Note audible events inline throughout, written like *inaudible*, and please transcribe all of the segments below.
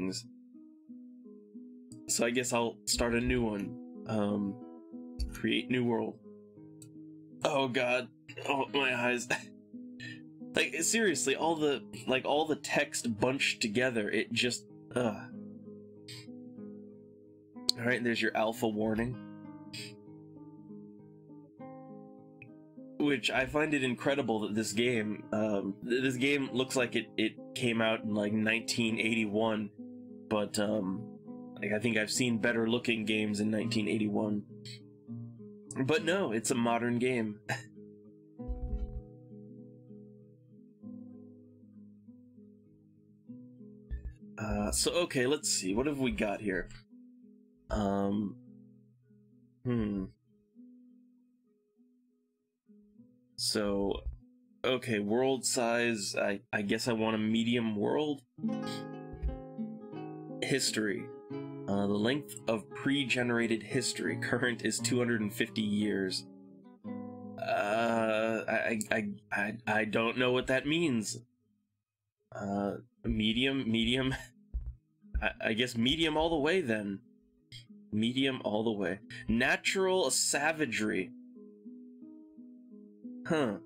things. So I guess I'll start a new one. Um, create new world. Oh god. Oh, my eyes. *laughs* like, seriously, all the, like, all the text bunched together, it just, ugh. Alright, there's your alpha warning. Which I find it incredible that this game, um, this game looks like it, it came out in like 1981, but, um, like, I think I've seen better looking games in 1981. But no, it's a modern game. *laughs* uh, so okay, let's see. What have we got here? Um. Hmm. So, okay, world size. I I guess I want a medium world. History. Uh, the length of pre-generated history *laughs* current is 250 years. Uh, I, I, I, I don't know what that means. Uh, medium, medium. *laughs* I, I guess medium all the way then. Medium all the way. Natural savagery. Huh.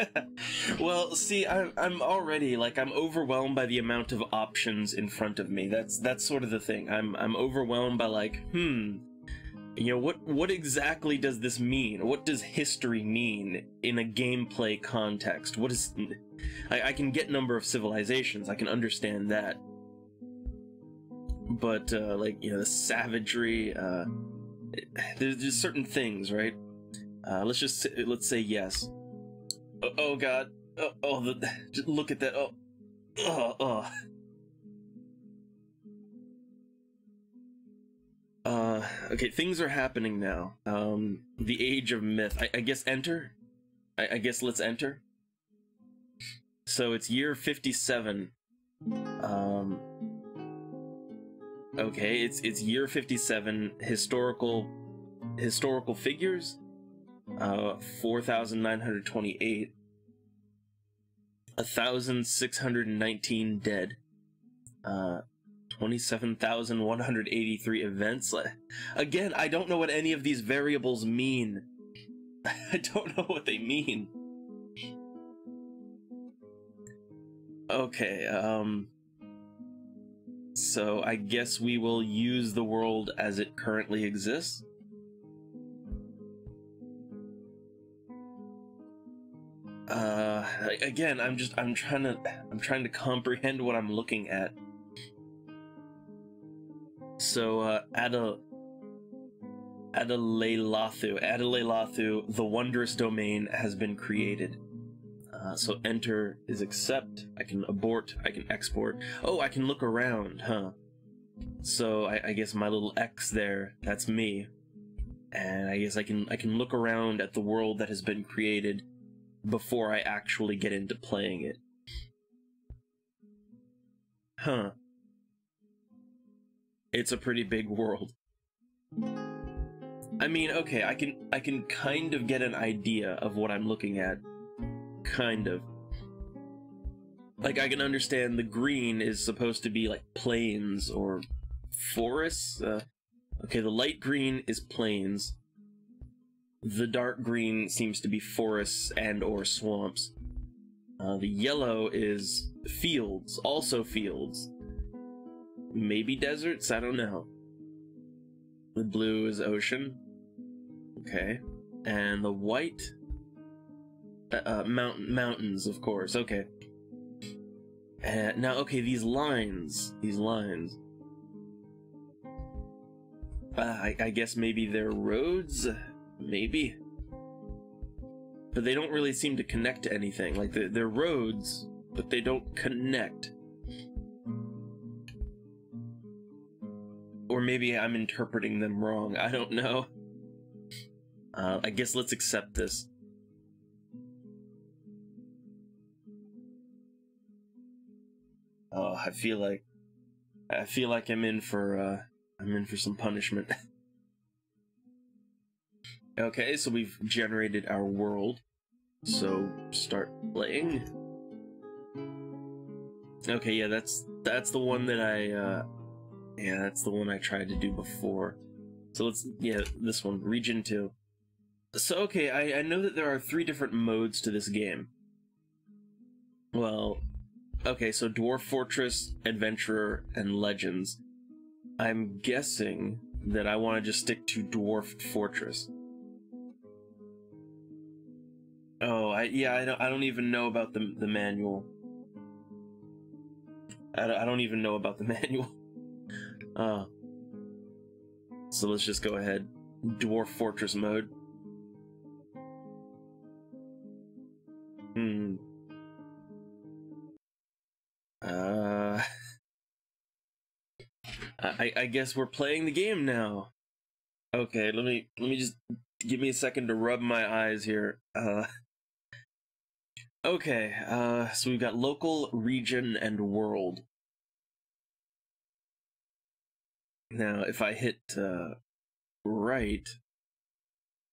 *laughs* well, see, I'm I'm already like I'm overwhelmed by the amount of options in front of me. That's that's sort of the thing. I'm I'm overwhelmed by like, hmm, you know, what what exactly does this mean? What does history mean in a gameplay context? What is I, I can get number of civilizations. I can understand that. But uh, like you know, the savagery. Uh, there's just certain things, right? Uh, let's just let's say yes. Oh, oh god. Oh, oh the, look at that. Oh. Oh, oh. Uh, okay, things are happening now. Um, the age of myth. I, I guess enter? I, I guess let's enter. So it's year 57. Um, okay, it's it's year 57 historical historical figures uh, 4,928. 1,619 dead. Uh, 27,183 events. Again, I don't know what any of these variables mean. *laughs* I don't know what they mean. Okay, um... So I guess we will use the world as it currently exists? Uh again i'm just i'm trying to i'm trying to comprehend what i'm looking at so uh ada Adalelathu, Adalelathu, the wondrous domain has been created. Uh, so enter is accept. I can abort. I can export. Oh, I can look around, huh? So I, I guess my little X there, that's me. And I guess I can I can look around at the world that has been created before I actually get into playing it. Huh. It's a pretty big world. I mean, okay, I can I can kind of get an idea of what I'm looking at. Kind of. Like I can understand the green is supposed to be like plains or forests. Uh, okay, the light green is plains. The dark green seems to be forests and or swamps. Uh, the yellow is fields, also fields. Maybe deserts, I don't know. The blue is ocean. Okay. And the white... Uh, uh, mountain, mountains, of course, okay. Uh, now, okay, these lines, these lines. Uh, I, I guess maybe they're roads? Maybe. But they don't really seem to connect to anything. Like, they're, they're roads, but they don't connect. Or maybe I'm interpreting them wrong. I don't know. Uh, I guess let's accept this. Oh, I feel like I feel like I'm in for uh I'm in for some punishment. *laughs* Okay, so we've generated our world. So start playing. Okay, yeah, that's that's the one that I uh yeah, that's the one I tried to do before. So let's yeah, this one, region 2. So okay, I, I know that there are three different modes to this game. Well, okay, so Dwarf Fortress, Adventurer, and Legends. I'm guessing that I want to just stick to Dwarf Fortress. Oh, I yeah, I don't I don't even know about the the manual. I don't, I don't even know about the *laughs* manual. Uh, so let's just go ahead. Dwarf Fortress mode. Hmm. Uh, *laughs* I, I guess we're playing the game now. Okay, let me let me just give me a second to rub my eyes here. Uh, okay, uh, so we've got local, region, and world. Now, if I hit uh, right,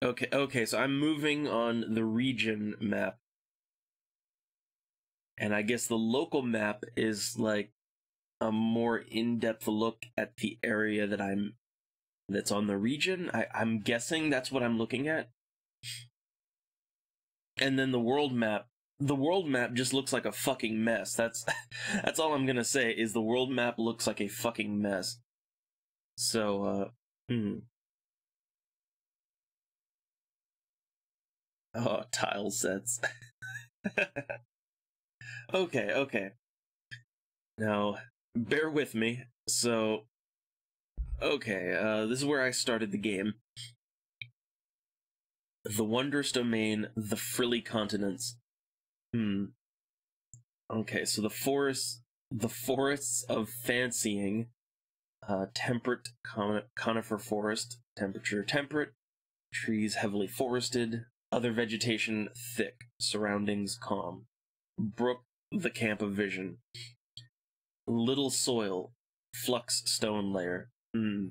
okay, okay, so I'm moving on the region map, and I guess the local map is like a more in-depth look at the area that I'm that's on the region. I, I'm guessing that's what I'm looking at. And then the world map the world map just looks like a fucking mess. That's *laughs* that's all I'm gonna say is the world map looks like a fucking mess. So uh hmm. Oh, tile sets. *laughs* okay, okay. Now, bear with me. So, okay, uh, this is where I started the game. The Wondrous Domain, the Frilly Continents. Hmm. Okay, so the forests, the forests of fancying, uh, temperate con- conifer forest, temperature temperate, trees heavily forested, other vegetation thick, surroundings calm. Brook, the camp of vision. Little soil, flux stone layer. Hmm.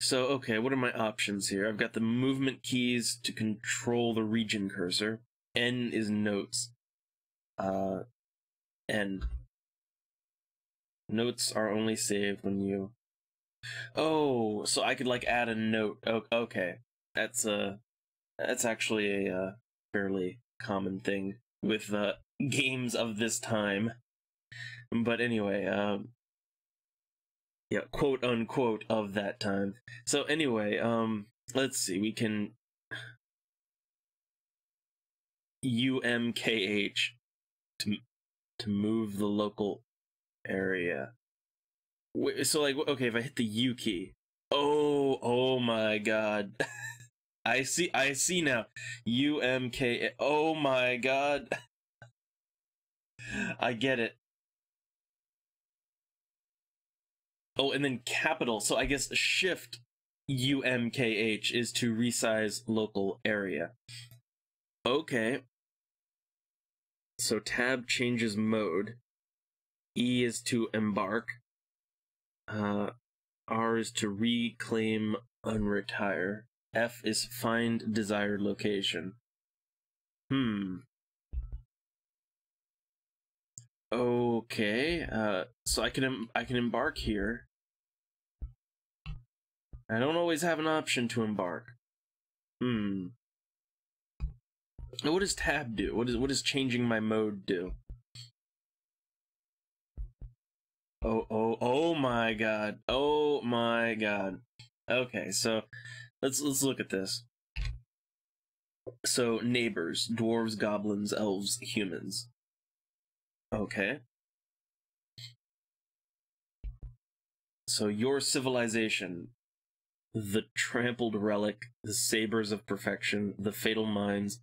So, okay, what are my options here? I've got the movement keys to control the region cursor. N is notes. Uh, and notes are only saved when you. Oh, so I could like add a note. Oh, okay, that's uh, that's actually a uh, fairly common thing with uh, *laughs* games of this time. But anyway, um, yeah, quote unquote of that time. So anyway, um, let's see, we can UMKH to to move the local area. So like, okay, if I hit the U key, oh, oh my god. *laughs* I see, I see now. UMK, oh my god. *laughs* I get it. Oh, and then capital. So I guess shift UMKH is to resize local area. Okay. So tab changes mode. E is to embark. Uh, R is to reclaim, unretire. F is find desired location. Hmm. Okay. Uh, so I can I can embark here. I don't always have an option to embark. Hmm. What does tab do? What is what does changing my mode do? Oh oh oh my god. Oh my god. Okay, so let's let's look at this. So neighbors, dwarves, goblins, elves, humans. Okay. So your civilization, the trampled relic, the sabers of perfection, the fatal minds,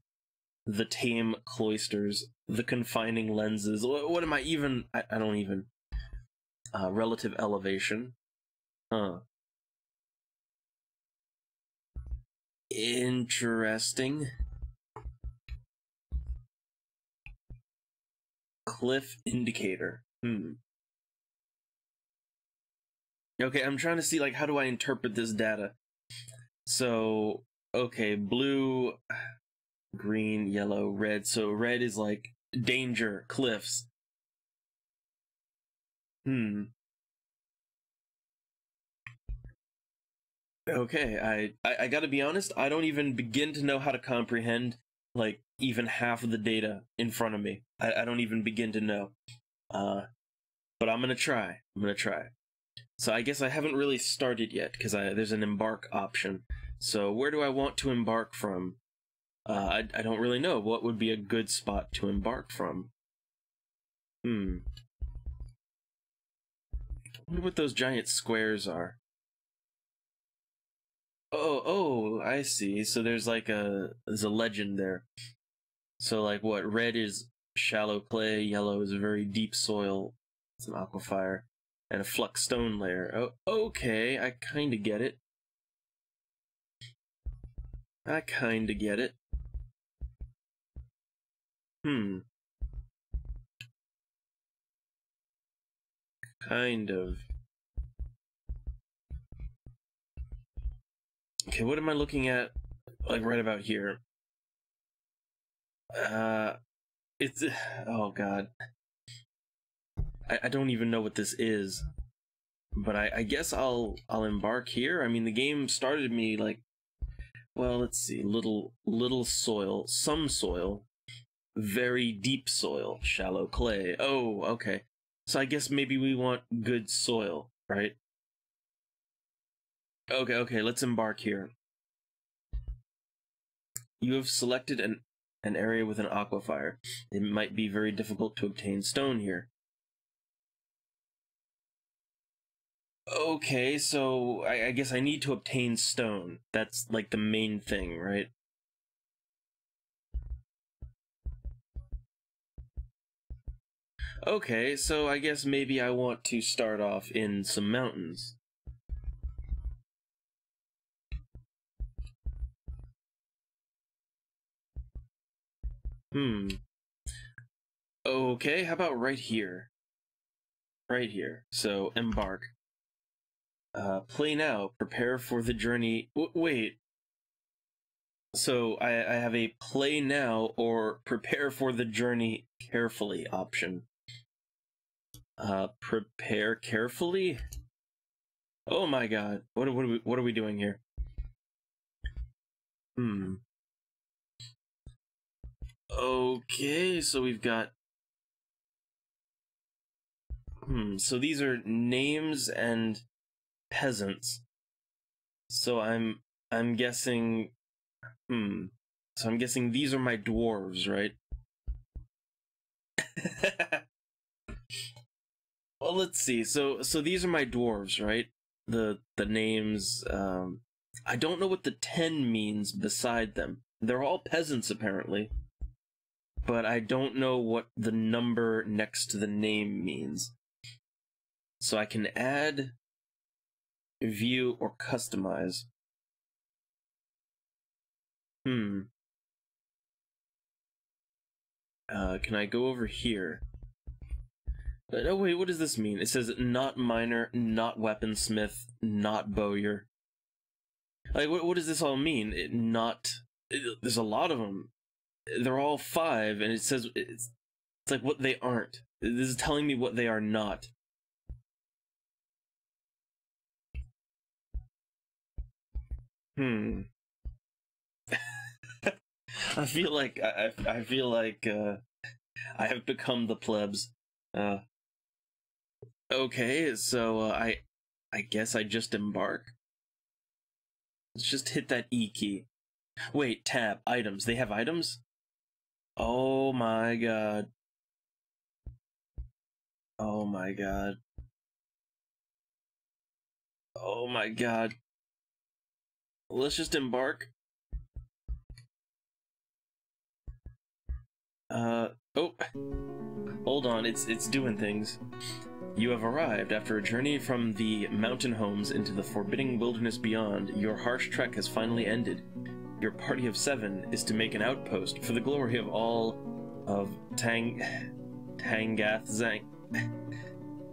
the tame cloisters, the confining lenses. What, what am I even? I, I don't even. Uh, relative elevation. Huh. Interesting. Cliff indicator. Hmm. Okay, I'm trying to see like how do I interpret this data. So, okay, blue green, yellow, red. So red is like danger, cliffs. Hmm. Okay, I, I, I gotta be honest, I don't even begin to know how to comprehend, like, even half of the data in front of me. I, I don't even begin to know. Uh, but I'm gonna try. I'm gonna try. So I guess I haven't really started yet, because I there's an embark option. So where do I want to embark from? Uh, I, I don't really know. What would be a good spot to embark from? Hmm. I wonder what those giant squares are. Oh, oh, I see. So there's like a there's a legend there. So like what? Red is shallow clay, yellow is a very deep soil. It's an aquifer, and a flux stone layer. Oh, okay, I kind of get it. I kind of get it. Hmm. Kind of. Okay, what am I looking at? Like right about here. Uh, it's oh god. I, I don't even know what this is, but I, I guess I'll I'll embark here. I mean, the game started me like, well, let's see, little little soil, some soil, very deep soil, shallow clay. Oh, okay. So I guess maybe we want good soil, right? Okay, okay, let's embark here. You have selected an, an area with an aquifer. It might be very difficult to obtain stone here. Okay, so I, I guess I need to obtain stone. That's like the main thing, right? Okay, so I guess maybe I want to start off in some mountains. Hmm. Okay, how about right here? Right here. So, embark. Uh, play now. Prepare for the journey. W wait. So, I, I have a play now or prepare for the journey carefully option. Uh, prepare carefully? Oh my god. What, what, are we, what are we doing here? Hmm. Okay, so we've got. Hmm, so these are names and peasants. So I'm I'm guessing hmm. So I'm guessing these are my dwarves, right? *laughs* well, let's see. So so these are my dwarves, right? The the names um I don't know what the 10 means beside them. They're all peasants apparently but I don't know what the number next to the name means. So I can add, view, or customize. Hmm. Uh, can I go over here? Uh, oh wait, what does this mean? It says not miner, not weaponsmith, not bowyer. Like, what, what does this all mean? It not. It, there's a lot of them they're all five, and it says it's, it's like what they aren't. This is telling me what they are not. Hmm. *laughs* I feel like I I feel like uh, I have become the plebs. Uh, okay, so uh, I I guess I just embark. Let's just hit that E key. Wait, tab items. They have items. Oh my god. Oh my god. Oh my god. Let's just embark. Uh, oh. Hold on, it's it's doing things. You have arrived after a journey from the mountain homes into the forbidding wilderness beyond. Your harsh trek has finally ended. Your party of seven is to make an outpost for the glory of all of Tang... Tangathzang...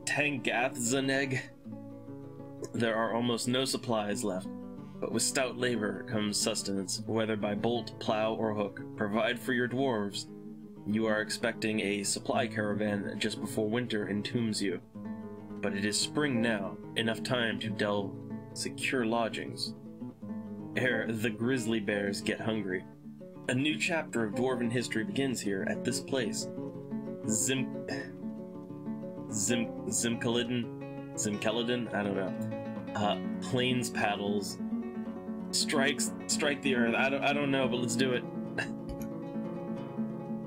Tangathzaneg. There are almost no supplies left. but with stout labor comes sustenance, whether by bolt, plow, or hook. Provide for your dwarves. You are expecting a supply caravan just before winter entombs you. But it is spring now, enough time to delve secure lodgings. Ere the grizzly bears get hungry. A new chapter of dwarven history begins here at this place. Zim... Zim... Zimkalidin? Zimkelidin? I don't know. Uh, plains paddles. Strikes... Strike the earth. I don't, I don't know, but let's do it.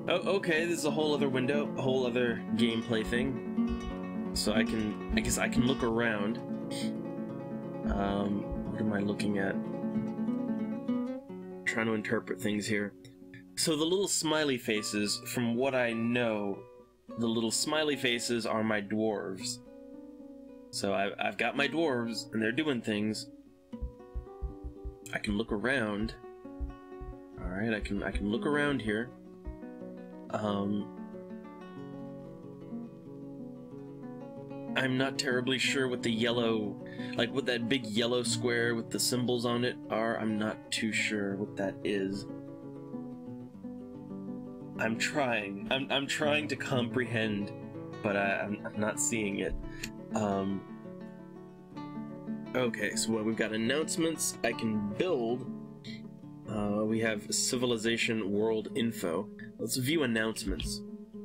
Oh, okay, this is a whole other window. A whole other gameplay thing. So I can... I guess I can look around. Um, what am I looking at? trying to interpret things here. So the little smiley faces, from what I know, the little smiley faces are my dwarves. So I've, I've got my dwarves, and they're doing things. I can look around. Alright, I can I can look around here. Um I'm not terribly sure what the yellow, like what that big yellow square with the symbols on it are. I'm not too sure what that is. I'm trying. I'm, I'm trying to comprehend, but I, am not seeing it. Um, okay, so what we've got announcements. I can build. Uh, we have civilization world info. Let's view announcements.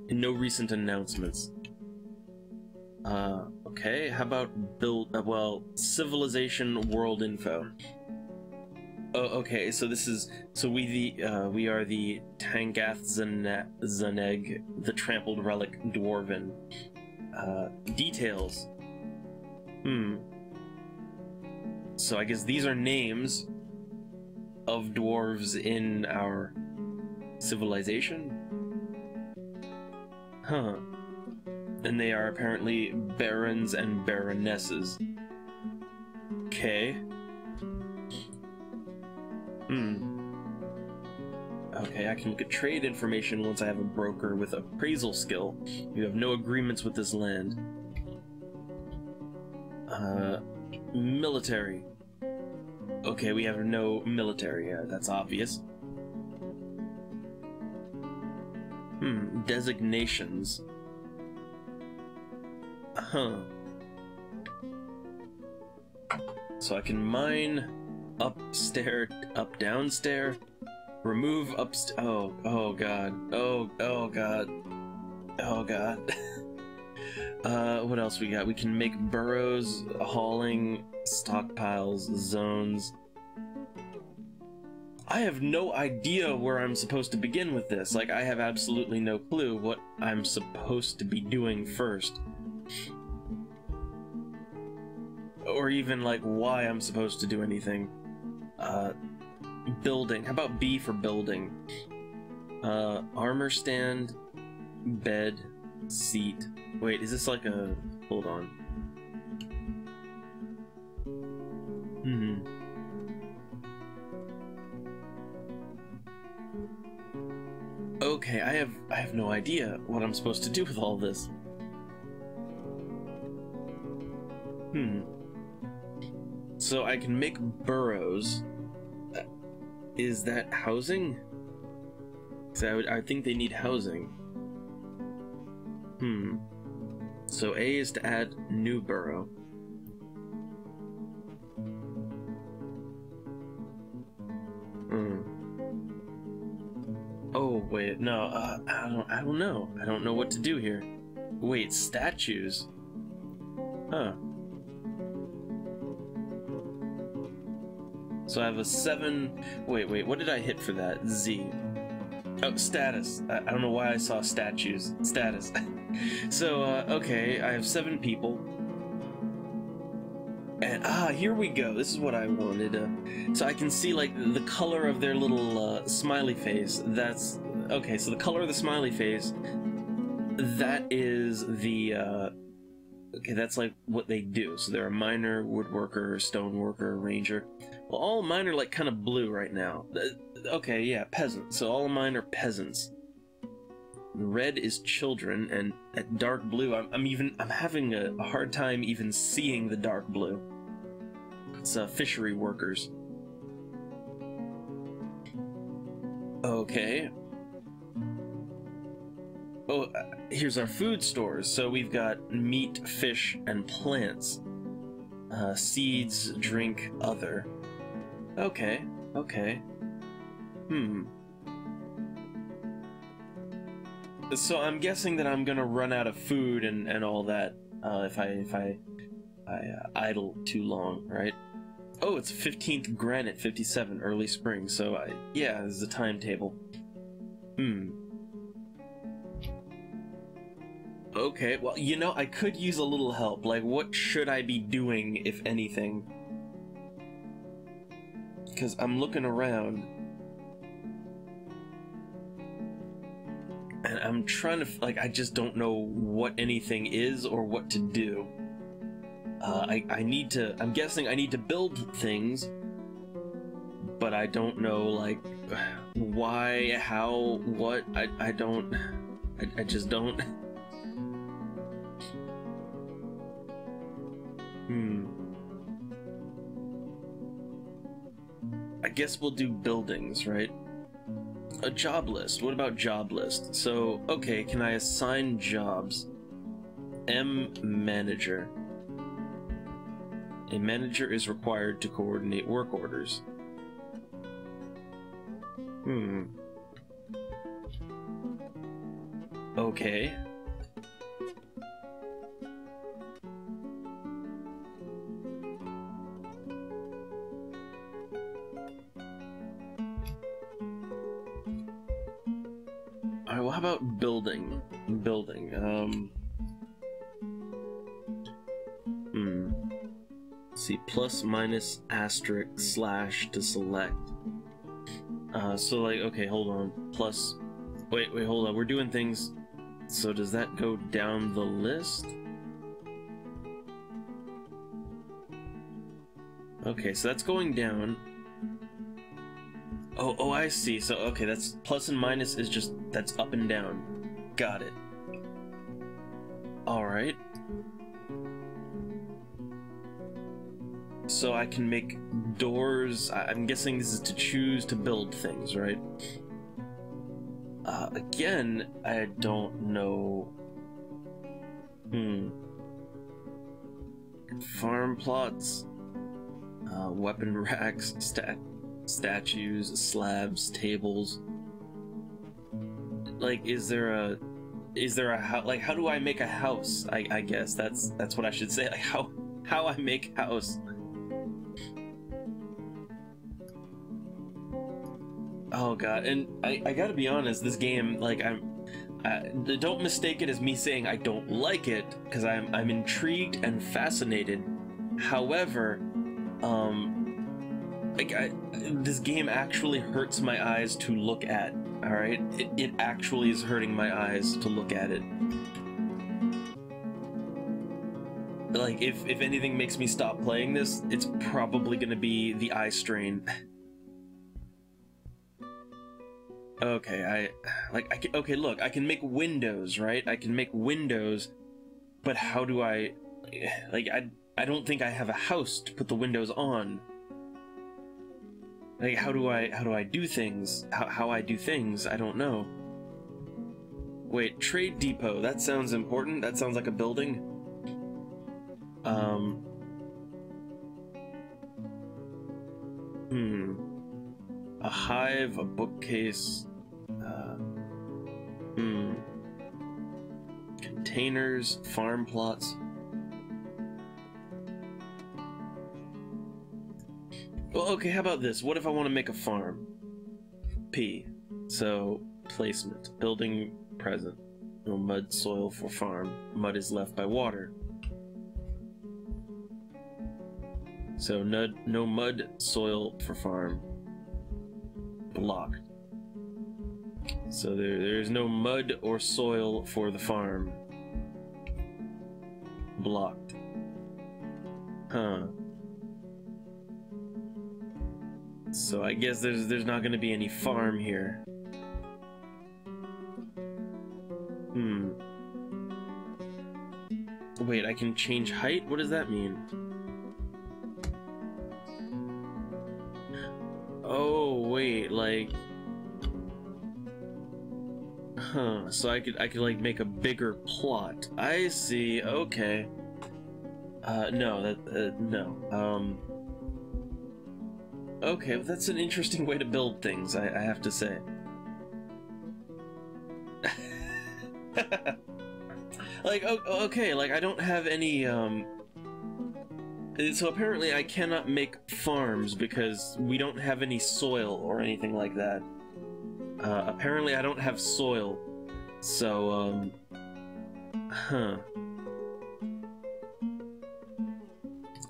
And No recent announcements. Uh, okay, how about build, uh, well, civilization world info. Oh, okay, so this is, so we the, uh, we are the Tangath Zaneg, the trampled relic dwarven. Uh, details. Hmm. So I guess these are names of dwarves in our civilization? Huh and they are apparently barons and baronesses. Okay. Hmm. Okay, I can look at trade information once I have a broker with appraisal skill. You have no agreements with this land. Uh, military. Okay, we have no military, uh, that's obvious. Hmm, designations. Huh. So I can mine upstairs, up downstairs, remove upst. Oh, oh god. Oh, oh god. Oh god. *laughs* uh, what else we got? We can make burrows, hauling, stockpiles, zones. I have no idea where I'm supposed to begin with this. Like, I have absolutely no clue what I'm supposed to be doing first or even like why I'm supposed to do anything. Uh, building. How about B for building? Uh, armor stand, bed, seat. Wait, is this like a... Hold on. Hmm. Okay, I have I have no idea what I'm supposed to do with all this. Hmm. So I can make burrows. Is that housing? So I, would, I think they need housing. Hmm. So A is to add new burrow. Hmm. Oh wait, no, uh, I don't. I don't know. I don't know what to do here. Wait, statues. Huh. So I have a 7... Wait, wait, what did I hit for that? Z. Oh, status. I, I don't know why I saw statues. Status. *laughs* so, uh, okay, I have 7 people. And, ah, here we go. This is what I wanted. Uh, so I can see, like, the color of their little uh, smiley face. That's... Okay, so the color of the smiley face, that is the... Uh, okay, that's like what they do. So they're a miner, woodworker, stoneworker, ranger. Well, all mine are like kind of blue right now. Okay, yeah, peasant. So all mine are peasants. Red is children, and at dark blue, I'm, I'm even I'm having a, hard time even seeing the dark blue. It's uh, fishery workers. Okay. Oh, uh, here's our food stores. So we've got meat, fish, and plants. Uh, seeds, drink, other. Okay, okay. Hmm. So I'm guessing that I'm gonna run out of food and, and all that uh, if I if I, I uh, idle too long, right? Oh, it's 15th granite 57 early spring. So I yeah, this is a timetable. Hmm. Okay, well, you know, I could use a little help. Like, what should I be doing, if anything? Because I'm looking around. And I'm trying to, like, I just don't know what anything is or what to do. Uh, I, I need to, I'm guessing I need to build things, but I don't know, like, why, how, what, I, I don't, I, I just don't. Hmm. I guess we'll do buildings, right? A job list. What about job list? So, okay, can I assign jobs? M manager. A manager is required to coordinate work orders. Hmm. Okay. Alright, well, how about building? Building, um... Hmm. See, plus, minus, asterisk, slash to select. Uh, so like, okay, hold on. Plus, wait, wait, hold on. We're doing things. So does that go down the list? Okay, so that's going down. Oh, oh, I see. So, okay, that's plus and minus is just, that's up and down. Got it. Alright. So I can make doors. I'm guessing this is to choose to build things, right? Uh, again, I don't know. Hmm. Farm plots, uh, weapon racks, stat statues, slabs, tables. Like, is there a, is there a how? Like, how do I make a house? I, I guess that's that's what I should say. *laughs* Like, how how I make house. Oh god, and I, I gotta be honest, this game, like, I'm, uh, don't mistake it as me saying I don't like it, because I'm, I'm intrigued and fascinated. However, um, like, I, this game actually hurts my eyes to look at, alright? It, it actually is hurting my eyes to look at it. Like, if, if anything makes me stop playing this, it's probably gonna be the eye strain. Okay, I like I can, okay, look, I can make windows, right? I can make windows, but how do I *sighs* like I I don't think I have a house to put the windows on. Like how do I how do I do things? How how I do things, I don't know. Wait, trade depot. That sounds important. That sounds like a building. Um Hmm. A hive, a bookcase, hmm. Containers, farm plots. Well, okay, how about this? What if I want to make a farm? P. So, placement. Building present. No mud soil for farm. Mud is left by water. So, no, no mud soil for farm. Blocked. So there, there's no mud or soil for the farm. Blocked. Huh. So I guess there's there's not gonna be any farm here. Hmm. Wait, I can change height? What does that mean? Oh, wait, like... Huh, so I could I could like make a bigger plot. I see. Okay. Uh no, that uh, no. Um Okay, well, that's an interesting way to build things, I, I have to say. *laughs* like okay, like I don't have any um so apparently I cannot make farms because we don't have any soil or anything like that. Uh, apparently I don't have soil. So, um... Huh.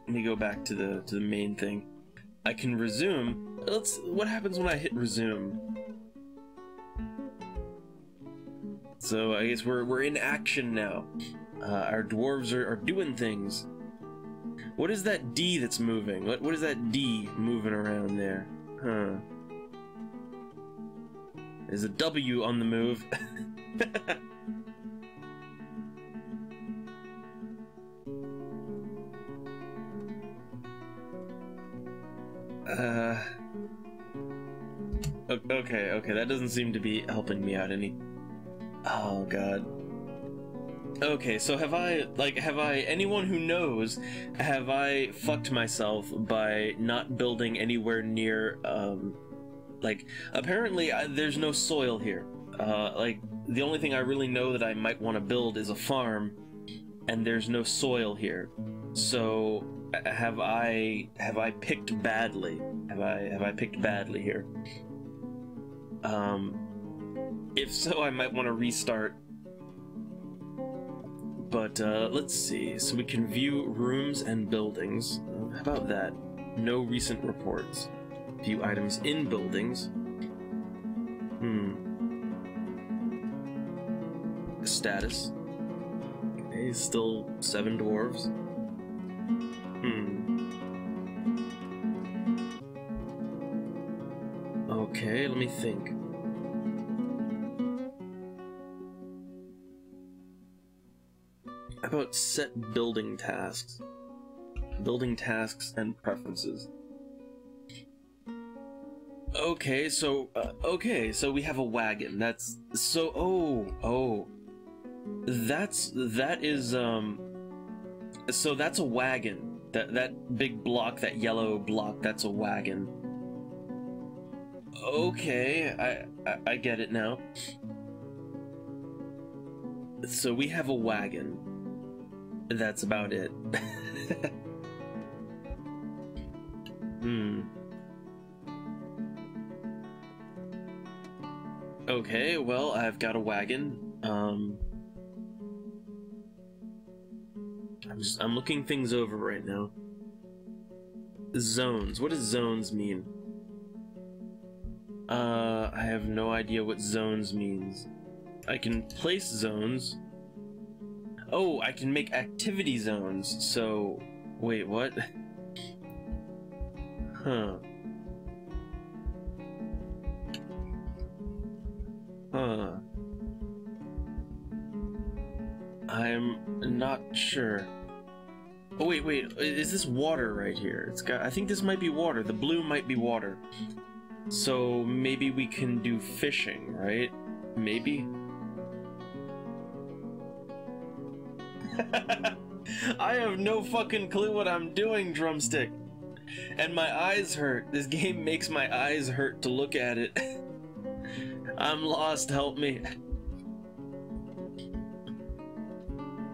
Let me go back to the to the main thing. I can resume. Let's. What happens when I hit resume? So I guess we're we're in action now. Uh, our dwarves are, are doing things. What is that D that's moving? What what is that D moving around there? Huh. There's a W on the move. *laughs* uh Okay, okay, that doesn't seem to be helping me out any. Oh god. Okay, so have I, like, have I, anyone who knows, have I fucked myself by not building anywhere near, um, like, apparently I, there's no soil here. Uh, like, the only thing I really know that I might want to build is a farm, and there's no soil here. So, have I, have I picked badly? Have I, have I picked badly here? Um, if so, I might want to restart but uh, let's see. So we can view rooms and buildings. How about that? No recent reports. View items in buildings. Hmm. Status. Okay, still seven dwarves. Hmm. Okay, let me think. about set building tasks? Building tasks and preferences. Okay, so uh, okay, so we have a wagon. That's so oh, oh. That's that is um so that's a wagon. That that big block, that yellow block, that's a wagon. Okay, I, I, I get it now. So we have a wagon that's about it. *laughs* hmm. Okay, well, I've got a wagon. Um, I'm just I'm looking things over right now. Zones. What does zones mean? Uh, I have no idea what zones means. I can place zones. Oh, I can make activity zones, so... Wait, what? *laughs* Huh. Huh. I'm not sure. Oh wait, wait, is this water right here? It's got, I think this might be water. The blue might be water. So maybe we can do fishing, right? Maybe? *laughs* I have no fucking clue what I'm doing, Drumstick. And my eyes hurt. This game makes my eyes hurt to look at it. *laughs* I'm lost, help me.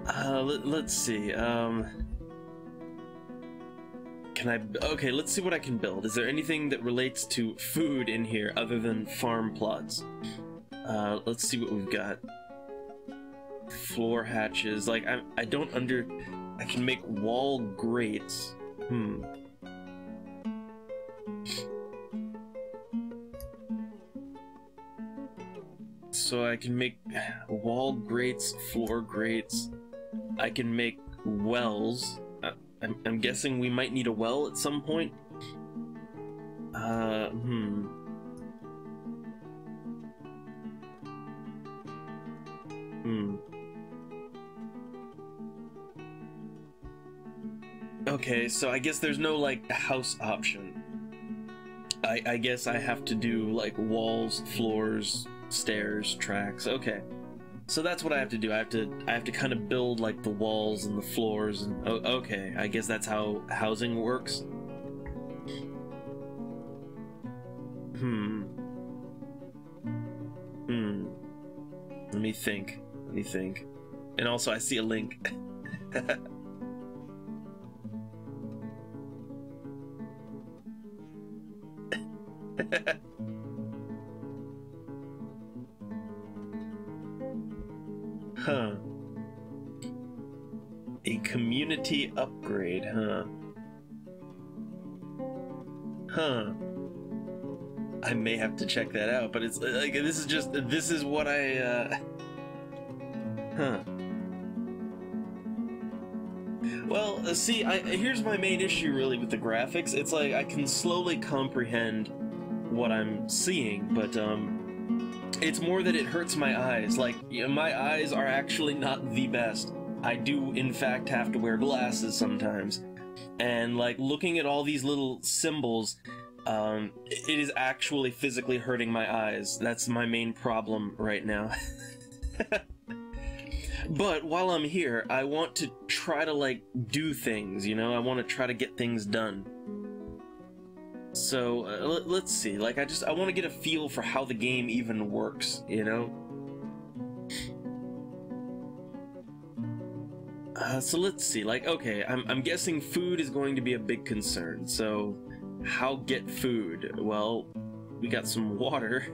Uh, let, let's see, um... Can I... Okay, let's see what I can build. Is there anything that relates to food in here other than farm plots? Uh, let's see what we've got floor hatches. Like, I, I don't under... I can make wall grates. Hmm. So I can make wall grates, floor grates. I can make wells. I'm, I'm guessing we might need a well at some point. Uh, hmm. Hmm. Okay, so I guess there's no, like, house option. I, I guess I have to do, like, walls, floors, stairs, tracks. Okay. So that's what I have to do. I have to I have to kind of build like the walls and the floors and oh, okay. I guess that's how housing works. Hmm. Hmm. Let me think. Let me think. And also I see a link. *laughs* Huh. I may have to check that out, but it's like this is just this is what I uh Huh. Well, uh, see, I, here's my main issue really with the graphics. It's like I can slowly comprehend what I'm seeing, but um, it's more that it hurts my eyes. Like, my eyes are actually not the best. I do, in fact, have to wear glasses sometimes. And, like, looking at all these little symbols, um, it is actually physically hurting my eyes. That's my main problem right now. *laughs* but while I'm here, I want to try to, like, do things, you know? I want to try to get things done. So, uh, let, let's see, like, I just, I want to get a feel for how the game even works, you know? Uh, so let's see, like, okay, I'm, I'm guessing food is going to be a big concern, so how get food? Well, we got some water.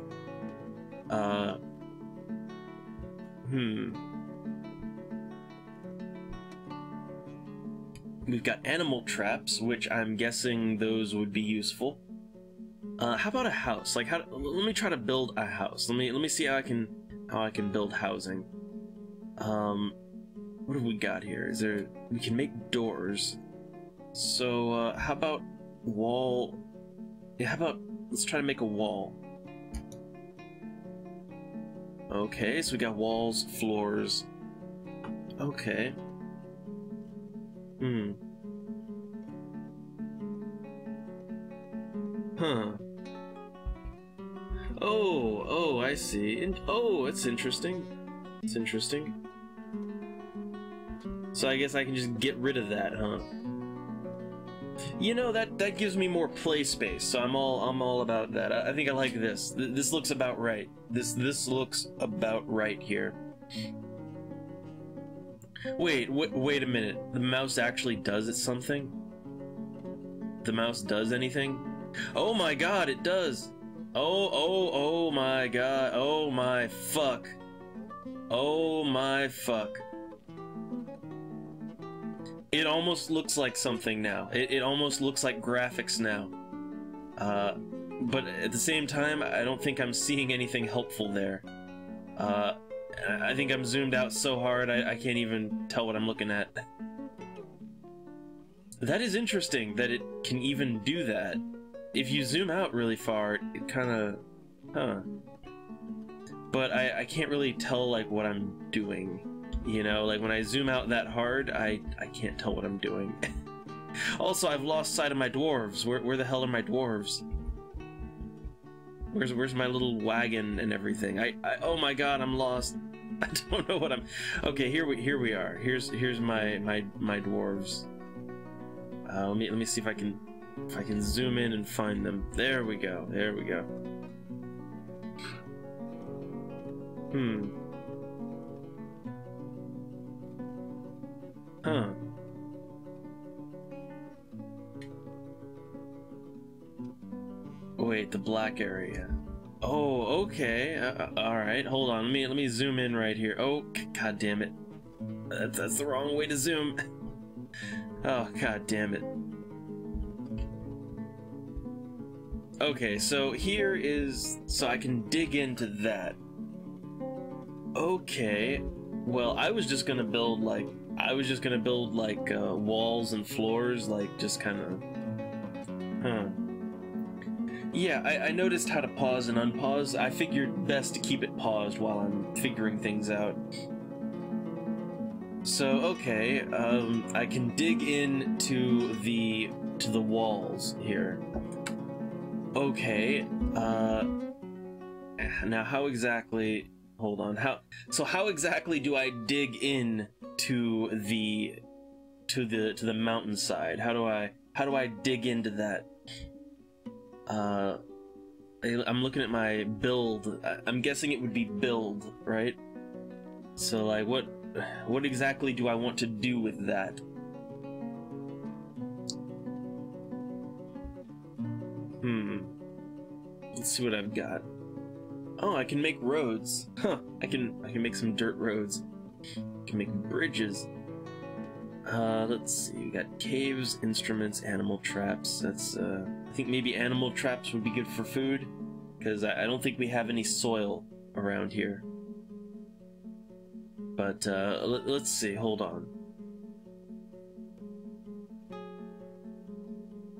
Uh, hmm. We've got animal traps, which I'm guessing those would be useful. Uh, how about a house? Like, how? Let me try to build a house. Let me let me see how I can how I can build housing. Um, what have we got here? Is there? We can make doors. So uh, how about wall? Yeah, how about let's try to make a wall. Okay, so we got walls, floors. Okay. Hmm. Huh. Oh, oh, I see. Oh, it's interesting. It's interesting. So I guess I can just get rid of that, huh? You know that that gives me more play space, so I'm all I'm all about that. I, I think I like this. Th this looks about right. This this looks about right here. Wait, wait, wait a minute. The mouse actually does it something? The mouse does anything? Oh my god, it does! Oh, oh, oh my god. Oh my fuck. Oh my fuck. It almost looks like something now. It, it almost looks like graphics now. Uh, but at the same time, I don't think I'm seeing anything helpful there. Uh, I think I'm zoomed out so hard I, I can't even tell what I'm looking at. That is interesting that it can even do that. If you zoom out really far, it kind of... Huh. But I, I can't really tell, like, what I'm doing. You know, like, when I zoom out that hard, I, I can't tell what I'm doing. *laughs* also, I've lost sight of my dwarves. Where, where the hell are my dwarves? Where's where's my little wagon and everything? I, I oh my god, I'm lost. *laughs* I don't know what I'm. Okay, here we here we are. Here's here's my my my dwarves. Uh, let me let me see if I can if I can zoom in and find them. There we go. There we go. Hmm. Huh. Wait, the black area. Oh, okay. Uh, uh all right. Hold on. Let me let me zoom in right here. Oh, god damn it. That's, that's the wrong way to zoom. *laughs* oh, god damn it. Okay, so here is so I can dig into that. Okay. Well, I was just gonna build like I was just gonna build like uh, walls and floors, like just kind of. Huh. Yeah, I, I, noticed how to pause and unpause. I figured best to keep it paused while I'm figuring things out. So, okay, um, I can dig into the to the walls here. Okay, uh, now how exactly hold on. How so how exactly do i dig in to the to the to the mountainside? How do i how do i dig into that? Uh i'm looking at my build. I'm guessing it would be build right? So like what what exactly do i want to do with that? Hmm. Let's see what i've got Oh, I can make roads. Huh. I can I can make some dirt roads. I can make bridges. Uh, let's see. We got caves, instruments, animal traps. That's uh, I think maybe animal traps would be good for food, because I, I don't think we have any soil around here. But uh, let, let's see. Hold on.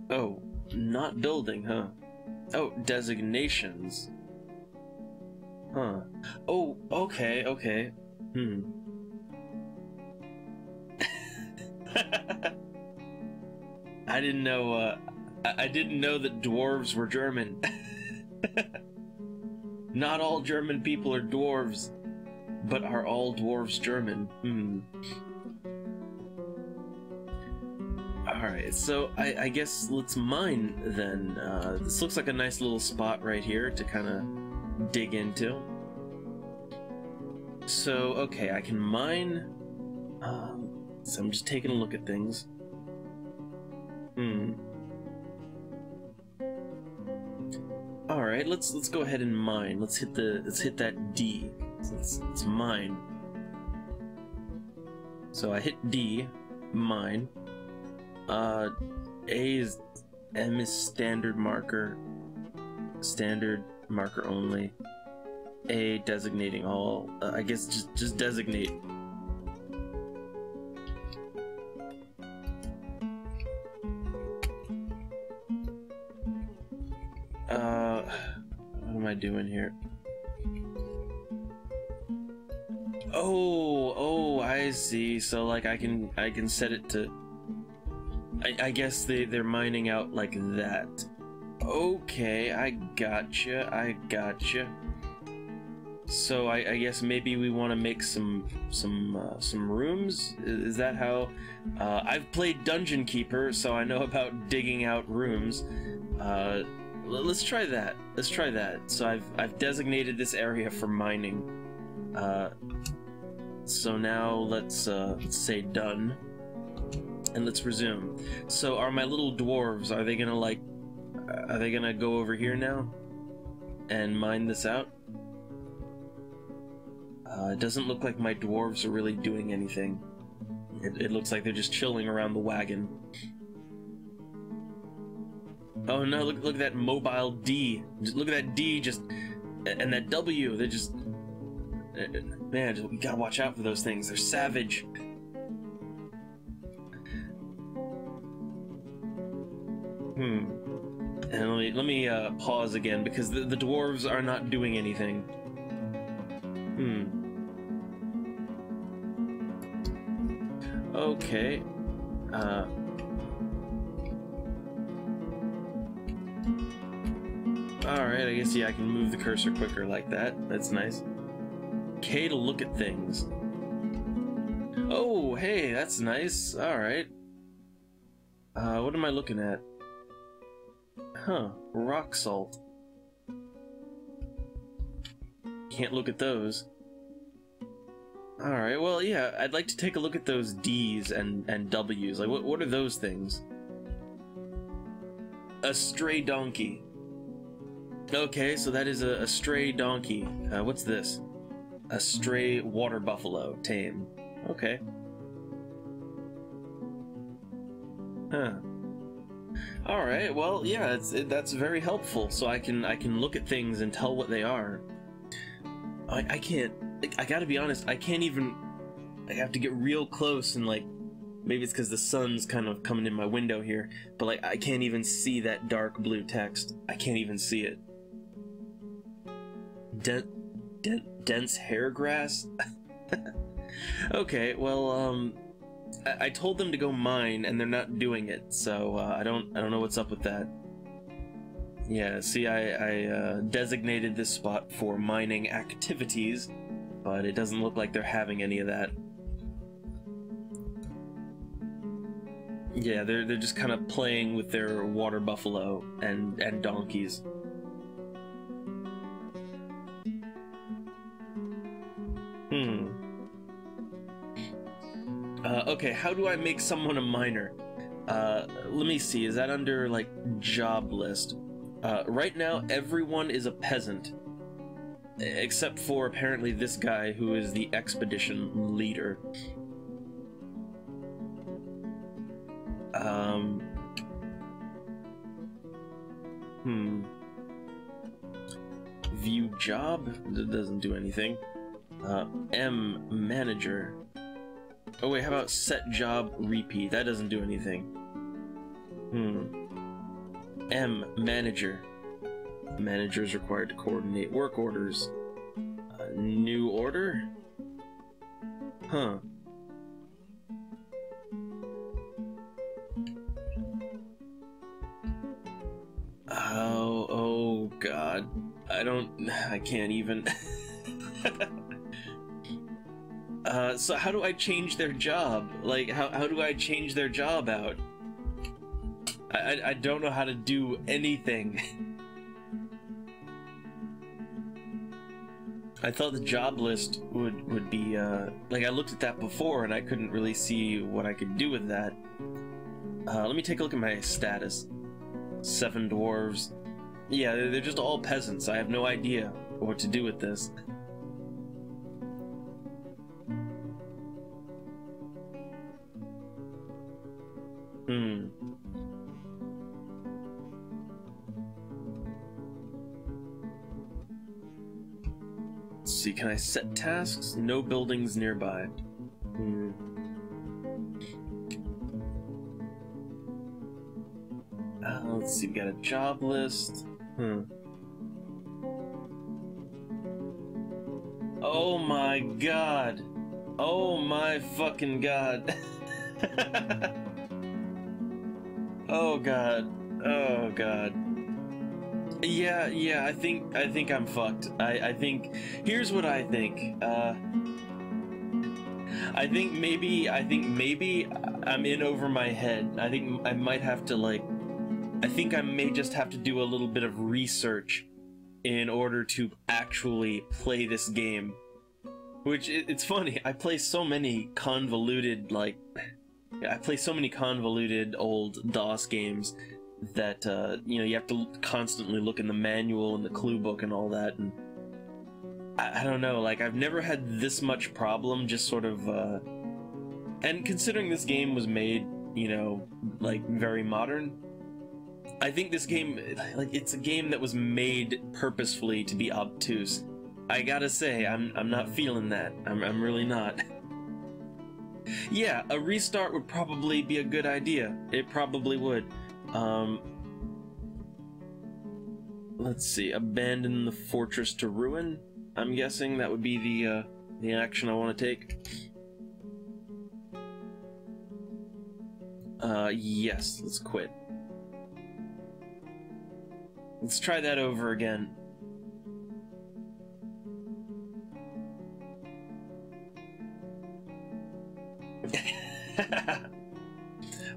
Oh, not building, huh? Oh, designations. Huh. Oh, okay, okay. Hmm. *laughs* I didn't know, uh, I, I didn't know that dwarves were German. *laughs* Not all German people are dwarves, but are all dwarves German? Hmm. Alright, so I, I guess let's mine then. Uh, this looks like a nice little spot right here to kind of dig into. So, okay, I can mine. Um, so I'm just taking a look at things. Hmm. All right, let's let's go ahead and mine. Let's hit the let's hit that D. Let's, let's mine. So I hit D, mine. Uh, A is M is standard marker. Standard marker only. A designating all. Uh, I guess just just designate. Uh, what am I doing here? Oh, oh, I see. So like I can I can set it to. I, I guess they they're mining out like that. Okay, I gotcha. I gotcha. So I, I guess maybe we want to make some some uh, some rooms. Is that how? Uh, I've played Dungeon Keeper, so I know *laughs* about digging out rooms. Uh, let's try that. Let's try that. So I've I've designated this area for mining. Uh, so now let's uh, let's say done, and let's resume. So are my little dwarves? Are they gonna like? Are they gonna go over here now and mine this out? Uh, it doesn't look like my dwarves are really doing anything. It, it looks like they're just chilling around the wagon. Oh no, look, look at that mobile D. Look at that D just. And that W, they're just. uh, Man, just, we gotta watch out for those things. They're savage. Hmm. And let me, let me uh, pause again because the, the dwarves are not doing anything. Hmm. Okay. Uh. Alright, I guess, yeah, I can move the cursor quicker like that. That's nice. K to look at things. Oh, hey, that's nice. Alright. Uh, what am I looking at? Huh, rock salt. Can't look at those. Alright, well, yeah, I'd like to take a look at those D's and, and W's. Like, what, what are those things? A stray donkey. Okay, so that is a, a stray donkey. Uh, what's this? A stray water buffalo, tame. Okay. Huh. All right. Well, yeah, it's it, that's very helpful. So I can I can look at things and tell what they are. I I can't. like, I gotta be honest. I can't even. I have to get real close and like. Maybe it's because the sun's kind of coming in my window here, but like I can't even see that dark blue text. I can't even see it. Den- den- dense hair grass. *laughs* okay, well, um, I-, told them to go mine, and they're not doing it, so uh, I don't I don't know what's up with that. Yeah, see, I, I uh, designated this spot for mining activities, but it doesn't look like they're having any of that. Yeah, they're they're just kind of playing with their water buffalo and and donkeys. Hmm. Uh, okay, how do I make someone a miner? Uh, let me see. Is that under like job list? Uh, right now, everyone is a peasant, except for apparently this guy who is the expedition leader. Um. Hmm. View job? That doesn't do anything. Uh, M manager. Oh wait, how about set job repeat? That doesn't do anything. Hmm. M manager. Manager is required to coordinate work orders. Uh, new order? Huh. Oh, oh god. I don't *sighs* I can't even *laughs* Uh, so how do I change their job? Like, how, how do I change their job out? I, I, I don't know how to do anything. *laughs* I thought the job list would, would be, uh, like I looked at that before and I couldn't really see what I could do with that. Uh, let me take a look at my status. Seven dwarves. Yeah, they're just all peasants. I have no idea what to do with this. Hmm. Let's see, can I set tasks? No buildings nearby. Hmm. Uh, let's see, we got a job list. Hmm. Oh my god. Oh my fucking god. *laughs* oh god. Oh god. Yeah, yeah, I think I think I'm fucked. I I think here's what I think. Uh I think maybe I think maybe I'm in over my head. I think I might have to like I think I may just have to do a little bit of research in order to actually play this game. Which it's funny. I play so many convoluted like I play so many convoluted old DOS games that uh, you know you have to constantly look in the manual and the clue book and all that and I, I don't know like I've never had this much problem just sort of uh, and considering this game was made you know like very modern I think this game like it's a game that was made purposefully to be obtuse. I gotta say I'm I'm not feeling that. I'm, I'm really not *laughs* yeah a restart would probably be a good idea it probably would um, let's see. Abandon the fortress to ruin. I'm guessing that would be the uh, the action I want to take. Uh, yes. Let's quit. Let's try that over again. *laughs*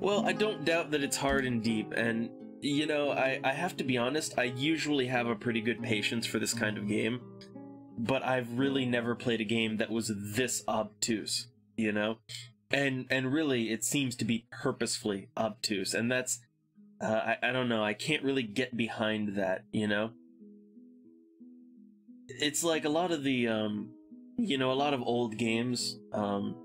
Well, I don't doubt that it's hard and deep, and you know, I, I have to be honest, I usually have a pretty good patience for this kind of game, but I've really never played a game that was this obtuse, you know? And and really, it seems to be purposefully obtuse, and that's, uh, I, I don't know, I can't really get behind that, you know? It's like a lot of the, um, you know, a lot of old games, um,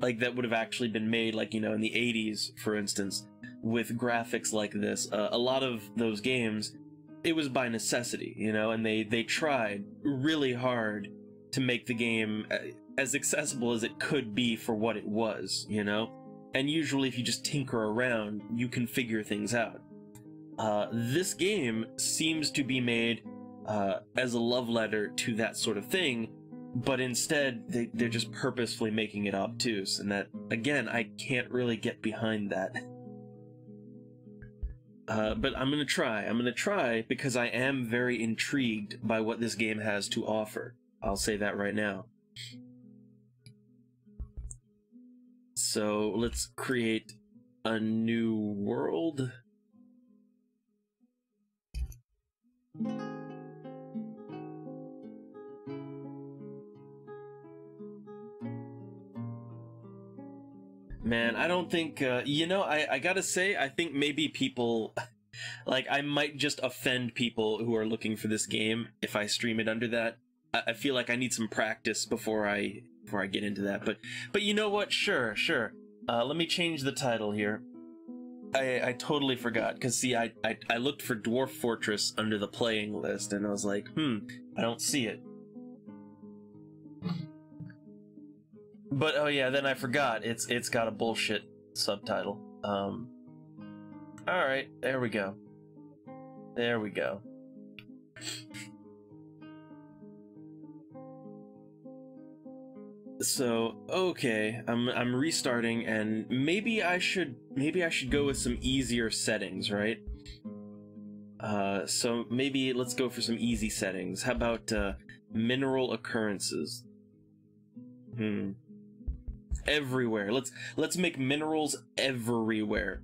like that would have actually been made like you know in the 80s for instance with graphics like this uh, a lot of those games it was by necessity you know and they they tried really hard to make the game uh, as accessible as it could be for what it was you know? And usually if you just tinker around you can figure things out. Uh, this game seems to be made uh, as a love letter to that sort of thing but instead they, they're just purposefully making it obtuse and that again i can't really get behind that Uh, but I'm gonna try. I'm gonna try because I am very intrigued by what this game has to offer. I'll say that right now. So let's create a new world. Man, I don't think, uh, you know, I, I gotta say, I think maybe people, *laughs* like, I might just offend people who are looking for this game if I stream it under that. I, I feel like I need some practice before I, before I get into that, but, but you know what? Sure, sure. Uh, let me change the title here. I, I totally forgot, because see, I, I, I looked for Dwarf Fortress under the playing list, and I was like, hmm, I don't see it. But oh yeah, then I forgot. It's it's got a bullshit subtitle. Um All right, there we go. There we go. So, okay, I'm I'm restarting and maybe I should maybe I should go with some easier settings, right? Uh so maybe let's go for some easy settings. How about uh mineral occurrences? Hmm everywhere. Let's let's make minerals everywhere.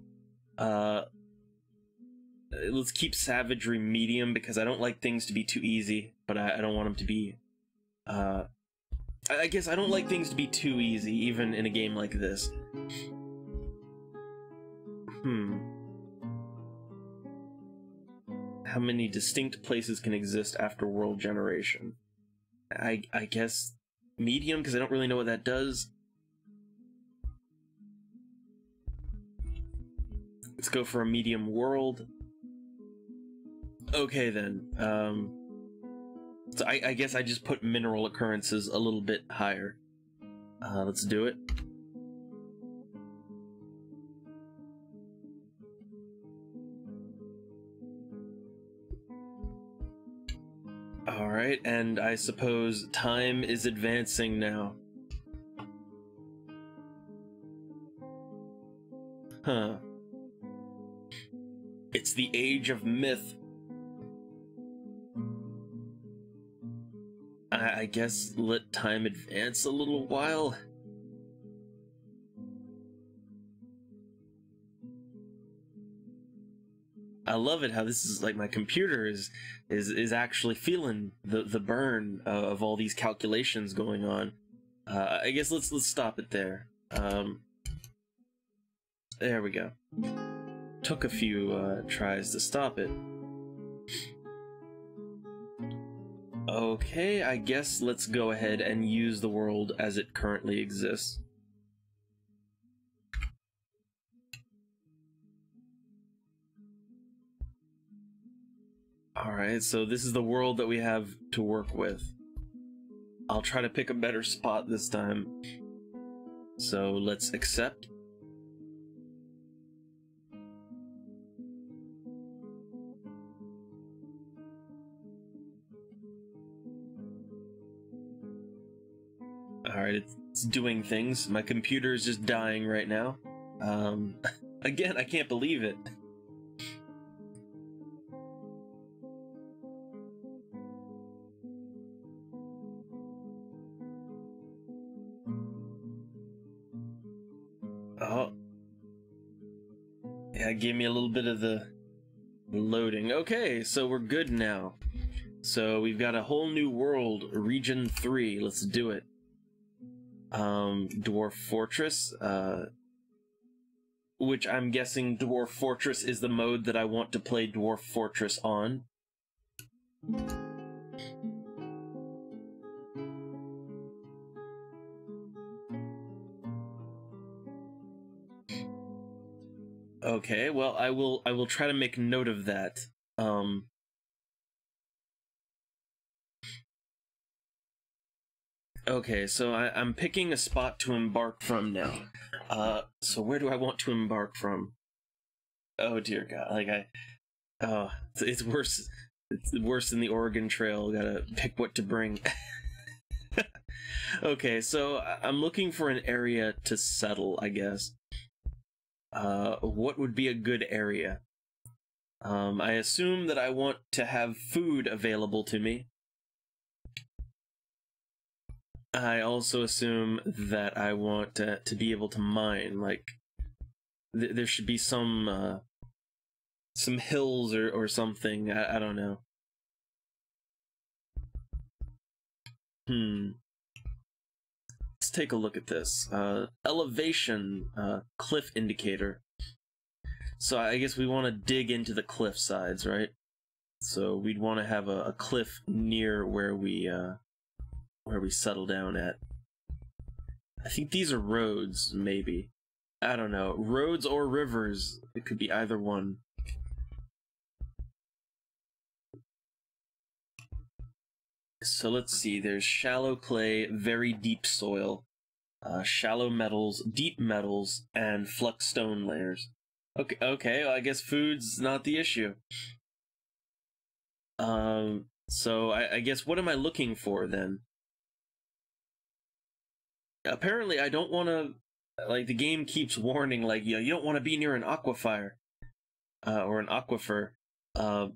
Uh let's keep savagery medium because I don't like things to be too easy, but I, I don't want them to be uh I guess I don't like things to be too easy, even in a game like this. Hmm. How many distinct places can exist after world generation? I I guess medium because I don't really know what that does. Let's go for a medium world. Okay then. Um, so I, I guess I just put mineral occurrences a little bit higher. Uh, let's do it. Alright, and I suppose time is advancing now. Huh. It's the age of myth. I, I guess let time advance a little while. I love it how this is like my computer is is is actually feeling the the burn of, of all these calculations going on. Uh, I guess let's let's stop it there. Um, there we go took a few uh, tries to stop it. Okay, I guess let's go ahead and use the world as it currently exists. Alright, so this is the world that we have to work with. I'll try to pick a better spot this time. So let's accept. Alright, it's doing things. My computer is just dying right now. Um, *laughs* again, I can't believe it. Oh. Yeah, gave me a little bit of the loading. Okay, so we're good now. So we've got a whole new world, Region 3. Let's do it um, Dwarf Fortress, uh, which I'm guessing Dwarf Fortress is the mode that I want to play Dwarf Fortress on. Okay, well, I will I will try to make note of that. Um, Okay, so I, am picking a spot to embark from now. Uh, so where do I want to embark from? Oh dear God! Like I, oh, it's, it's worse. It's worse than the Oregon Trail. Gotta pick what to bring. *laughs* okay, so I'm looking for an area to settle. I guess. Uh, what would be a good area? Um, I assume that I want to have food available to me. I also assume that I want to, to be able to mine. Like, th- there should be some uh, some hills or, or something. I, I don't know. Hmm. Let's take a look at this. Uh, elevation uh, cliff indicator. So I guess we want to dig into the cliff sides, right? So we'd want to have a, a cliff near where we uh, where we settle down at. I think these are roads, maybe. I don't know. Roads or rivers. It could be either one. So let's see. There's shallow clay, very deep soil, uh, shallow metals, deep metals, and flux stone layers. Okay, okay. Well, I guess food's not the issue. Um. So I, I guess what am I looking for then? Apparently, I don't want to. Like the game keeps warning, like you know, you don't want to be near an aquifer, uh, or an aquifer. Uh,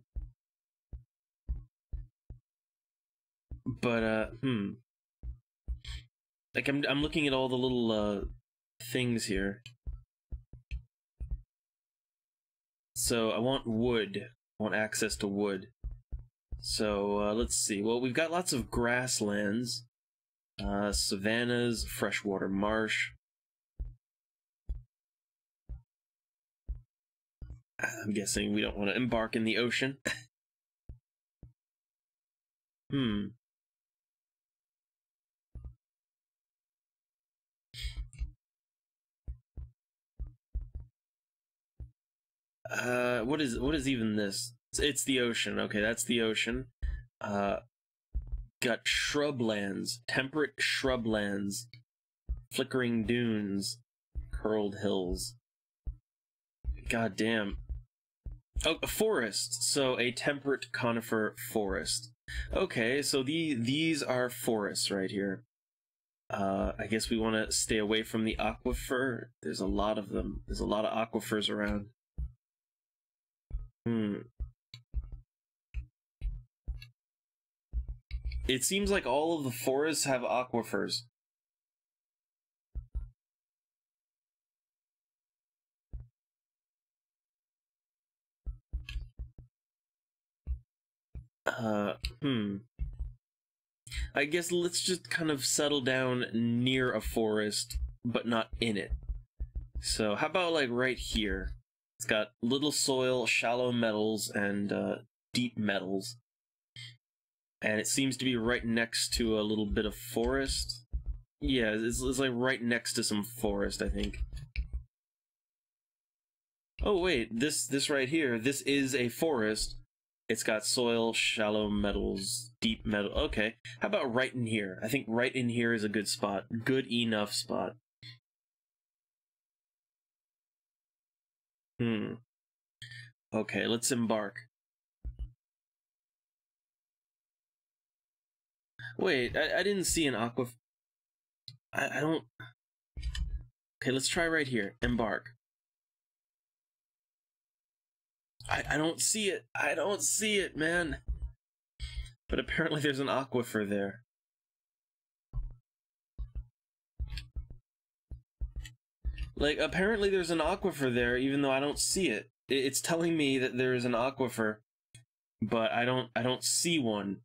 but uh, hmm. Like I'm, I'm looking at all the little uh things here. So I want wood. I want access to wood. So uh, let's see. Well, we've got lots of grasslands, uh, savannas, freshwater marsh. I'm guessing we don't want to embark in the ocean. *laughs* hmm. Uh, what is what is even this? It's, it's the ocean. Okay, that's the ocean. Uh, got shrublands, temperate shrublands, flickering dunes, curled hills. God damn. Oh, a forest. So a temperate conifer forest. Okay, so the these are forests right here. Uh, I guess we want to stay away from the aquifer. There's a lot of them. There's a lot of aquifers around. Hmm. It seems like all of the forests have aquifers. Uh, hmm. I guess let's just kind of settle down near a forest, but not in it. So, how about like right here? It's got little soil, shallow metals, and uh, deep metals. And it seems to be right next to a little bit of forest. Yeah, it's, it's like right next to some forest, I think. Oh wait, this this right here, this is a forest. It's got soil, shallow metals, deep metal. Okay, how about right in here? I think right in here is a good spot. Good enough spot. Hmm. Okay, let's embark. Wait, I, I didn't see an aqua. I, I don't. Okay, let's try right here. Embark. I, I don't see it. I don't see it, man. But apparently there's an aquifer there. Like, apparently there's an aquifer there, even though I don't see it. It's telling me that there is an aquifer, but I don't, I don't see one.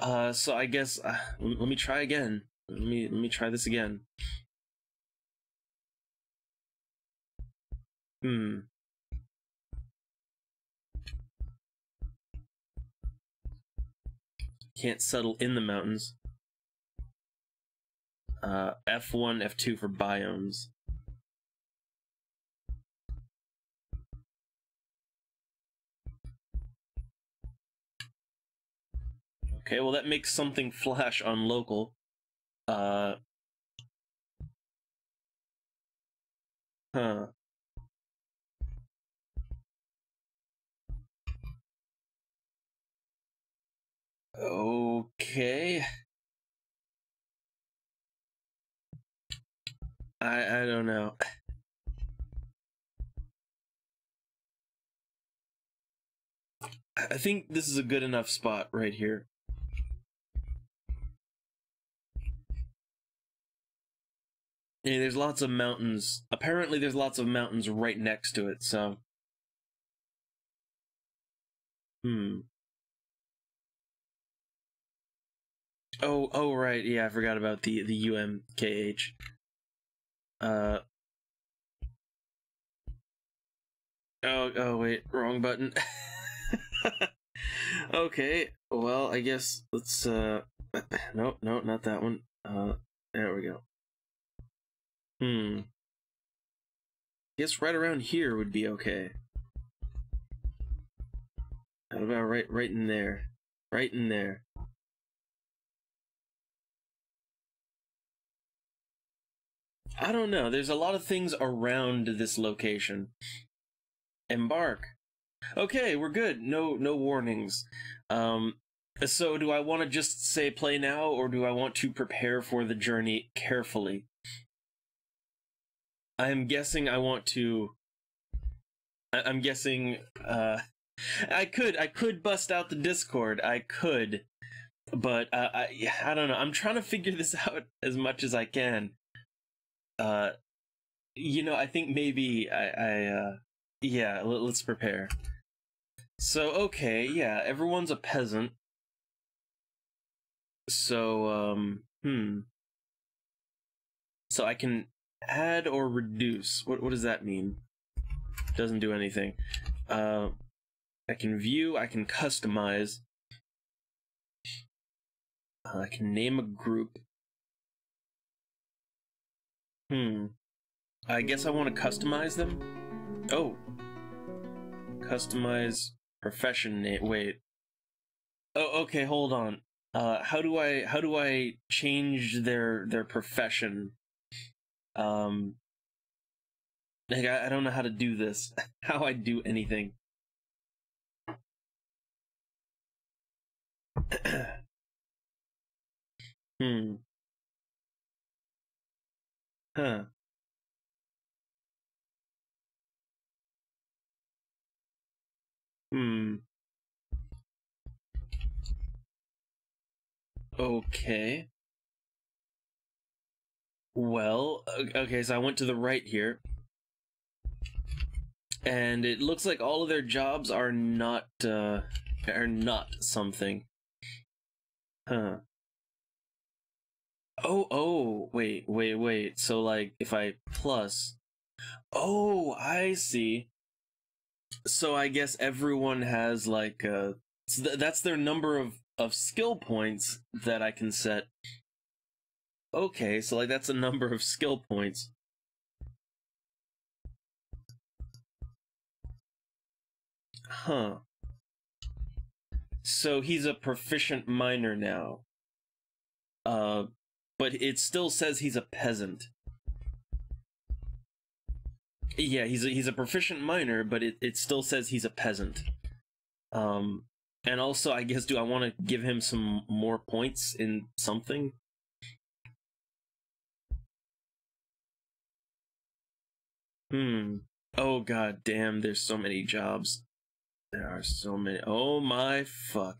Uh, so I guess, uh, let me try again. Let me, let me try this again. Hmm. Can't settle in the mountains. Uh, F1, F2 for biomes. Okay, well that makes something *laughs* flash on local. Uh... Huh. Okay. I I don't know. I think this is a good enough spot right here. Yeah, there's lots of mountains. Apparently, there's lots of mountains right next to it, so. Hmm. Oh, oh, right. Yeah, I forgot about the the UMKH. Uh. Oh, oh, wait, wrong button. *laughs* okay, well, I guess let's. Uh, *clears throat* no, no, not that one. Uh, there we go. Hmm. Guess right around here would be okay. How about right, right in there? Right in there. I don't know. There's a lot of things around this location. Embark. Okay, we're good. No, no warnings. Um, so do I want to just say play now, or do I want to prepare for the journey carefully? I'm guessing I want to. I- I'm guessing. Uh, I could. I could bust out the Discord. I could, but uh, I. I don't know. I'm trying to figure *laughs* this out as much as I can. Uh, you know, I think maybe I. I uh, yeah. Let, let's prepare. So okay, yeah. Everyone's a peasant. So um. Hmm. So I can add or reduce. What what does that mean? Doesn't do anything. Uh, I can view. I can customize. I can name a group. Hmm. I guess I want to customize them. Oh. Customize profession name. Wait. Oh, okay. Hold on. Uh, how do I how do I change their their profession? Um, like I, I don't know how to do this. *laughs* how I do anything. *clears throat* hmm. Huh. Hmm. Okay. Well, okay, so I went to the right here. And it looks like all of their jobs are not, uh, are not something. Huh. Oh, oh, wait, wait, wait. So, like, if I plus. Oh, I see. So I guess everyone has, like, uh, so th that's their number of, of skill points that I can set. Okay, so, like, that's a number of skill points. Huh. So he's a proficient miner now. Uh, but it still says he's a peasant. Yeah, he's a, he's a proficient miner, but it, it still says he's a peasant. Um, and also, I guess, do I want to give him some more points in something? Hmm. Oh god damn, there's so many jobs. There are so many. Oh my fuck.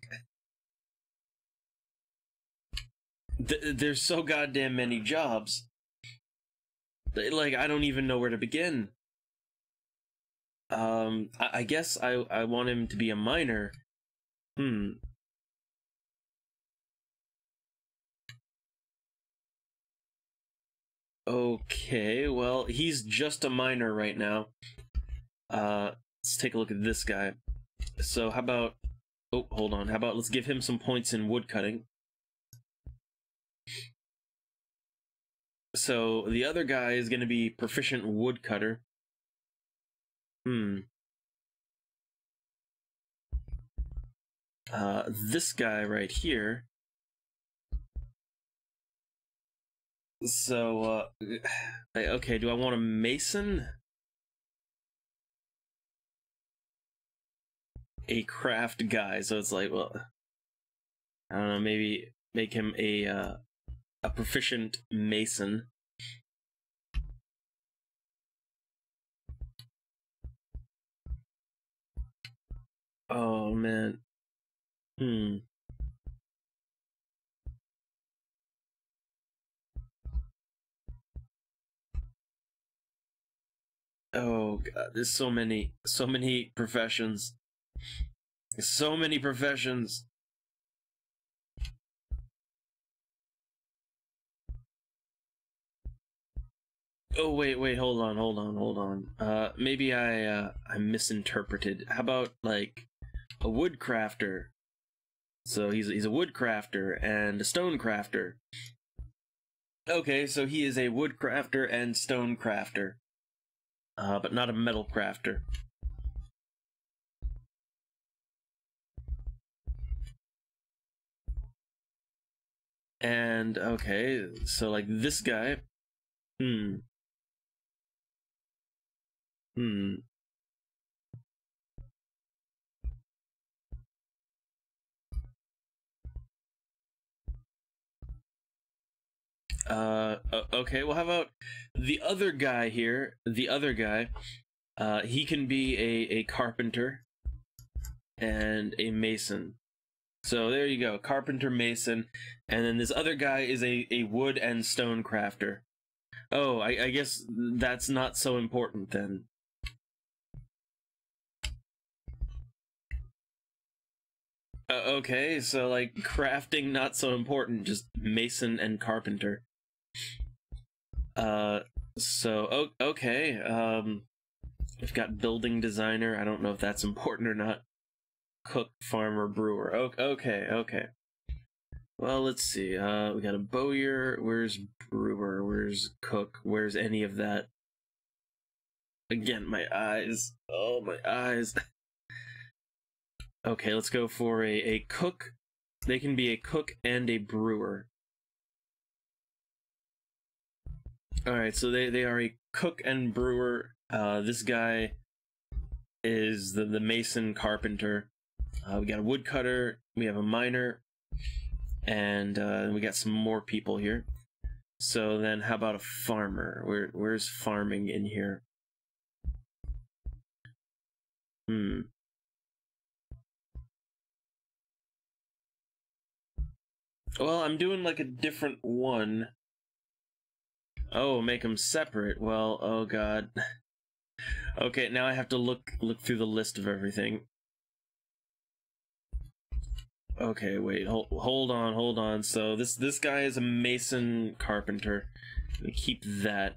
Th there's so goddamn many jobs. Like, I don't even know where to begin. Um, I, I guess I, I want him to be a miner. Hmm. Okay, well, he's just a miner right now. Uh, let's take a look at this guy. So how about... Oh, hold on. How about let's give him some points in woodcutting. So the other guy is going to be proficient woodcutter. Hmm. Uh, this guy right here. So, uh, *sighs* okay, do I want a mason? A craft guy, so it's like, well, I don't know, maybe make him a, uh, a proficient mason. Oh man. Hmm. Oh god, there's so many, so many professions. So many professions. Oh wait, wait, hold on, hold on, hold on. Uh, maybe I uh, I misinterpreted. How about like a woodcrafter? So he's he's a woodcrafter and a stonecrafter. Okay, so he is a woodcrafter and stonecrafter, uh, but not a metal crafter. And okay, so like this guy, hmm, hmm. Uh, okay, well, how about the other guy here? The other guy, uh, he can be a, a carpenter and a mason. So there you go, carpenter, mason, and then this other guy is a, a wood and stone crafter. Oh, I, I guess that's not so important then. Uh, okay, so like crafting not so important, just mason and carpenter. Uh, so oh, okay. Um, we've got building designer. I don't know if that's *laughs* important or not. Cook, farmer, brewer. Okay, okay. Well, let's see. Uh, we got a bowyer. Where's brewer? Where's cook? Where's any of that? Again, my eyes. Oh, my eyes. *laughs* okay, let's go for a, a cook. They can be a cook and a brewer. Alright, so they, they are a cook and brewer. Uh, this guy is the, the mason carpenter. Uh, we got a woodcutter, we have a miner, and uh, we got some more people here. So then how about a farmer? Where Where's farming in here? Hmm. Well, I'm doing like a different one. Oh, make them separate. Well, oh god. *laughs* okay, now I have to look look through the list of everything. Okay, wait, hold, hold on, hold on. So this this guy is a mason carpenter. keep that.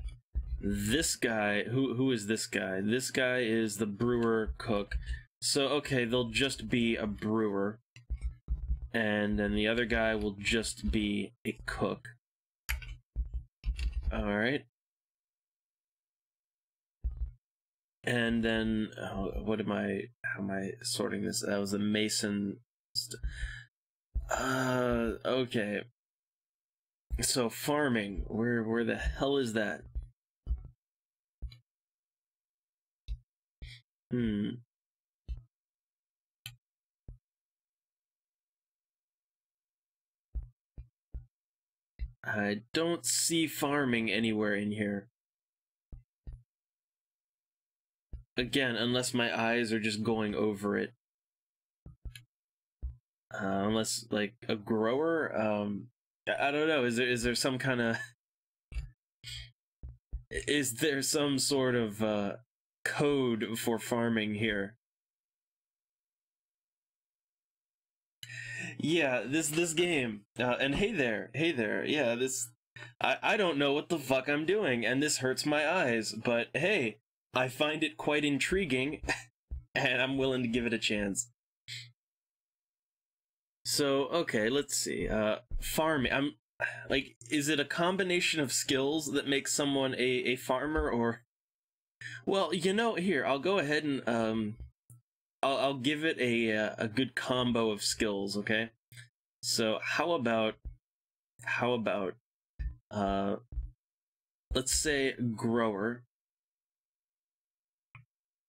This guy, who who is this guy? This guy is the brewer cook. So okay, they'll just be a brewer. And then the other guy will just be a cook. Alright. And then, what am I, how am I sorting this? That was a mason. Uh, okay. So farming, where, where the hell is that? Hmm. I don't see farming anywhere in here. Again, unless my eyes are just going over it. Uh, unless, like, a grower? Um, I don't know. Is there is there some kind of... *laughs* Is there some sort of uh, code for farming here? Yeah, this this game. Uh, and hey there, hey there. Yeah, this. I I don't know what the fuck I'm doing, and this hurts my eyes. But hey, I find it quite intriguing, *laughs* and I'm willing to give it a chance. So okay, let's see. Uh, farming. I'm like, is it a combination of skills that makes someone a a farmer, or? Well, you know, here I'll go ahead and um I'll, I'll give it a uh, a good combo of skills. Okay, so how about how about uh, let's say grower.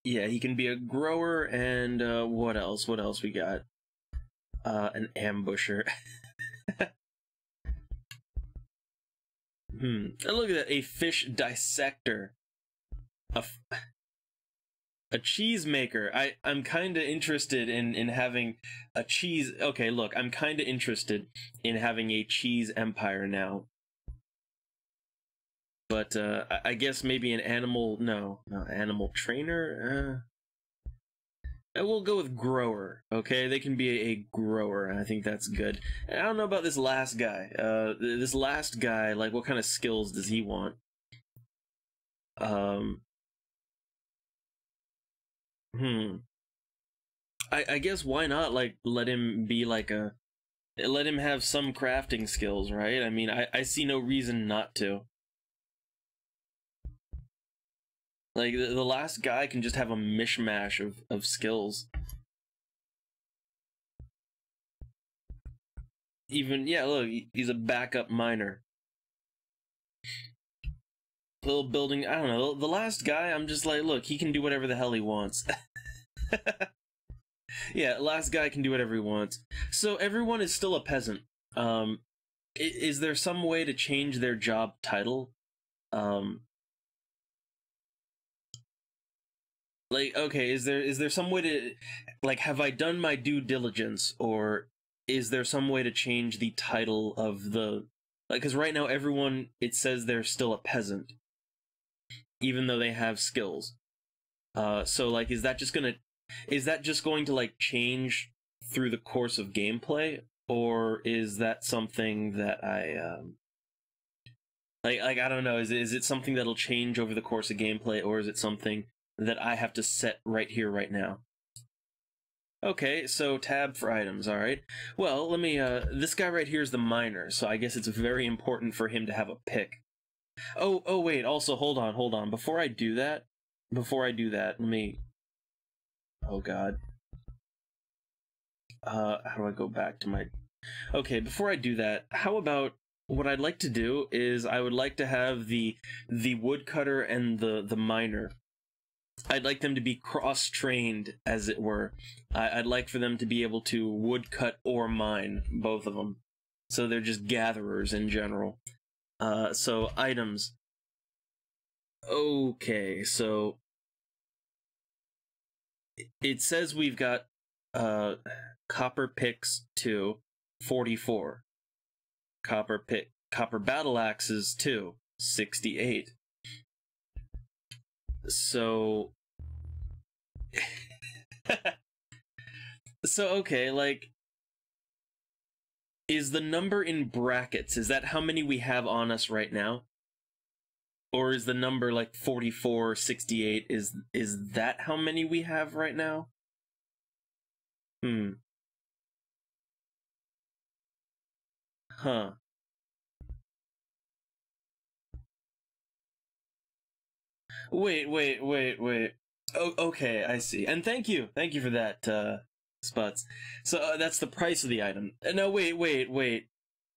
Yeah, he can be a grower, and uh, what else? What else we got? Uh, an ambusher. *laughs* hmm. And look at that, a fish dissector. A a cheese maker. I I'm kind of interested in in having a cheese. Okay, look, I'm kind of interested in having a cheese empire now. But uh, I- guess maybe an animal. No, no, animal trainer. Uh, we'll go with grower. Okay, they can be a, a grower, and I think that's good. I don't know about this last guy. Uh, this last guy, like, what kind of skills does he want? Um. Hmm. I I guess why not like let him be like a let him have some crafting skills, right? I mean, I I see no reason not to. Like the, the last guy can just have a mishmash of of skills. Even yeah, look, he's a backup miner. Little building, I don't know. The last guy, I'm just like, look, he can do whatever the hell he wants. *laughs* yeah, last guy can do whatever he wants. So everyone is still a peasant. Um, is there some way to change their job title? Um, like, okay, is there is there some way to, like, have I done my due diligence, or is there some way to change the title of the, like, because right now everyone it says they're still a peasant, even though they have skills. Uh, so like, is that just gonna, is that just going to like change through the course of gameplay, or is that something that I um, like? Like I don't know. Is it, is it something that'll change over the course of gameplay, or is it something that I have to set right here, right now? Okay, so tab for items, alright. Well, let me, uh, this guy right here is the miner, so I guess it's very important for him to have a pick. Oh, oh wait, also, hold on, hold on. Before I do that, before I do that, let me... Oh god. Uh, how do I go back to my... Okay, before I do that, how about... What I'd like to do is I would like to have the the woodcutter and the the miner I'd like them to be cross trained, as it were. I- I'd like for them to be able to woodcut or mine, both of them. So they're just gatherers in general. Uh, so items. Okay, so it- says we've got uh copper picks 2 44 copper pick copper battle axes 2 68 so *laughs* so okay like is the number in brackets is that how many we have on us right now or is the number like 44 68 is is that how many we have right now hmm huh Wait, wait, wait, wait. Oh, okay, I see. And thank you, thank you for that, uh, Sputs. So uh, that's the price of the item. Uh, No, wait, wait, wait.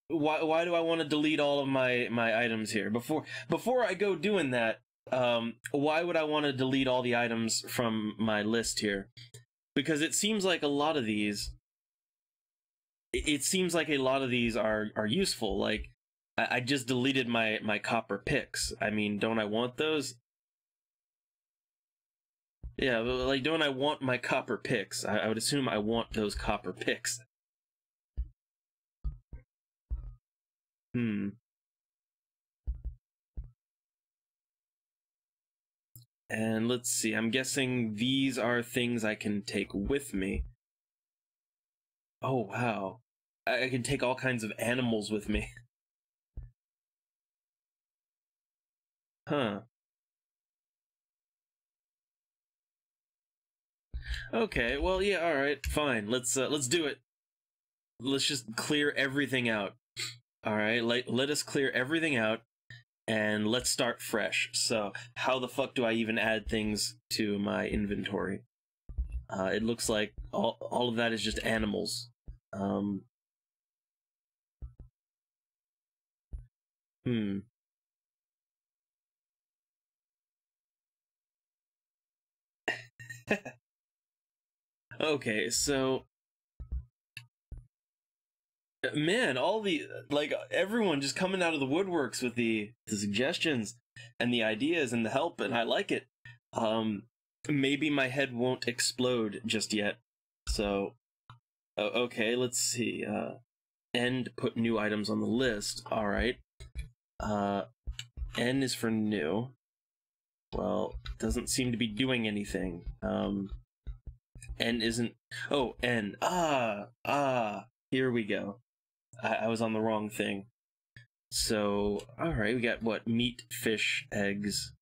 Why, why do I want to delete all of my my items here before before I go doing that? Um, why would I want to delete all the items from my list here? Because it seems like a lot of these. It it seems like a lot of these are are useful. Like I, I just deleted my my copper picks. I mean, don't I want those? Yeah, but, like, don't I want my copper picks? I, I would assume I want those copper picks. Hmm. And let's see, I'm guessing these are things I can take with me. Oh, wow. I, I can take all kinds of animals with me. *laughs* Huh. Okay, well, yeah, all right, fine. Let's uh, let's do it. Let's just clear everything out. All right, let let us clear everything out, and let's start fresh. So, how the fuck do I even add things to my inventory? Uh, it looks like all all of that is just animals. Um. Hmm. *laughs* Okay, so man, all the like everyone just coming out of the woodworks with the the suggestions and the ideas and the help, and I like it. Um, maybe my head won't explode just yet. So, okay, let's see. Uh, end put new items on the list. All right. Uh, N is for new. Well, doesn't seem to be doing anything. Um, N isn't. Oh, N. Ah, ah. Here we go. I, I was on the wrong thing. So, all right, we got what? Meat, fish, eggs.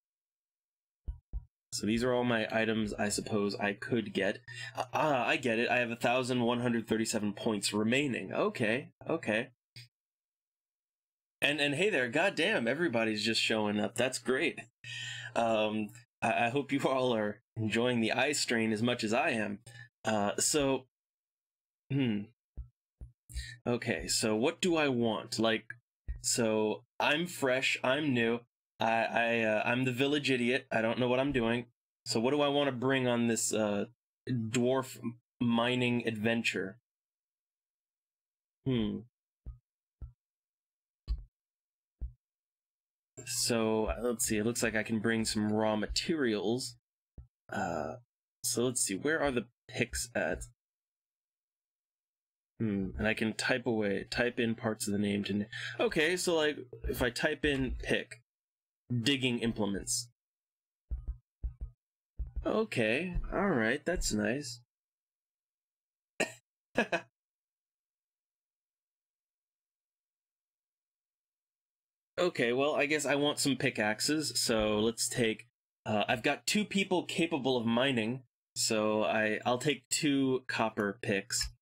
So these are all my items I suppose I could get. Ah, I get it. I have 1,137 points remaining. Okay, okay. And and hey there, goddamn, everybody's just showing up. That's great. Um, I, I hope you all are enjoying the eye strain as much as I am. Uh, so, hmm. Okay, so what do I want? Like, so I'm fresh, I'm new. I I uh, I'm the village idiot. I don't know what I'm doing. So what do I want to bring on this uh, dwarf mining adventure? Hmm. So uh, let's see. It looks like I can bring some raw materials. Uh, so let's see. Where are the picks at? Hmm. And I can type away, type in parts of the name to. Okay, so like if I type in pick, digging implements. Okay, alright, that's nice. *laughs* okay, well, I guess I want some pickaxes, so let's take... Uh, I've got two people capable of mining, so I, I'll take two copper picks.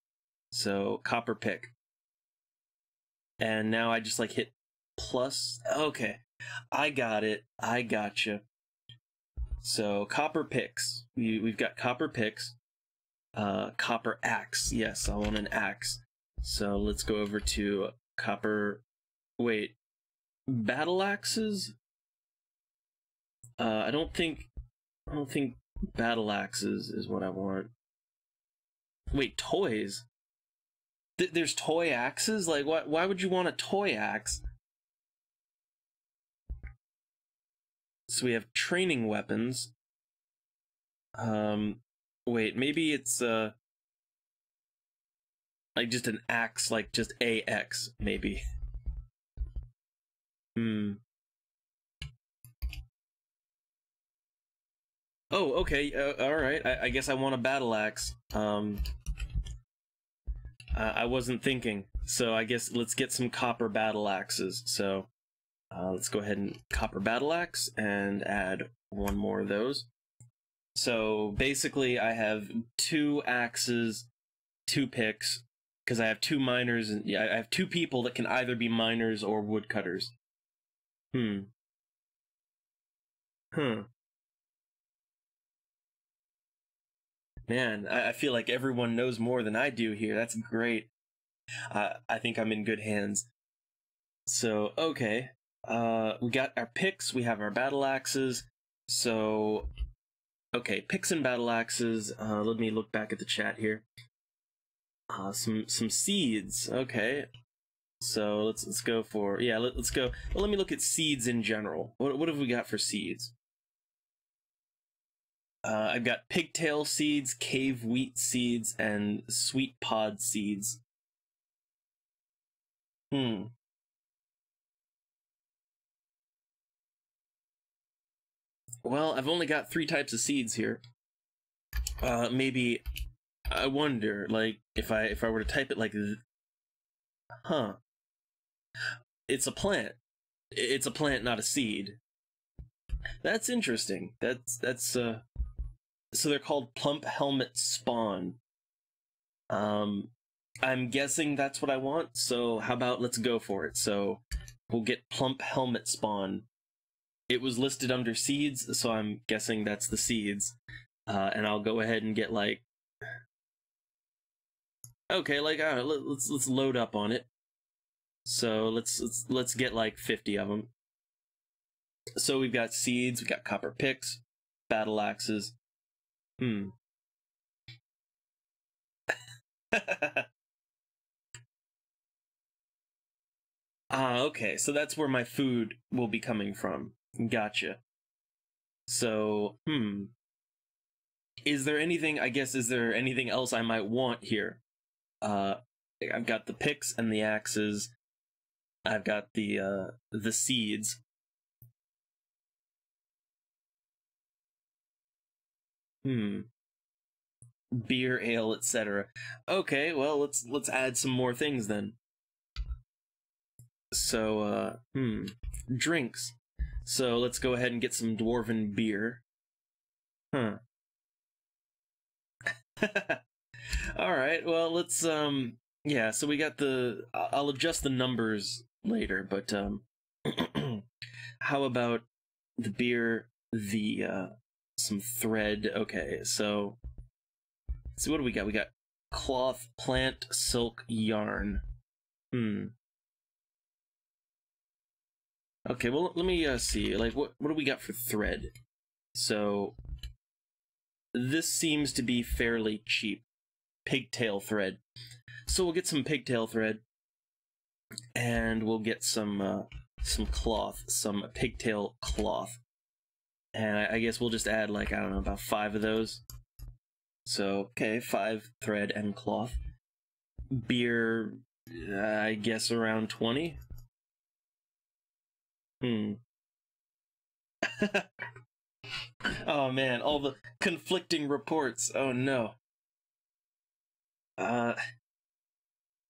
So, copper pick. And now I just, like, hit plus... Okay, I got it. I gotcha. So copper picks. We we've got copper picks. Uh, copper axe. Yes, I want an axe. So let's go over to copper. Wait, battle axes. Uh, I don't think. I don't think battle axes is what I want. Wait, toys. Th there's toy axes. Like, why? Why would you want a toy axe? So we have training weapons. Um, wait, maybe it's uh, like just an axe, like just AX, maybe. Hmm. Oh, okay. Uh, all right. I, I, guess I want a battle axe. Um, I wasn't thinking, so I guess let's get some copper battle axes. So, uh, let's go ahead and copper battle axe and add one more of those. So basically, I have two axes, two picks, because I have two miners, and yeah, I have two people that can either be miners or woodcutters. Hmm. Huh. Man, I, I feel like everyone knows more than I do here. That's great. Uh, I think I'm in good hands. So, okay. Uh, we got our picks, we have our battle axes. So, okay, picks and battle axes. Uh, let me look back at the chat here. Uh, some some seeds. Okay, so let's let's go for yeah. Let, us go. Well, let me look at seeds in general. What what have we got for seeds? Uh, I've got pigtail seeds, cave wheat seeds, and sweet pod seeds. Hmm. Well, I've only got three types of seeds here. Uh, maybe I wonder, like, if I if I were to type it like, huh? It's a plant. It's a plant, not a seed. That's interesting. That's that's uh. So they're called plump helmet spawn. Um, I'm guessing that's what I want. So how about let's go for it. So we'll get plump helmet spawn it was listed under seeds, so I'm guessing that's the seeds. Uh, and I'll go ahead and get like, okay, like all right, let, let's let's load up on it. So let's let's let's get like 50 of them. So we've got seeds, we've got copper picks, battle axes. Hmm. *laughs* Ah, okay. So that's where my food will be coming from. Gotcha. So, hmm. is there anything? I guess is there anything else I might want here? Uh, I've got the picks and the axes. I've got the uh the seeds. Hmm. Beer, ale, etc. Okay, well let's let's add some more things then. So uh hmm. Drinks. So let's go ahead and get some dwarven beer. Huh. *laughs* Alright, well let's um yeah, so we got the I'll adjust the numbers later, but um *clears throat* how about the beer, the uh some thread. Okay, so so what do we got? We got cloth, plant, silk, yarn. Hmm. Okay, well let me uh, see. Like what what do we got for thread? So this seems to be fairly cheap. Pigtail thread. So we'll get some pigtail thread and we'll get some uh, some cloth, some pigtail cloth. And I, guess we'll just add like, I don't know, about five of those. So, okay, five thread and cloth. Beer, uh, I guess around 20. Hmm. *laughs* oh man, all the conflicting reports. Oh no. Uh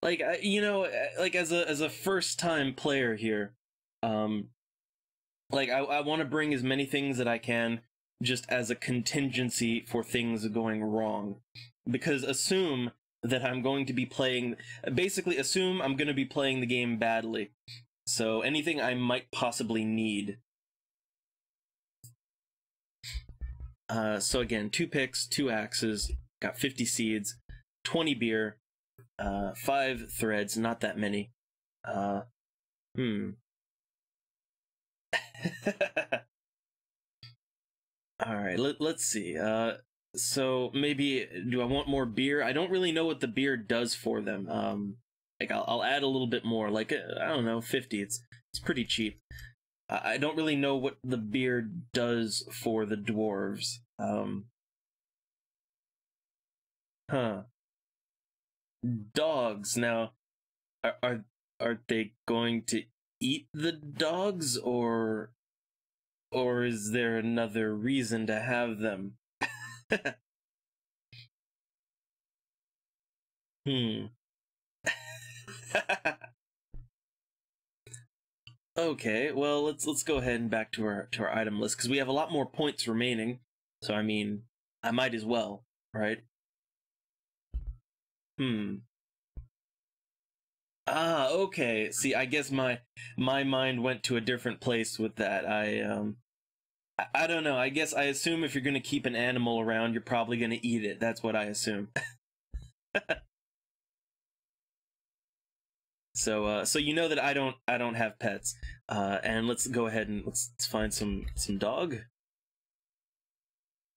like I, you know, like as a as a first time player here, um like I, I want to bring as many things that I can just as a contingency for things going wrong. Because assume that I'm going to be playing basically assume I'm going to be playing the game badly. So anything I might possibly need. Uh, so again, two picks, two axes, got 50 seeds, 20 beer, uh, five threads, not that many. Uh, hmm. *laughs* All right, let, let's see. Uh, so maybe do I want more beer? I don't really know what the beer does for them. Um, like I'll, I'll add a little bit more. Like uh, I don't know, fifty. It's it's pretty cheap. I don't really know what the beer does for the dwarves. Um, huh. Dogs now. Are are are they going to eat the dogs or or is there another reason to have them? *laughs* hmm. *laughs* okay, well let's let's go ahead and back to our to our item list because we have a lot more points remaining. So I mean, I might as well, right? Hmm. Ah, okay. See, I guess my my mind went to a different place with that. I um I, don't know. I guess I assume if you're going to keep an animal around, you're probably going to eat it. That's what I assume. *laughs* so uh so you know that I don't I don't have pets. Uh and let's go ahead and let's, let's find some some dog.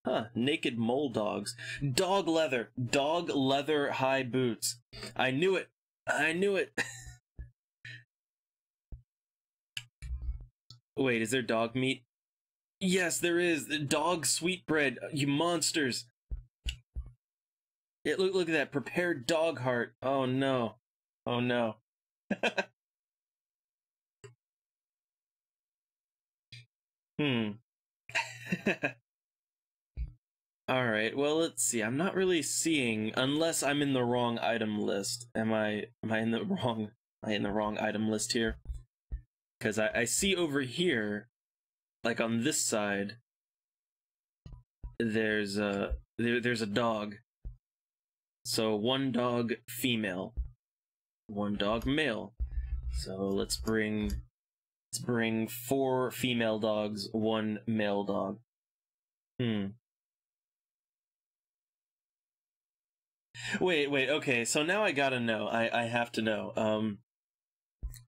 Huh, naked mole dogs. Dog leather. Dog leather high boots. I knew it. I knew it. Wait, is there dog meat? Yes, there is. Dog sweetbread. You monsters. It look look at that prepared dog heart. Oh no. Oh no. *laughs* hmm. *laughs* All right. Well, let's see. I'm not really seeing unless I'm in the wrong item list. Am I am I in the *laughs* wrong am I in the wrong item list here? Cuz I I see over here like on this side there's a there, there's a dog. So one dog female, one dog male. So let's bring let's bring four female dogs, one male dog. Hmm. Wait, wait, okay, so now I gotta know. I, I have to know. Um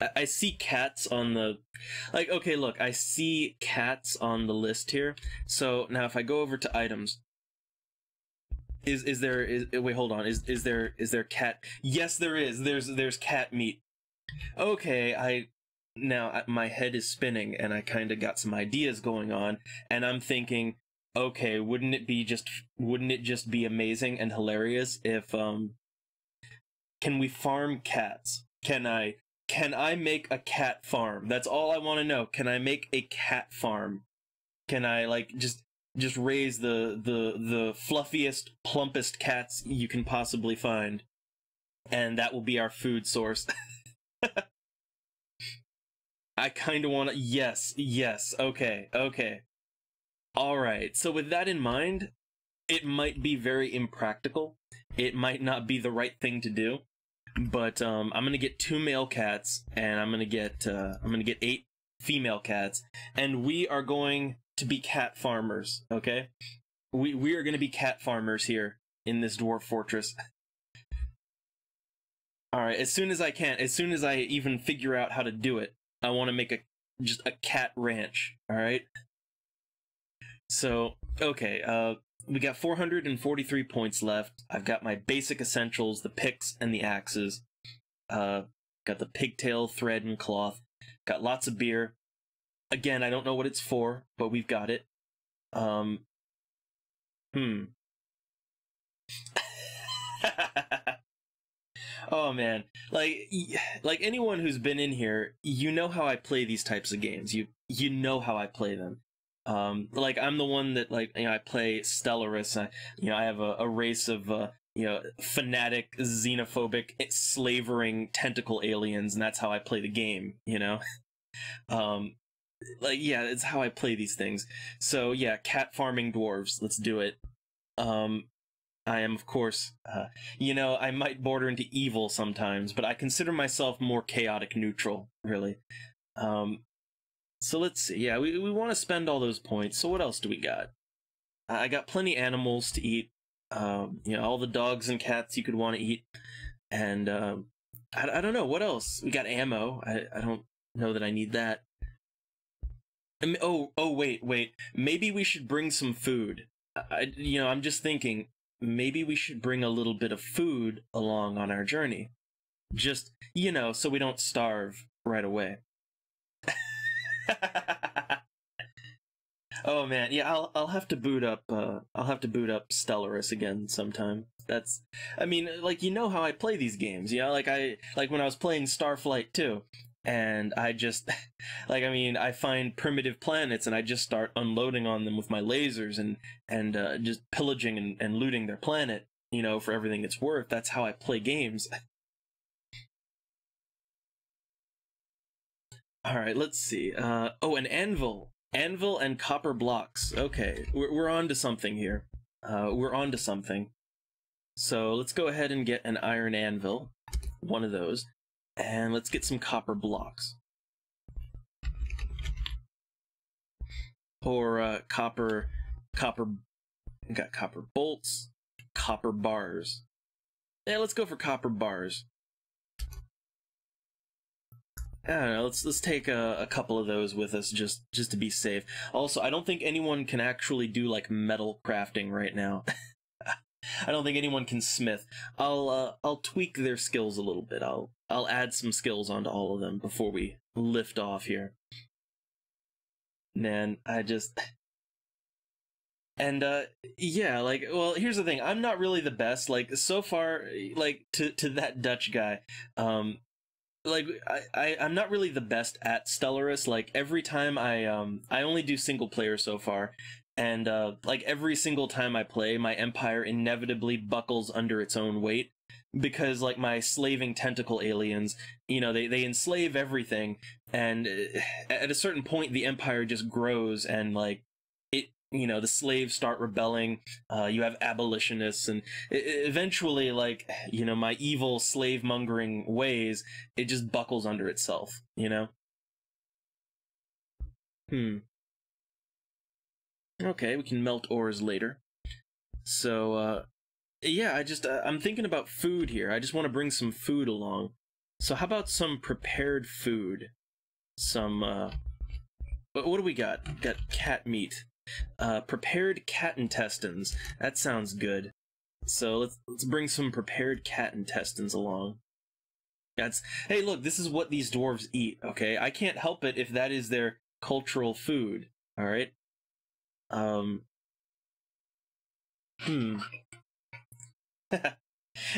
I, I see cats on the like okay, look, I see cats on the list here. So now if I go over to items, is is there is wait, hold on. Is is there is there cat Yes, there is. There's there's cat meat. Okay, I now my head is spinning and I kind of got some ideas going on and I'm thinking okay, wouldn't it be just wouldn't it just be amazing and hilarious if um can we farm cats? Can I can I make a cat farm? That's all I want to know. Can I make a cat farm? Can I like just just raise the the the fluffiest, plumpest cats you can possibly find? And that will be our food source. *laughs* I kind of want to yes, yes. Okay. Okay. All right. So with that in mind, it might be very impractical. It might not be the right thing to do. But um, I'm gonna get two male cats, and I'm gonna get uh, I'm gonna get eight female cats, and we are going to be cat farmers. Okay, we we are gonna be cat farmers here in this dwarf fortress. All right, as soon as I can, as soon as I even figure out how to do it, I want to make a just a cat ranch. All right. So okay, uh, we got 443 points left. I've got my basic essentials, the picks and the axes. Uh, got the pigtail, thread, and cloth. Got lots of beer. Again, I don't know what it's for, but we've got it. Um, hmm. *laughs* oh man, like like anyone who's been in here, you know how I play these types of games. You you know how I play them. Um, like I'm the one that like you know I play Stellaris. I, you know I have a, a race of uh, you know fanatic, xenophobic, slavering tentacle aliens, and that's how I play the game. You know, um, like yeah, it's how I play these things. So yeah, cat farming dwarves. Let's do it. Um, I am, of course, uh, you know, I might border into evil sometimes, but I consider myself more chaotic neutral, really. Um, so let's see. Yeah, we, we want to spend all those points. So what else do we got? I got plenty animals to eat. Um, you know, all the dogs and cats you could want to eat. And um, I, I don't know. What else? We got ammo. I, I don't know that I need that. oh, oh, wait, wait. Maybe we should bring some food. I, you know, I'm just thinking, maybe we should bring a little bit of food along on our journey. Just, you know, so we don't starve right away. *laughs* oh man, yeah, I'll I'll have to boot up uh I'll have to boot up Stellaris again sometime. That's I mean, like you know how I play these games, you know, like I like when I was playing Starflight too. And I just *laughs* like I mean, I find primitive planets and I just start unloading on them with my lasers and and uh, just pillaging and, and looting their planet, you know, for everything it's worth. That's how I play games. All right, let's see. Uh, oh, an anvil. Anvil and copper blocks. Okay, we're, we're on to something here. Uh, we're on to something. So let's go ahead and get an iron anvil, one of those, and let's get some copper blocks. Or uh, copper, copper, got copper bolts, copper bars. Yeah, let's go for copper bars. I don't know. Let's let's take a, a couple of those with us just just to be safe. Also, I don't think anyone can actually do like metal crafting right now. *laughs* I don't think anyone can smith. I'll uh, I'll tweak their skills a little bit. I'll I'll add some skills onto all of them before we lift off here. Man, I just *sighs* and uh yeah, like well, here's the thing. I'm not really the best. Like so far like to to that Dutch guy. Um like I, I i'm not really the best at stellaris. Like every time i um i only do single player so far. And uh like every single time i play my empire inevitably buckles under its own weight because like my slaving tentacle aliens you know they they enslave everything. And uh, at a certain point the empire just grows and like you know the slaves start rebelling uh, you have abolitionists and eventually like you know my evil slave mongering ways it just buckles under itself you know? Hmm. Okay we can melt ores later. So uh yeah i just uh, i'm thinking about food here. I just want to bring some food along. So how about some prepared food? Some uh what do we got? Got cat meat uh, prepared cat intestines. That sounds good. So let's let's bring some prepared cat intestines along. That's hey, look, this is what these dwarves eat. Okay, I can't help it if that is their cultural food. All right. Um, Hmm. *laughs*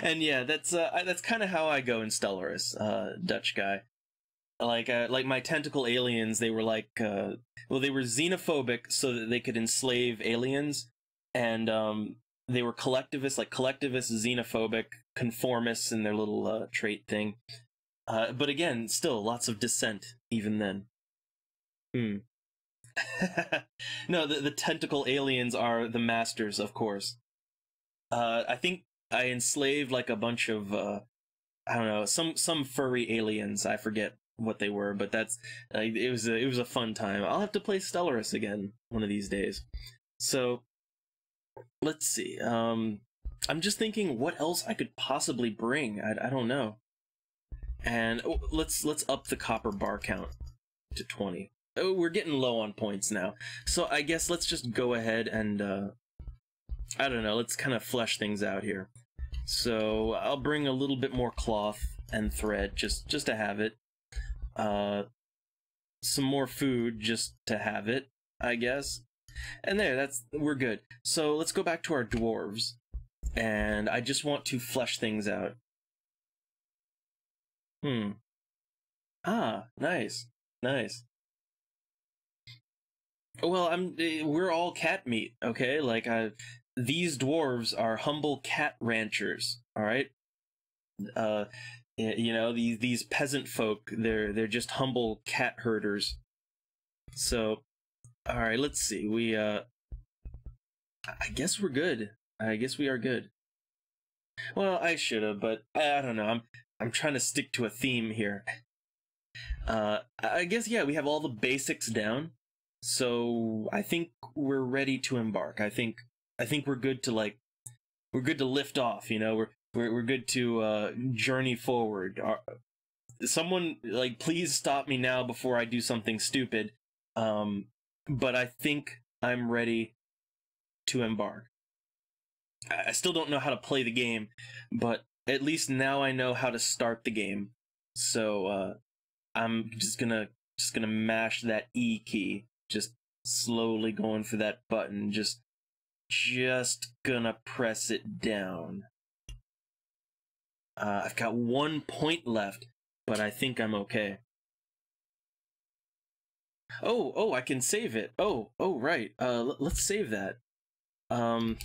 and yeah, that's uh, that's kind of how I go in Stellaris, uh, Dutch guy. Like uh, like my tentacle aliens, they were like uh, well, they were xenophobic so that they could enslave aliens, and um, they were collectivists, like collectivist, xenophobic, conformists in their little uh, trait thing. Uh, but again, still lots of dissent even then. Hmm. *laughs* no, the, the tentacle aliens are the masters, of course. Uh, I think I enslaved like a bunch of uh, I don't know some some furry aliens. I forget what they were, but that's uh, it was a, it was a fun time. I'll have to play Stellaris again one of these days. So let's see. Um, I'm just thinking what else I could possibly bring. I, I don't know. And oh, let's let's up the copper bar count to 20. Oh, we're getting low on points now. So I guess let's just go ahead and uh, I don't know, let's kind of flesh things out here. So I'll bring a little bit more cloth and thread just just to have it. Uh some more food just to have it, I guess. And there, that's we're good. So let's go back to our dwarves. And I just want to flesh things out. Hmm. Ah, nice. Nice. Well, I'm eh, we're all cat meat, okay? Like I these dwarves are humble cat ranchers, all right? Uh you know, these these peasant folk, they're they're just humble cat herders. So all right, let's see. We uh I guess we're good. I guess we are good. Well, I should have, but I, don't know. I'm I'm trying to stick to a theme here. Uh I guess yeah, we have all the basics down. So I think we're ready to embark. I think I think we're good to like we're good to lift off, you know. We're we're we're good to uh journey forward. Someone like please stop me now before I do something stupid. Um but I think I'm ready to embark. I still don't know how to play the game, but at least now I know how to start the game. So uh, I'm just gonna just gonna mash that E key, just slowly going for that button, just just gonna press it down. Uh, I've got one point left, but I think I'm okay. Oh, oh, I can save it. Oh, oh, right. Uh, let's save that. Um,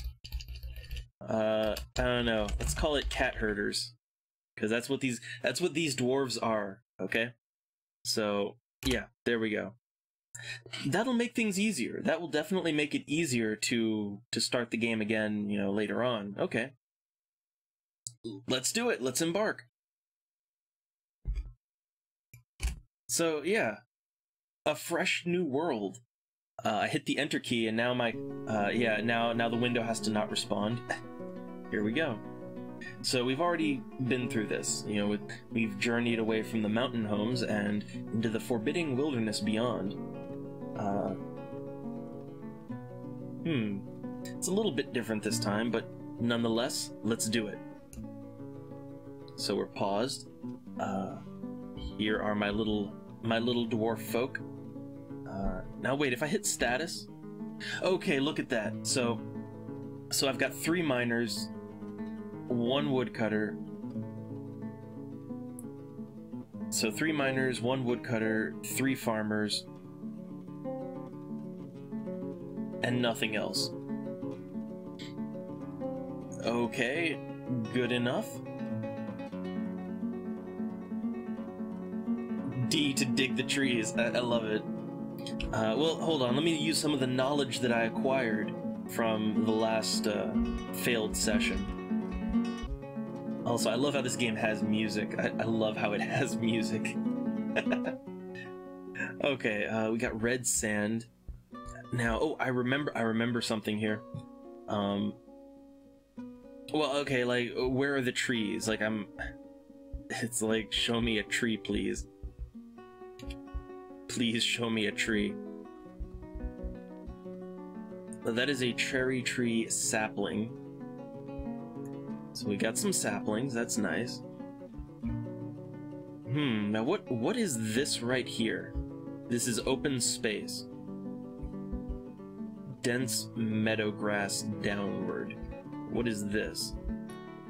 uh, I don't know. Let's call it cat herders, because that's what these that's what these dwarves are. Okay, so yeah, there we go. That'll make things easier. That will definitely make it easier to to start the game again. You know, later on. Okay, let's do it. Let's embark. So yeah, a fresh new world. Uh, I hit the enter key and now my, uh, yeah, now, now the window has to not respond. *laughs* Here we go. So we've already been through this, you know, we've journeyed away from the mountain homes and into the forbidding wilderness beyond. Uh, hmm, it's a little bit different this time, but nonetheless, let's do it. So we're paused. Uh, here are my little, my little dwarf folk. Uh, now wait, if I hit status, okay, look at that. So, so I've got three miners, one woodcutter. So three miners, one woodcutter, three farmers, and nothing else. Okay, good enough. D to dig the trees. I, I love it. Uh, well, hold on. Let me use some of the knowledge that I acquired from the last uh, failed session. Also, I love how this game has music. I, I love how it *laughs* has music. *laughs* okay, uh, we got red sand. Now, oh, I remember. I remember something here. Um. Well, okay, like, where are the trees? Like, I'm. *laughs* It's like, show me a tree, please. Please show me a tree. That is a cherry tree sapling. So we got some saplings, that's nice. Hmm, now what what is this right here? This is open space. Dense meadow grass downward. What is this?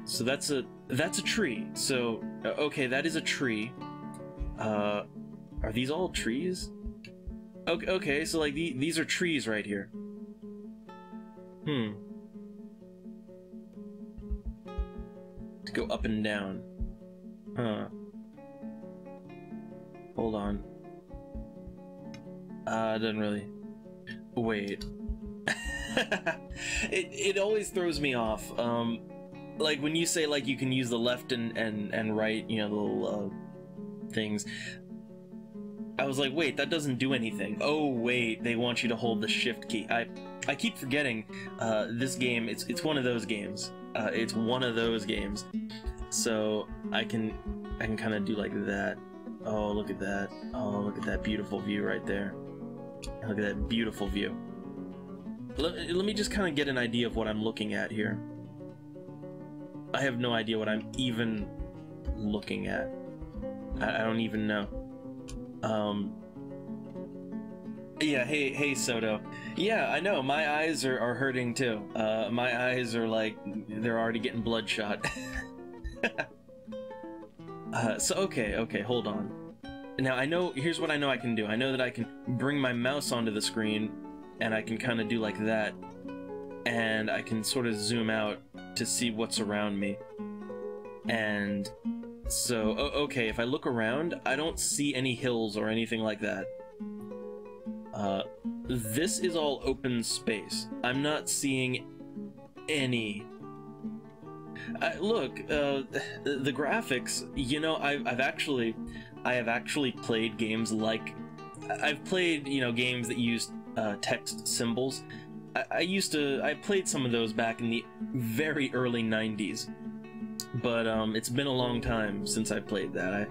So that's a that's a tree. So uh, okay, that is a tree. Uh, are these all trees? Okay, okay so like the, these are trees right here. Hmm. To go up and down. Huh. Hold on. Uh, doesn't really. Wait. *laughs* it it always throws me off. Um, like when you say like you can use the left and and and right, you know, the little uh, things. I was like, wait, that doesn't do anything. Oh wait, they want you to hold the shift key. I I keep forgetting. Uh, this game, it's it's one of those games. Uh, it's one of those games. So I can I can kind of do like that. Oh, look at that. Oh, look at that beautiful view right there. Look at that beautiful view. Let, let me just kind of get an idea of what I'm looking at here. I have no idea what I'm even looking at. I, I don't even know. Um. Yeah, hey, hey, Soto. Yeah, I know, my eyes are, are hurting too. Uh, my eyes are like, they're already getting bloodshot. *laughs* uh, so, okay, okay, hold on. Now, I know, here's what I know I can do. I know that I can bring my mouse onto the screen, and I can kind of do like that, and I can sort of zoom out to see what's around me. And so, okay, if I look around, I don't see any hills or anything like that. Uh, this is all open space. I'm not seeing any. I, look, uh, the graphics. You know, I've, I've actually, I have actually played games like, I've played you know games that use uh, text symbols. I, I used to, I played some of those back in the very early '90s but um, it's been a long time since I played that. I,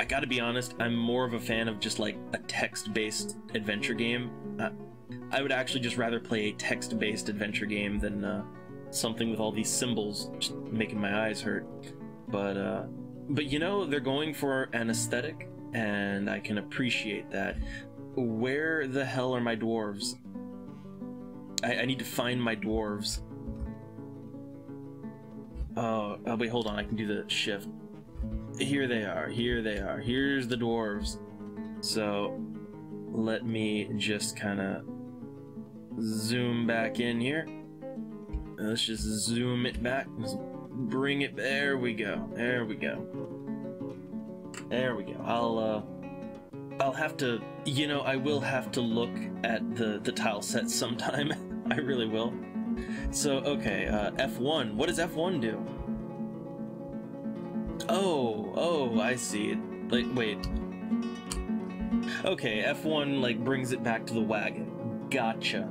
I gotta be honest, I'm more of a fan of just like a text-based adventure game. I, I would actually just rather play a text-based adventure game than uh, something with all these symbols just making my eyes hurt. But uh, but you know, they're going for an aesthetic, and I can appreciate that. Where the hell are my dwarves? I, I need to find my dwarves. Oh, oh, wait, hold on. I can do the shift. Here they are. Here they are. Here's the dwarves. So, let me just kind of zoom back in here. Let's just zoom it back. Let's bring it. There we go. There we go. There we go. I'll, uh, I'll have to, you know, I will have to look at the, the tile set sometime. *laughs* I really will. So, okay, uh, F1. What does F1 do? Oh, oh, I see. Like, wait. Okay, F1, like, brings it back to the wagon. Gotcha.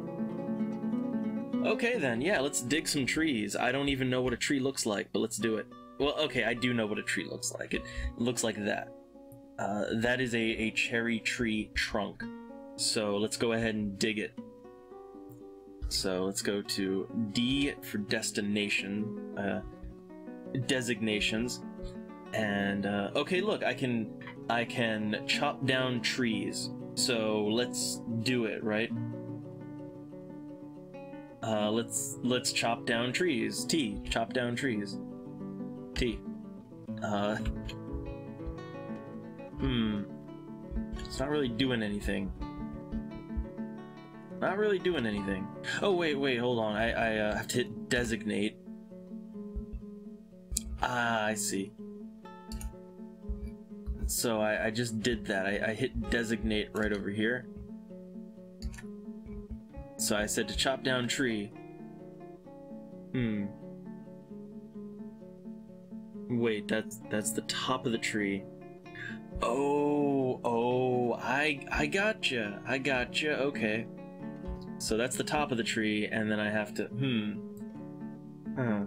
Okay then, yeah, let's dig some trees. I don't even know what a tree looks like, but let's do it. Well, okay, I do know what a tree looks like. It looks like that. Uh, that is a, a cherry tree trunk. So let's go ahead and dig it. So let's go to D for destination, uh, designations, and uh, okay, look, I can I can chop down trees. So let's do it, right? Uh, let's let's chop down trees. T, chop down trees. T. Uh. Hmm. It's not really doing anything. Not really doing anything. Oh, wait, wait, hold on. I, I uh, have to hit designate. Ah, I see. So I, I just did that. I, I hit designate right over here. So I said to chop down tree. Hmm. Wait, that's that's the top of the tree. Oh, oh, I I gotcha. I gotcha. Okay. So that's the top of the tree, and then I have to, hmm. Huh.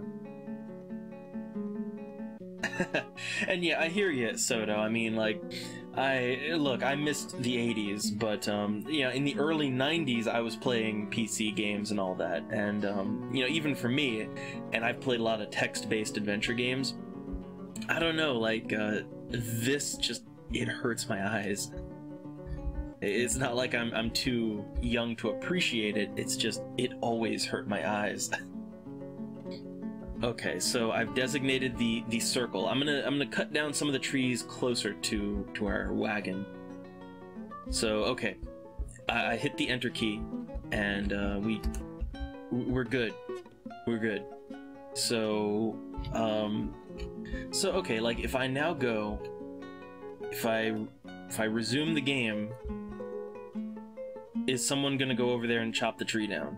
*laughs* and yeah, I hear you, Soto. I mean, like, I look, I missed the '80s, but um, you know, in the early '90s, I was playing PC games and all that, and um, you know, even for me, and I've played a lot of text-based adventure games. I don't know, like, uh, this just it hurts my eyes. It's not like I'm I'm too young to appreciate it. It's just it always hurt my eyes. Okay, so I've designated the the circle. I'm gonna I'm gonna cut down some of the trees closer to to our wagon. So okay, I, I hit the enter key, and uh, we we're good. We're good. So um, so okay, like if I now go, if I if I resume the game, is someone gonna go over there and chop the tree down?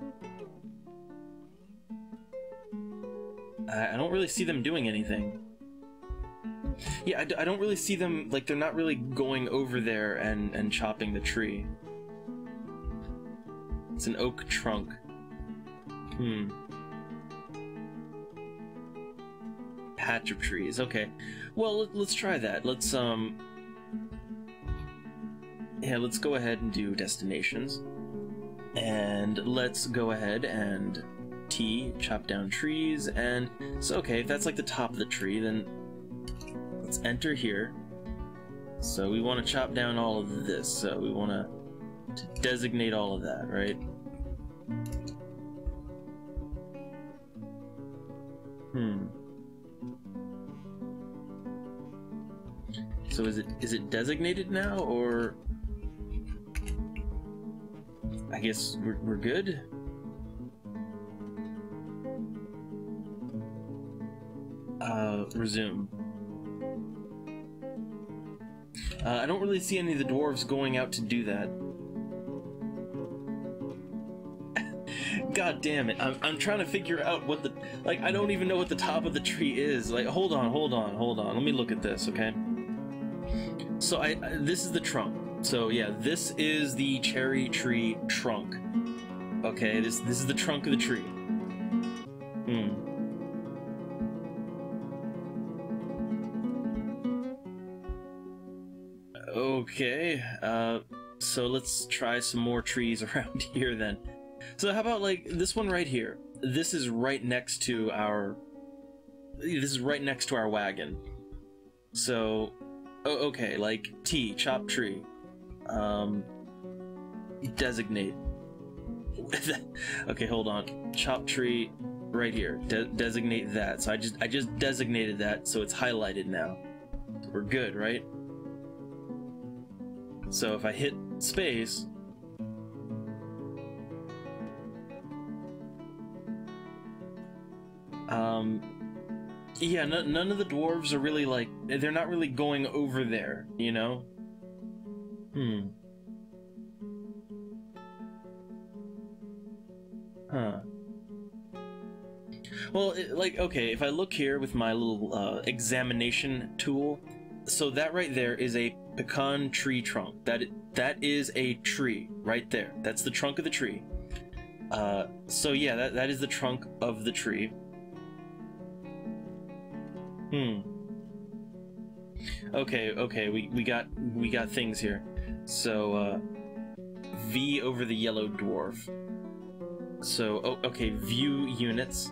I, I don't really see them doing anything. Yeah, I, d- I don't really see them, like, they're not really going over there and, and chopping the tree. It's an oak trunk. Hmm. Patch of trees, okay. Well, let, let's try that. Let's, um... Yeah, let's go ahead and do destinations. And let's go ahead and T, chop down trees, and so okay, if that's like the top of the tree, then let's enter here. So we want to chop down all of this, so we want to designate all of that, right? Hmm. So is it is it designated now, or I guess we're, we're good? Uh, resume. Uh, I don't really see any of the dwarves going out to do that. *laughs* God damn it. I'm, I'm trying to figure out what the... Like, I don't even know what the top of the tree is. Like, hold on, hold on, hold on. Let me look at this, okay? So, I, I this is the trunk. So, yeah, this is the cherry tree trunk. Okay, this, this is the trunk of the tree. Hmm. Okay, uh, so let's try some more trees *laughs* around here then. So how about like this one right here? This is right next to our. This is right next to our wagon. So, oh, okay, like T, chop tree. Um, designate. *laughs* okay, hold on. Chop tree, right here. De designate that. So I just I just designated that, so it's highlighted now. We're good, right? So if I hit space, um, yeah, no, none of the dwarves are really like, they're not really going over there, you know? Hmm. Huh. Well, it, like, okay, if I look here with my little uh, examination tool, so that right there is a pecan tree trunk. That that is a tree right there. That's the trunk of the tree. Uh, so yeah, that that is the trunk of the tree. Hmm. Okay, okay, we we got we got things here. So uh, V over the yellow dwarf. So oh, okay, view units.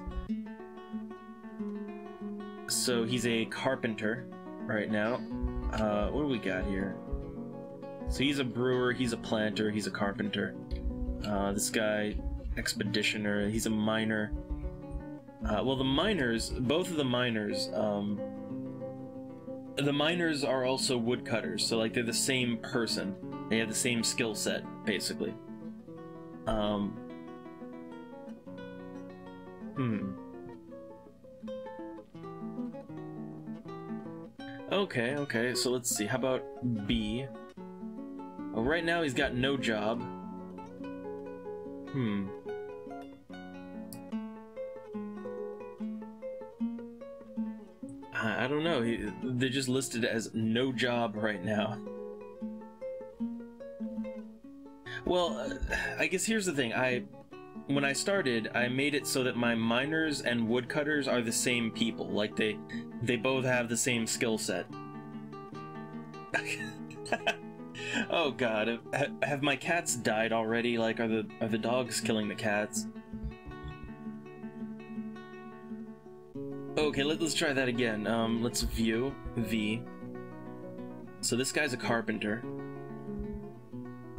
So he's a carpenter right now. Uh, what do we got here? So he's a brewer, he's a planter, he's a carpenter. Uh, this guy, expeditioner, he's a miner. Uh, well, the miners, both of the miners, um, the miners are also woodcutters, so like they're the same person. They have the same skill set, basically. Um, hmm. Okay, okay, so let's see. How about B? Well, right now he's got no job. Hmm. I, don't know. He, they're just listed as no job right now. Well, uh, I guess here's the thing. I when I started, I made it so that my miners and woodcutters are the same people. Like they they both have the same skill set. *laughs* oh god, have, have my cats died already? Like are the are the dogs killing the cats? Okay, let, us try that again. Um, let's view V. So this guy's a carpenter.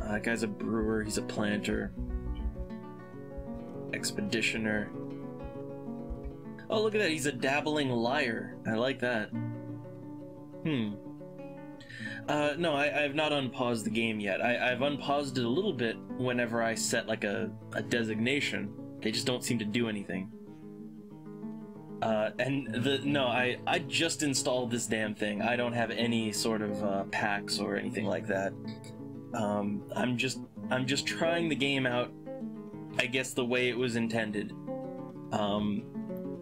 Uh, that guy's a brewer. He's a planter expeditioner. Oh, look at that. He's a dabbling liar. I like that. Hmm. Uh, no, I, have not unpaused the game yet. I, I've unpaused it a little bit whenever I set like a, a designation. They just don't seem to do anything. Uh, and the no, I I just installed this damn thing. I don't have any sort of uh, packs or anything like that. Um, I'm just I'm just trying the game out. I guess the way it was intended. Um,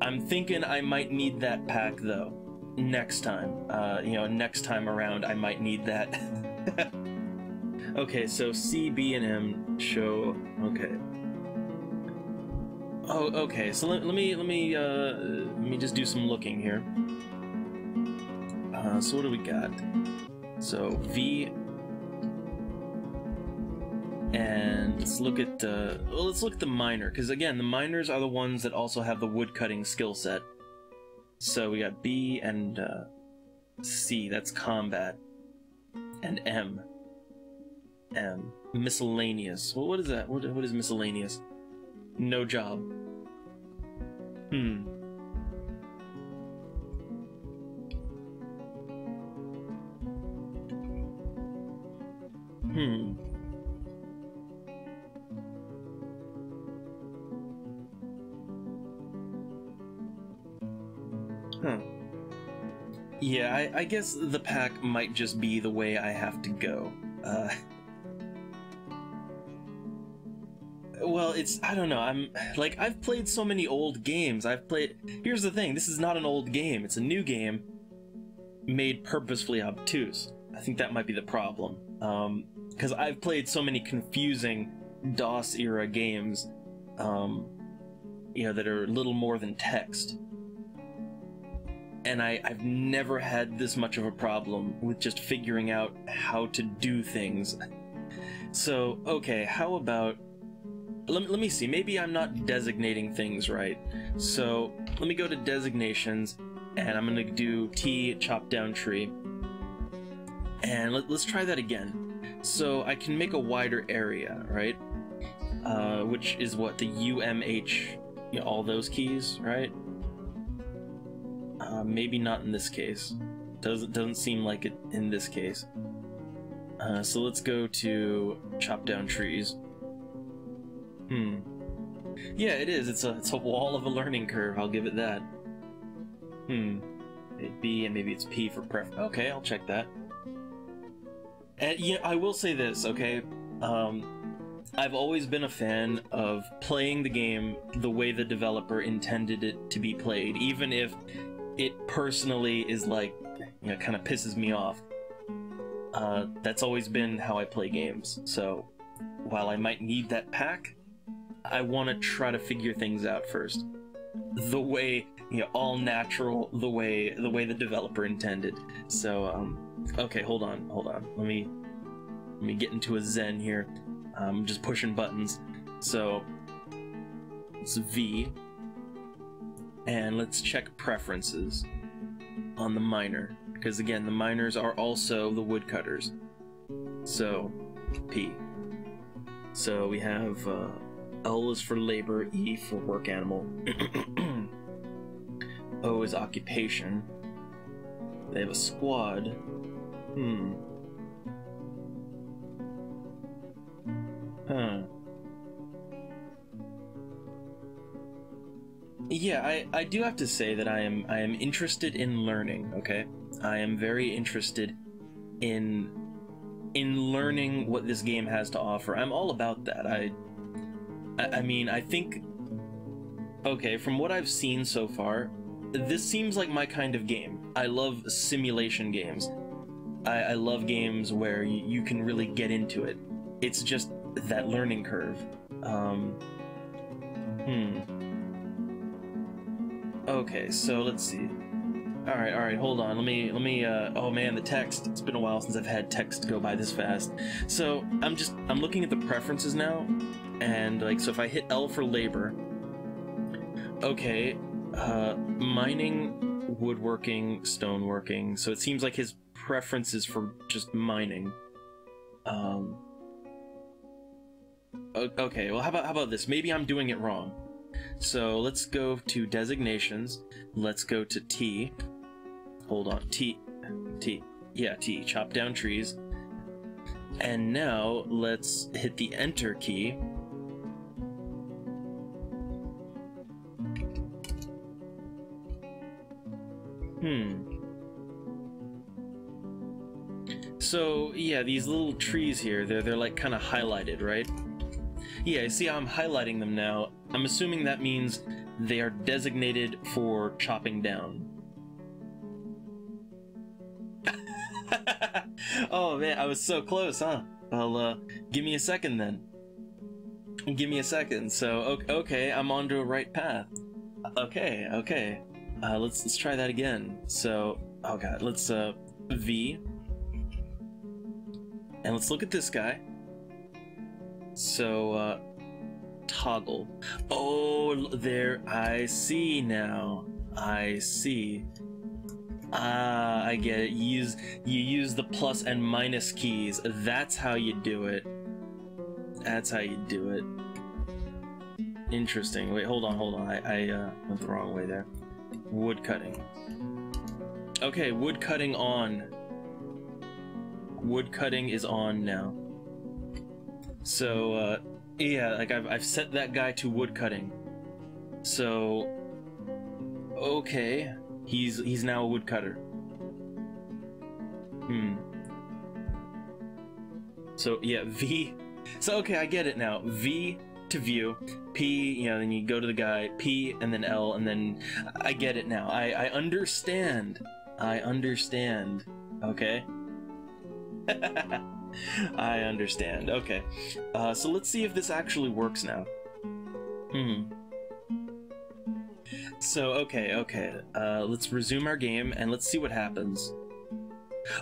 I'm thinking I might need that pack though. Next time, uh, you know, next time around, I might need that. *laughs* okay, so C, B, and M show. Okay. Oh, okay. So let, let me let me uh, let me just do some looking here. Uh, so what do we got? So V, and let's look at uh, well, let's look at the miner because again, the miners are the ones that also have the woodcutting skill set. So we got B and uh, C. That's combat, and M. M miscellaneous. Well, what is that? What, what is miscellaneous? No job. Hmm. Hmm. Huh. Yeah, I, I guess the pack might just be the way I have to go. Uh, well, it's I don't know. I'm like I've played so many old games. I've played. Here's the thing. This is not an old game. It's a new game made purposefully obtuse. I think that might be the problem. Um, because I've played so many confusing DOS era games, um, you know, that are little more than text. And I, I've never had this much of a problem with just figuring out how to do things. So, okay, how about let me, let me see. Maybe I'm not designating things right. So let me go to designations, and I'm gonna do T chop down tree. And let, us try that again. So I can make a wider area, right? Uh, which is what the UMH, you know, all those keys, right? Uh, maybe not in this case. Doesn't doesn't seem like it in this case. Uh, so let's go to chop down trees. Hmm. Yeah, it is. It's a it's a wall of a learning curve. I'll give it that. Hmm. B and maybe it's P for pref. Okay, I'll check that. And yeah, I will say this. Okay, um, I've always been a fan of playing the game the way the developer intended it to be played, even if it personally is like, you know, kind of pisses me off. Uh, that's always been how I play games. So, while I might need that pack, I want to try to figure things out first. The way, you know, all natural, the way the way the developer intended. So, um, okay, hold on, hold on. Let me let me get into a zen here. I'm just pushing buttons. So, it's V, and let's check preferences on the miner, because again, the miners are also the woodcutters. So, P. So we have uh, L is for labor, E for work animal, *clears throat* O is occupation. They have a squad. Hmm. Huh. Yeah, I, I do have to say that I am I am interested in learning, okay? I am very interested in in learning what this game has to offer. I'm all about that. I I, mean, I think... Okay, from what I've seen so far, this seems like my kind of game. I love simulation games. I, I love games where you, you can really get into it. It's just that learning curve. Um, hmm. Okay, so let's see. All right, all right, hold on. Let me, let me. Uh, oh man, the text. It's been a while since I've had text go by this fast. So I'm just, I'm looking at the preferences now, and like, so if I hit L for labor, okay, uh, mining, woodworking, stoneworking. So it seems like his preference is for just mining. Um. Okay, well, how about how about this? Maybe I'm doing it wrong. So let's go to designations. Let's go to T. Hold on, T, T, yeah, T, chop down trees. And now let's hit the enter key. Hmm. So, yeah, these little trees here, they're, they're like kind of highlighted, right? Yeah, I see I'm highlighting them now. I'm assuming that means they are designated for chopping down. *laughs* oh man, I was so close, huh? Well, uh, give me a second then. Give me a second. So, okay, I'm onto a right path. Okay, okay. Uh, let's let's try that again. So, oh god, let's uh V, and let's look at this guy. So, uh, toggle. Oh, there, I see now. I see. Ah, I get it. You use you use the plus and minus keys. That's how you do it. That's how you do it. Interesting. Wait, hold on, hold on. I, I uh, went the wrong way there. Wood cutting. Okay, wood cutting on. Wood cutting is on now. So, uh, yeah, like I've, I've set that guy to wood cutting. So, okay, he's he's now a woodcutter. Hmm. So yeah, V. So okay, I get it now. V to view, P, you know, then you go to the guy, P, and then L, and then I get it now. I, I understand. I understand. Okay? *laughs* I understand. Okay. Uh, so let's see if this actually works now. Hmm. So, okay, okay. Uh, let's resume our game and let's see what happens.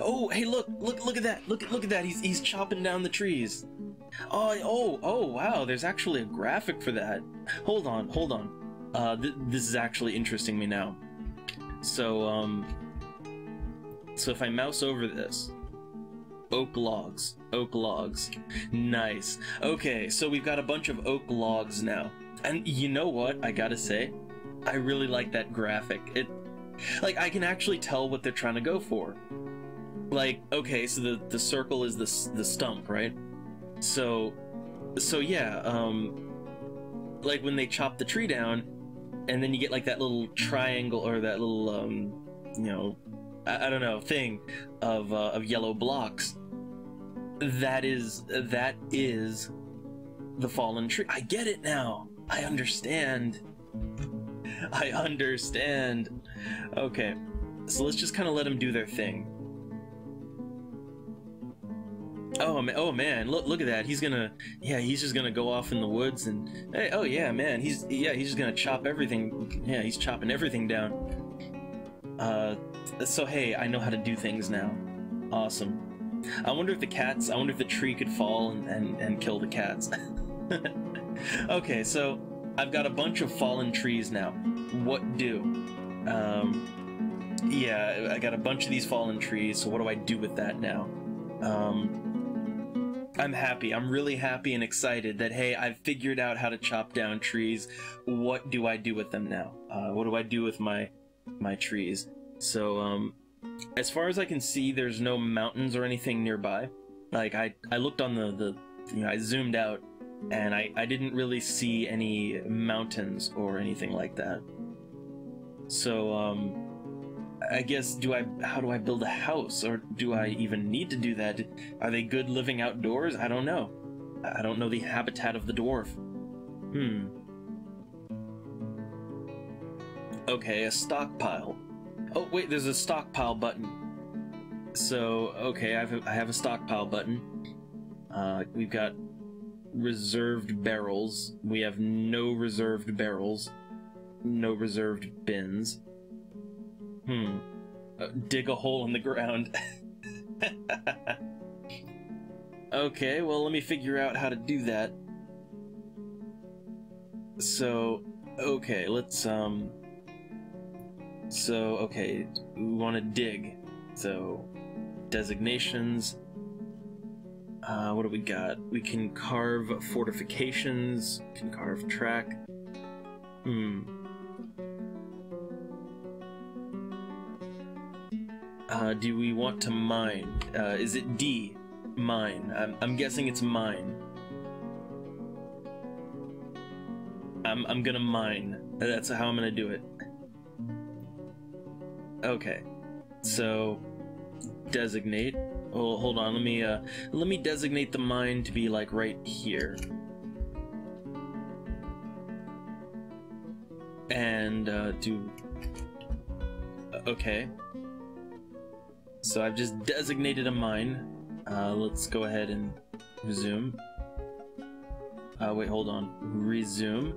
Oh, hey, look, look, look at that. Look, look at that. He's, he's chopping down the trees. Oh, oh, oh, wow, there's actually a graphic for that. Hold on, hold on. Uh, th this is actually interesting me now. So, um, so if I mouse over this, oak logs, oak logs, nice. Okay, so we've got a bunch of oak logs now. And you know what, I gotta say, I really like that graphic. It, like, I can actually tell what they're trying to go for. Like, okay, so the, the circle is the, the stump, right? So, so yeah, um, like when they chop the tree down, and then you get like that little triangle or that little, um, you know, I, I don't know, thing of uh, of yellow blocks. That is that is the fallen tree. I get it now. I understand. I understand. Okay, so let's just kind of let them do their thing. Oh man! Oh man! Look! Look at that! He's gonna, yeah, he's just gonna go off in the woods and, hey, oh yeah, man, he's, yeah, he's just gonna chop everything. Yeah, he's chopping everything down. Uh, so hey, I know how to do things now. Awesome. I wonder if the cats, I wonder if the tree could fall and and, and kill the cats. *laughs* okay, so I've got a bunch of fallen trees now. What do? Um, yeah, I got a bunch of these fallen trees. So what do I do with that now? Um, I'm happy. I'm really happy and excited that, hey, I've figured out how to chop down trees. What do I do with them now? Uh, what do I do with my my trees? So, um, as far as I can see, there's no mountains or anything nearby. Like, I, I looked on the, the, you know, I zoomed out, and I, I didn't really see any mountains or anything like that. So, um, I guess do I how do I build a house or do I even need to do that? Are they good living outdoors? I don't know. I don't know the habitat of the dwarf. Hmm. Okay, a stockpile. Oh wait, there's a stockpile button. So okay, I have a, I have a stockpile button. Uh, we've got reserved barrels. We have no reserved barrels. No reserved bins. Hmm. Uh, dig a hole in the ground. *laughs* okay, well, let me figure out how to do that. So, okay, let's, um... So, okay, we want to dig. So, designations. Uh, what do we got? We can carve fortifications, can carve track. Hmm. Uh, do we want to mine? Uh, is it D? Mine. I'm, I'm guessing it's mine. I'm, I'm gonna mine. That's how I'm gonna do it. Okay. So, designate. Oh, hold on. Let me, uh, let me designate the mine to be, like, right here. And, uh, do... Okay. So I've just designated a mine. Uh, let's go ahead and resume. Uh, wait, hold on. Resume.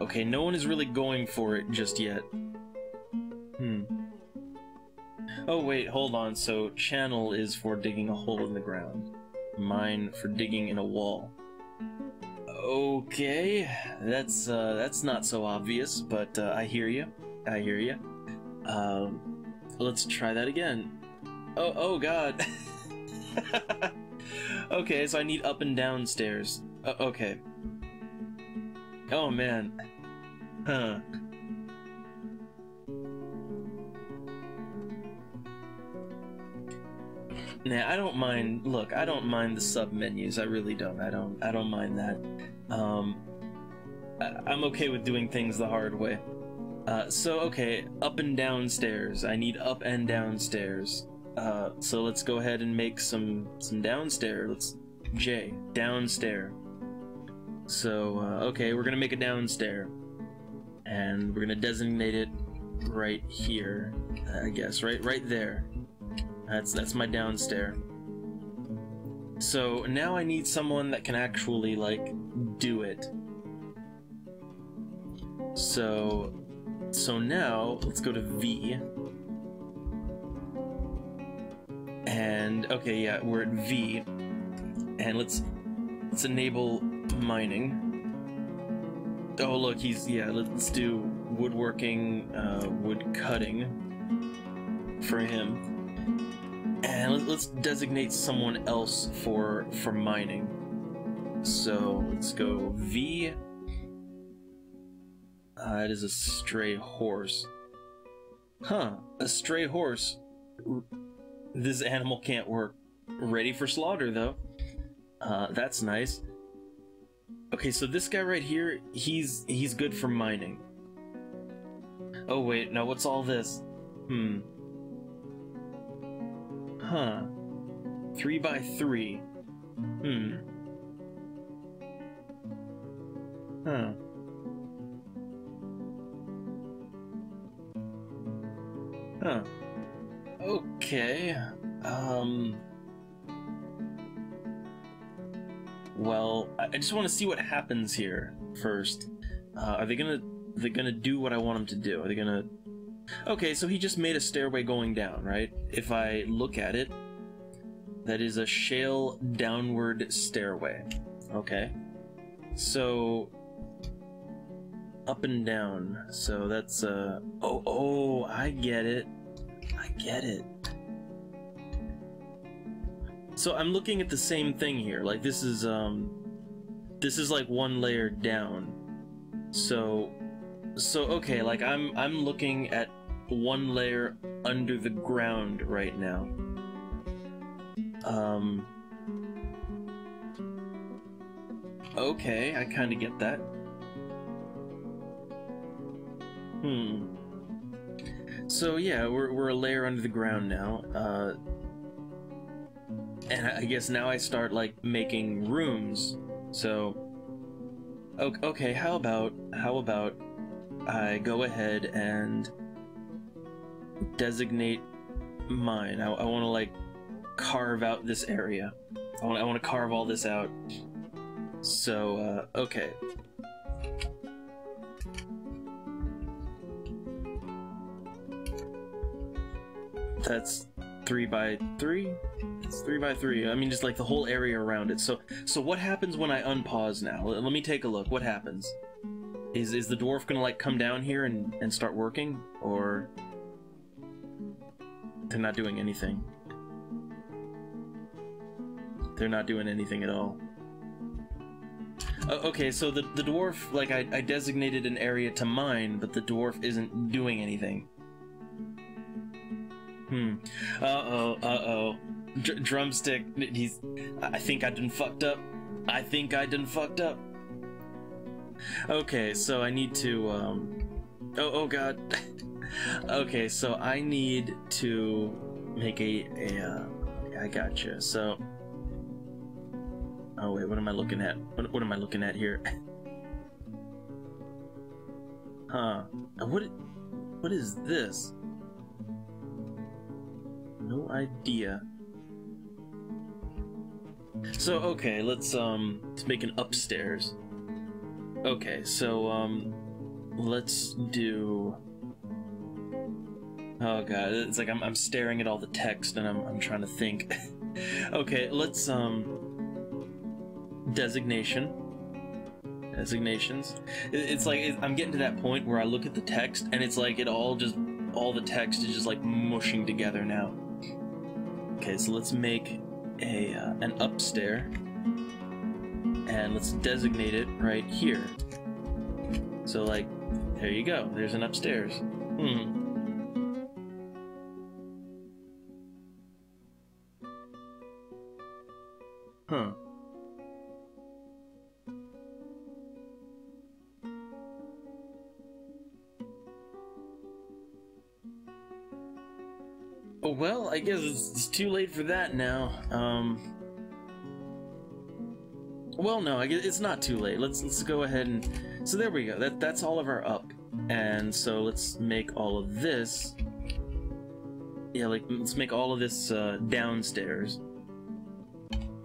Okay, no one is really going for it just yet. Hmm. Oh, wait, hold on. So, channel is for digging a hole in the ground. Mine for digging in a wall. Okay, that's, uh, that's not so obvious, but, uh, I hear you. I hear you. Um, let's try that again. Oh, oh god. *laughs* okay, so I need up and down stairs. Uh, okay. Oh man. Huh. Nah, I don't mind. Look, I don't mind the sub menus. I really don't. I don't. I don't mind that. Um, I, I'm okay with doing things the hard way. Uh, so okay, up and down stairs. I need up and down stairs. Uh, so let's go ahead and make some some downstairs. Let's J downstairs. So uh, okay, we're gonna make a downstairs, and we're gonna designate it right here. I guess right right there. That's that's my downstairs. So now I need someone that can actually like do it. So so now let's go to V. And okay, yeah, we're at V. And let's let's enable mining. Oh look, he's yeah, let's do woodworking, uh, wood cutting for him. And let's designate someone else for for mining. So let's go V uh, it is a stray horse. Huh, a stray horse. This animal can't work. Ready for slaughter, though. Uh, that's nice. Okay, so this guy right here, he's he's good for mining. Oh wait, now what's all this? Hmm. Huh. Three by three. Hmm. Huh. Huh. Okay. Um. Well, I just want to see what happens here first. Uh, are they gonna? They gonna do what I want them to do? Are they gonna? Okay, so he just made a stairway going down, right? If I look at it, that is a shale downward stairway. Okay. So up and down. So that's uh oh oh I get it. I get it. So I'm looking at the same thing here. Like this is um this is like one layer down. So so okay, like I'm I'm looking at one layer under the ground right now. Um Okay, I kind of get that. Hmm. So yeah, we're, we're a layer under the ground now. Uh, and I guess now I start like making rooms. So, okay, how about how about I go ahead and designate mine. I, I want to like carve out this area. I want I want to carve all this out. So, uh, okay. That's three by three. It's three by three. I mean, just like the whole area around it. So, so what happens when I unpause now? Let, me take a look. What happens? Is is the dwarf gonna like come down here and and start working, or they're not doing anything? They're not doing anything at all. Okay, so the, the dwarf, like, I, I designated an area to mine, but the dwarf isn't doing anything. Hmm. Uh-oh, uh-oh. Dr drumstick, he's... I think I done fucked up. I think I done fucked up. Okay, so I need to, um... Oh, oh god. *laughs* okay, so I need to make a... a uh, I gotcha, so... Oh wait, what am I looking at? What, what am I looking at here? *laughs* huh. What... What is this? No idea. So, okay, let's, um, let's make an upstairs. Okay, so, um, let's do... Oh god, it's like I'm, I'm staring at all the text and I'm, I'm trying to think. *laughs* okay, let's, um... Designation. Designations. It's like, I'm getting to that point where I look at the text and it's like it all just, all the text is just like mushing together now. Okay, so let's make a uh, an upstair, and let's designate it right here. So like, there you go. There's an upstairs. Hmm. Huh. Well, I guess it's, it's, too late for that now. Um. Well, no, I guess it's not too late. Let's let's go ahead and. So there we go. That that's all of our up, and so let's make all of this. Yeah, like let's make all of this uh, downstairs.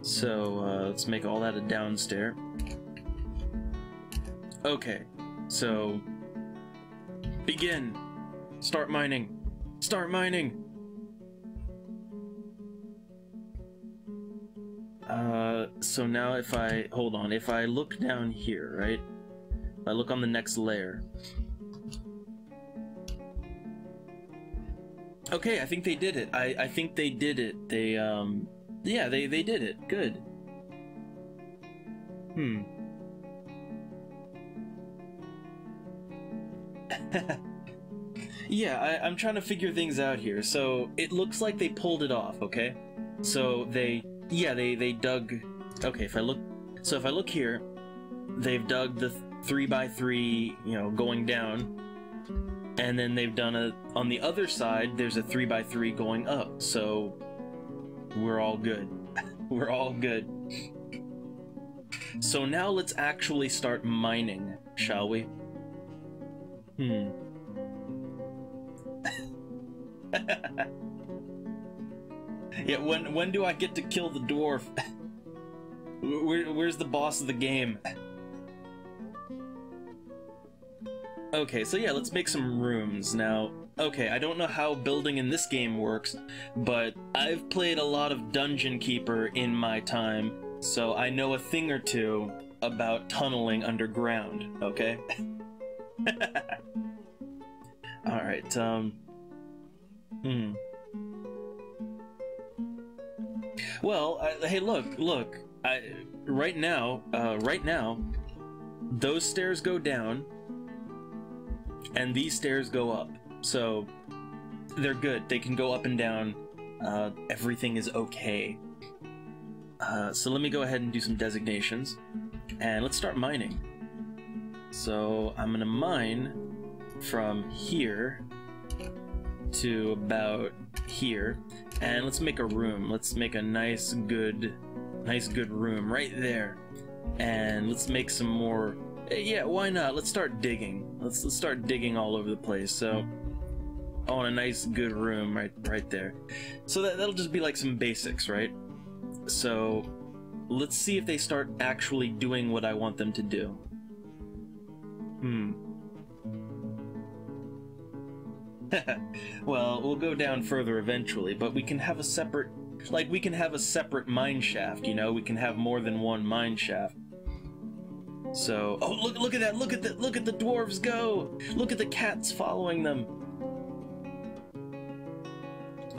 So uh, let's make all that a downstair. Okay, so begin. Start mining. Start mining. Uh, so now if I, hold on, if I look down here, right? If I look on the next layer. Okay, I think they did it. I, I think they did it. They, um, yeah, they, they did it. Good. Hmm. *laughs* yeah, I, I'm trying to figure things out here. So, it looks like they pulled it off, okay? So, they yeah, they they dug. Okay, if I look, so if I look here, they've dug the three by three, you know, going down, and then they've done a on the other side. There's a three by three going up. So we're all good. *laughs* we're all good. So now let's actually start mining, shall we? Hmm. *laughs* Yeah, when when do I get to kill the dwarf? *laughs* Where, where's the boss of the game? Okay, so yeah, let's make some rooms. Now, okay, I don't know how building in this game works, but I've played a lot of Dungeon Keeper in my time, so I know a thing or two about tunneling underground, okay? *laughs* Alright, um... Hmm. Well, uh, hey, look, look. I, right now, uh, right now, those stairs go down, and these stairs go up. So they're good. They can go up and down. Uh, everything is okay. Uh, so let me go ahead and do some designations, and let's start mining. So I'm gonna mine from here to about here, and let's make a room. Let's make a nice, good, nice, good room right there. And let's make some more. Eh, yeah, why not? Let's start digging. Let's let's start digging all over the place. So, I want a nice, good room right right there. So that that'll just be like some basics, right? So, let's see if they start actually doing what I want them to do. Hmm. *laughs* well, we'll go down further eventually, but we can have a separate... Like, we can have a separate mine shaft, you know? We can have more than one mine shaft. So... Oh, look, look at that! Look at the, look at the dwarves go! Look at the cats following them!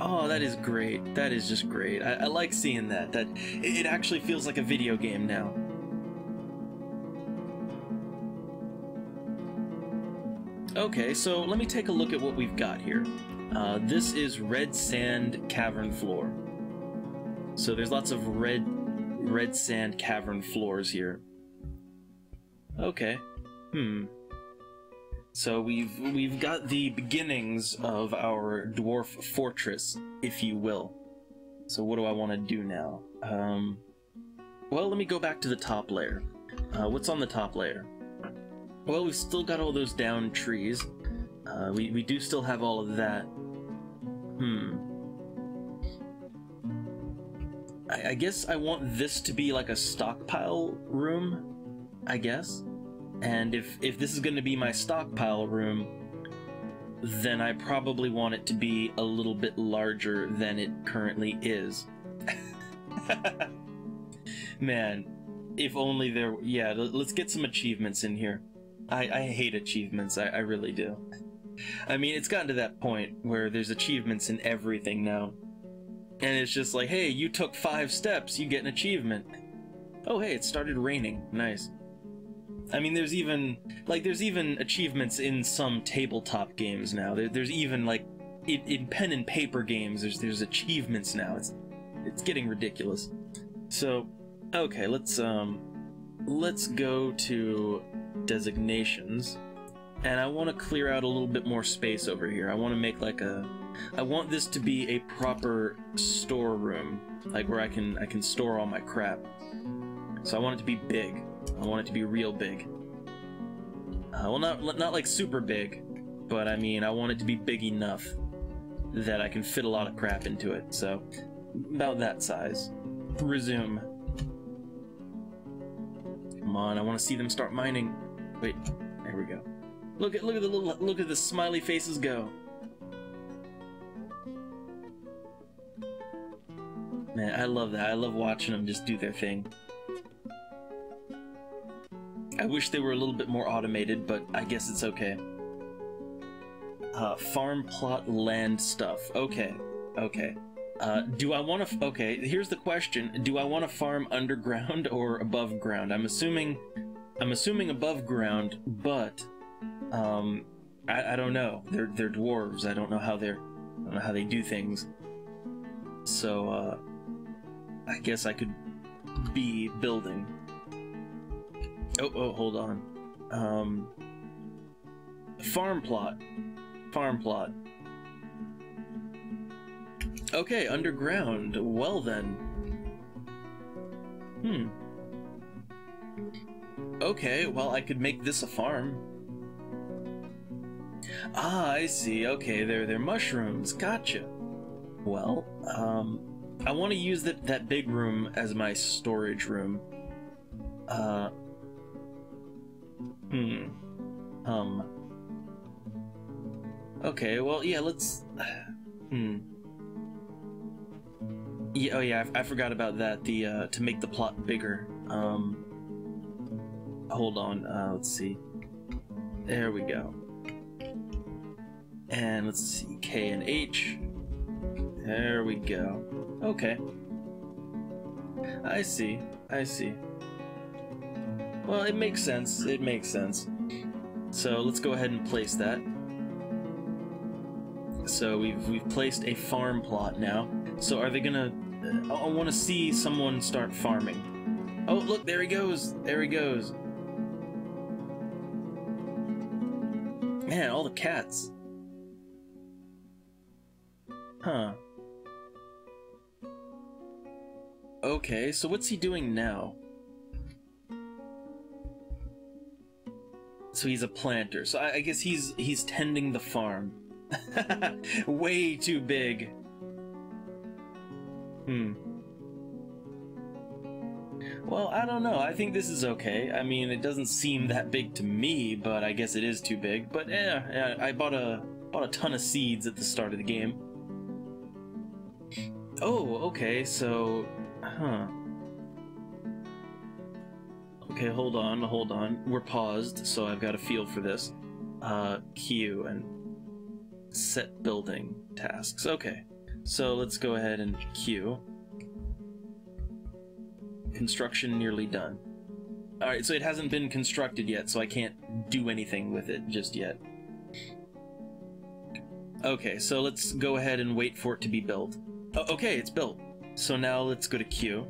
Oh, that is great. That is just great. I, I like seeing that. That It actually feels like a video game now. Okay, so let me take a look at what we've got here. Uh, this is red sand cavern floor. So there's lots of red red sand cavern floors here. Okay. Hmm. So we've we've got the beginnings of our dwarf fortress, if you will. So what do I want to do now? Um, well, let me go back to the top layer. Uh, what's on the top layer? Well, we've still got all those down trees. Uh, we, we do still have all of that. Hmm. I, I guess I want this to be like a stockpile room, I guess. And if, if this is going to be my stockpile room, then I probably want it to be a little bit larger than it currently is. *laughs* Man, if only there... Yeah, let's get some achievements in here. I, I hate achievements, I, I really do. I mean, it's gotten to that point where there's achievements in everything now. And it's just like, hey, you took five steps, you get an achievement. Oh, hey, it started raining. Nice. I mean, there's even, like, there's even achievements in some tabletop games now. There, there's even, like, in, in pen and paper games, there's, there's achievements now. It's, it's getting ridiculous. So, okay, let's, um, let's go to designations. And I want to clear out a little bit more space over here. I want to make like a... I want this to be a proper storeroom. Like where I can I can store all my crap. So I want it to be big. I want it to be real big. Uh, well, not, not like super big, but I mean, I want it to be big enough that I can fit a lot of crap into it. So, about that size. Resume. Come on, I want to see them start mining. Wait, there we go. Look at look at the little look at the smiley faces go. Man, I love that. I love watching them just do their thing. I wish they were a little bit more automated, but I guess it's okay. Uh, farm plot land stuff. Okay, okay. Uh, do I want to? Okay, here's the question: Do I want to farm *laughs* underground or above ground? I'm assuming, I'm assuming above ground, but um, I, I don't know. They're they're dwarves. I don't know how they're, I don't know how they do things. So uh, I guess I could be building. Oh oh, hold on. Um, farm plot, farm plot. Okay, underground. Well then. Hmm. Okay, well I could make this a farm. Ah, I see. Okay, they're they're mushrooms. Gotcha. Well, um, I want to use that that big room as my storage room. Uh. Hmm. Um. Okay. Well, yeah. Let's. *sighs* Hmm. Yeah, oh yeah, I, I, forgot about that. The uh, to make the plot bigger. Um, hold on. Uh, let's see. There we go. And let's see, K and H. There we go. Okay. I see. I see. Well, it makes sense. It makes sense. So let's go ahead and place that. So we've we've placed a farm plot now. So are they gonna I want to see someone start farming. Oh, look, there he goes. There he goes. Man, all the cats. Huh. Okay, so what's he doing now? So he's a planter. So I, I guess he's he's tending the farm. *laughs* Way too big. Hmm. Well, I don't know. I think this is okay. I mean, it doesn't seem that big to me, but I guess it is too big. But yeah, yeah I bought a bought a ton of seeds at the start of the game. Oh, okay. So, huh. Okay, hold on, hold on. We're paused, so I've got a feel for this. Uh, queue and set building tasks. Okay. So let's go ahead and queue. Construction nearly done. Alright, so it hasn't been constructed yet, so I can't do anything with it just yet. Okay, so let's go ahead and wait for it to be built. Oh, okay, it's built. So now let's go to Q.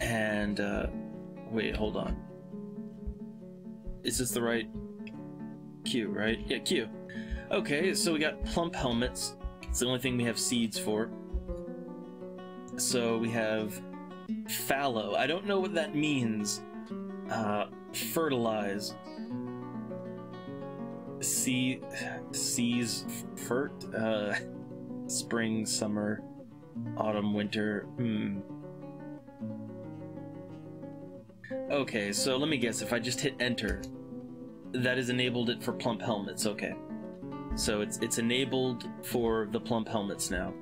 And, uh, wait, hold on. Is this the right Q, right? Yeah, Q. Okay, so we got plump helmets. It's the only thing we have seeds for. So we have fallow. I don't know what that means. Uh, fertilize. See, sees fert. Uh, spring, summer, autumn, winter. Hmm. Okay, so let me guess. If I just hit enter, that has enabled it for plump helmets. Okay, so it's it's enabled for the plump helmets now.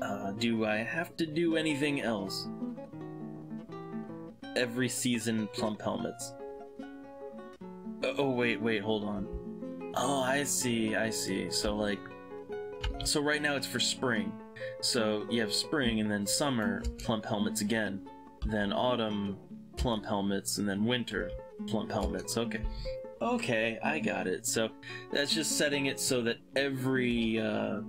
Uh, do I have to do anything else? Every season plump helmets. Oh, oh wait, wait, hold on. Oh, I see, I see. So like, so right now it's for spring. So you have spring and then summer plump helmets again, then autumn plump helmets, and then winter plump helmets. Okay. Okay, I got it. So that's just setting it so that every uh,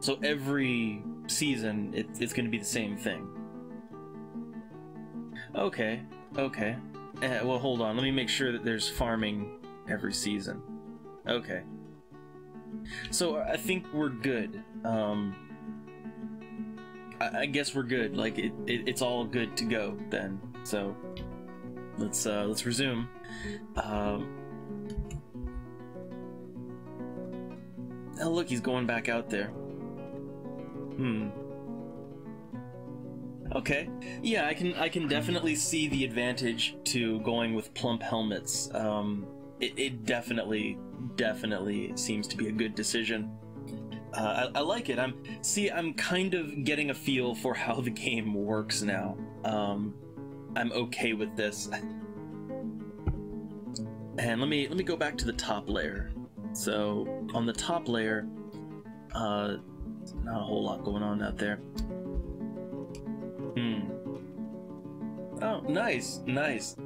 so every season it, it's going to be the same thing. Okay, okay. Uh, well, hold on. Let me make sure that there's farming every season. Okay. So I think we're good. Um, I, I guess we're good. Like it, it, it's all good to go then. So let's uh, let's resume. Um, oh look, he's going back out there. Hmm. Okay. Yeah, I can I can definitely see the advantage to going with plump helmets. Um, it, it definitely definitely seems to be a good decision. Uh, I, I, like it. I'm see. I'm kind of getting a feel for *laughs* how the game works now. Um, I'm okay with this. And let me let me go back to the top layer. So on the top layer, uh, not a whole lot going on out there. Hmm. Oh, nice, nice.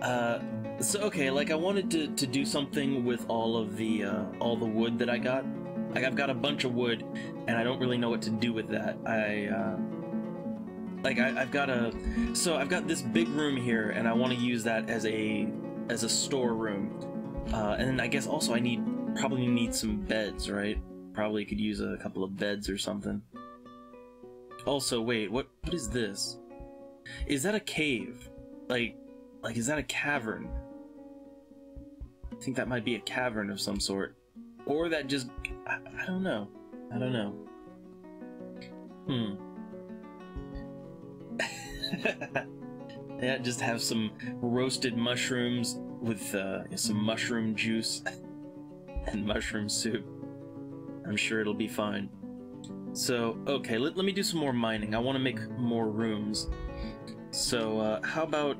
Uh, so okay, like I wanted to, to do something with all of the uh, all the wood that I got. Like I've got a bunch of wood, and I don't really know what to do with that. I uh, like I, I've got a so I've got this big room here, and I want to use that as a as a storeroom. Uh, and then I guess also I need probably need some beds, right? Probably could use a couple of beds or something. Also, wait, what what is this? Is that a cave? Like, like is that a cavern? I think that might be a cavern of some sort. Or that just... I, I don't know. I don't know. Hmm. *laughs* yeah, just have some roasted mushrooms with uh, some mushroom juice *laughs* and mushroom soup. I'm sure it'll be fine. So, okay, let, let me do some more mining. I want to make more rooms. So, uh, how about...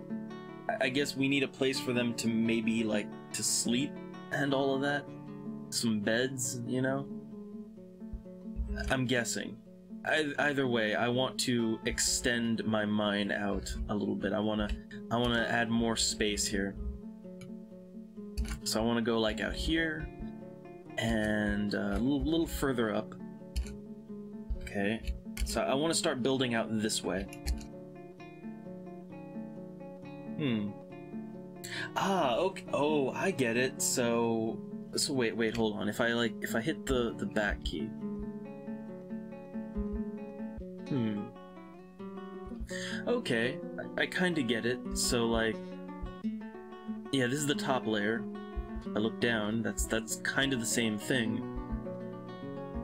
I guess we need a place for them to maybe, like, to sleep and all of that? Some beds, you know? I'm guessing. I, either way, I want to extend my mine out a little bit. I want to I want to add more space here. So I want to go like out here, and uh, a little, little further up. Okay, so I want to start building out this way. Hmm. Ah, okay. Oh, I get it. So, so wait, wait, hold on. If I like, if I hit the the back key. Hmm. Okay, I, I kind of get it. So like, yeah, this is the top layer. I look down, that's that's kind of the same thing.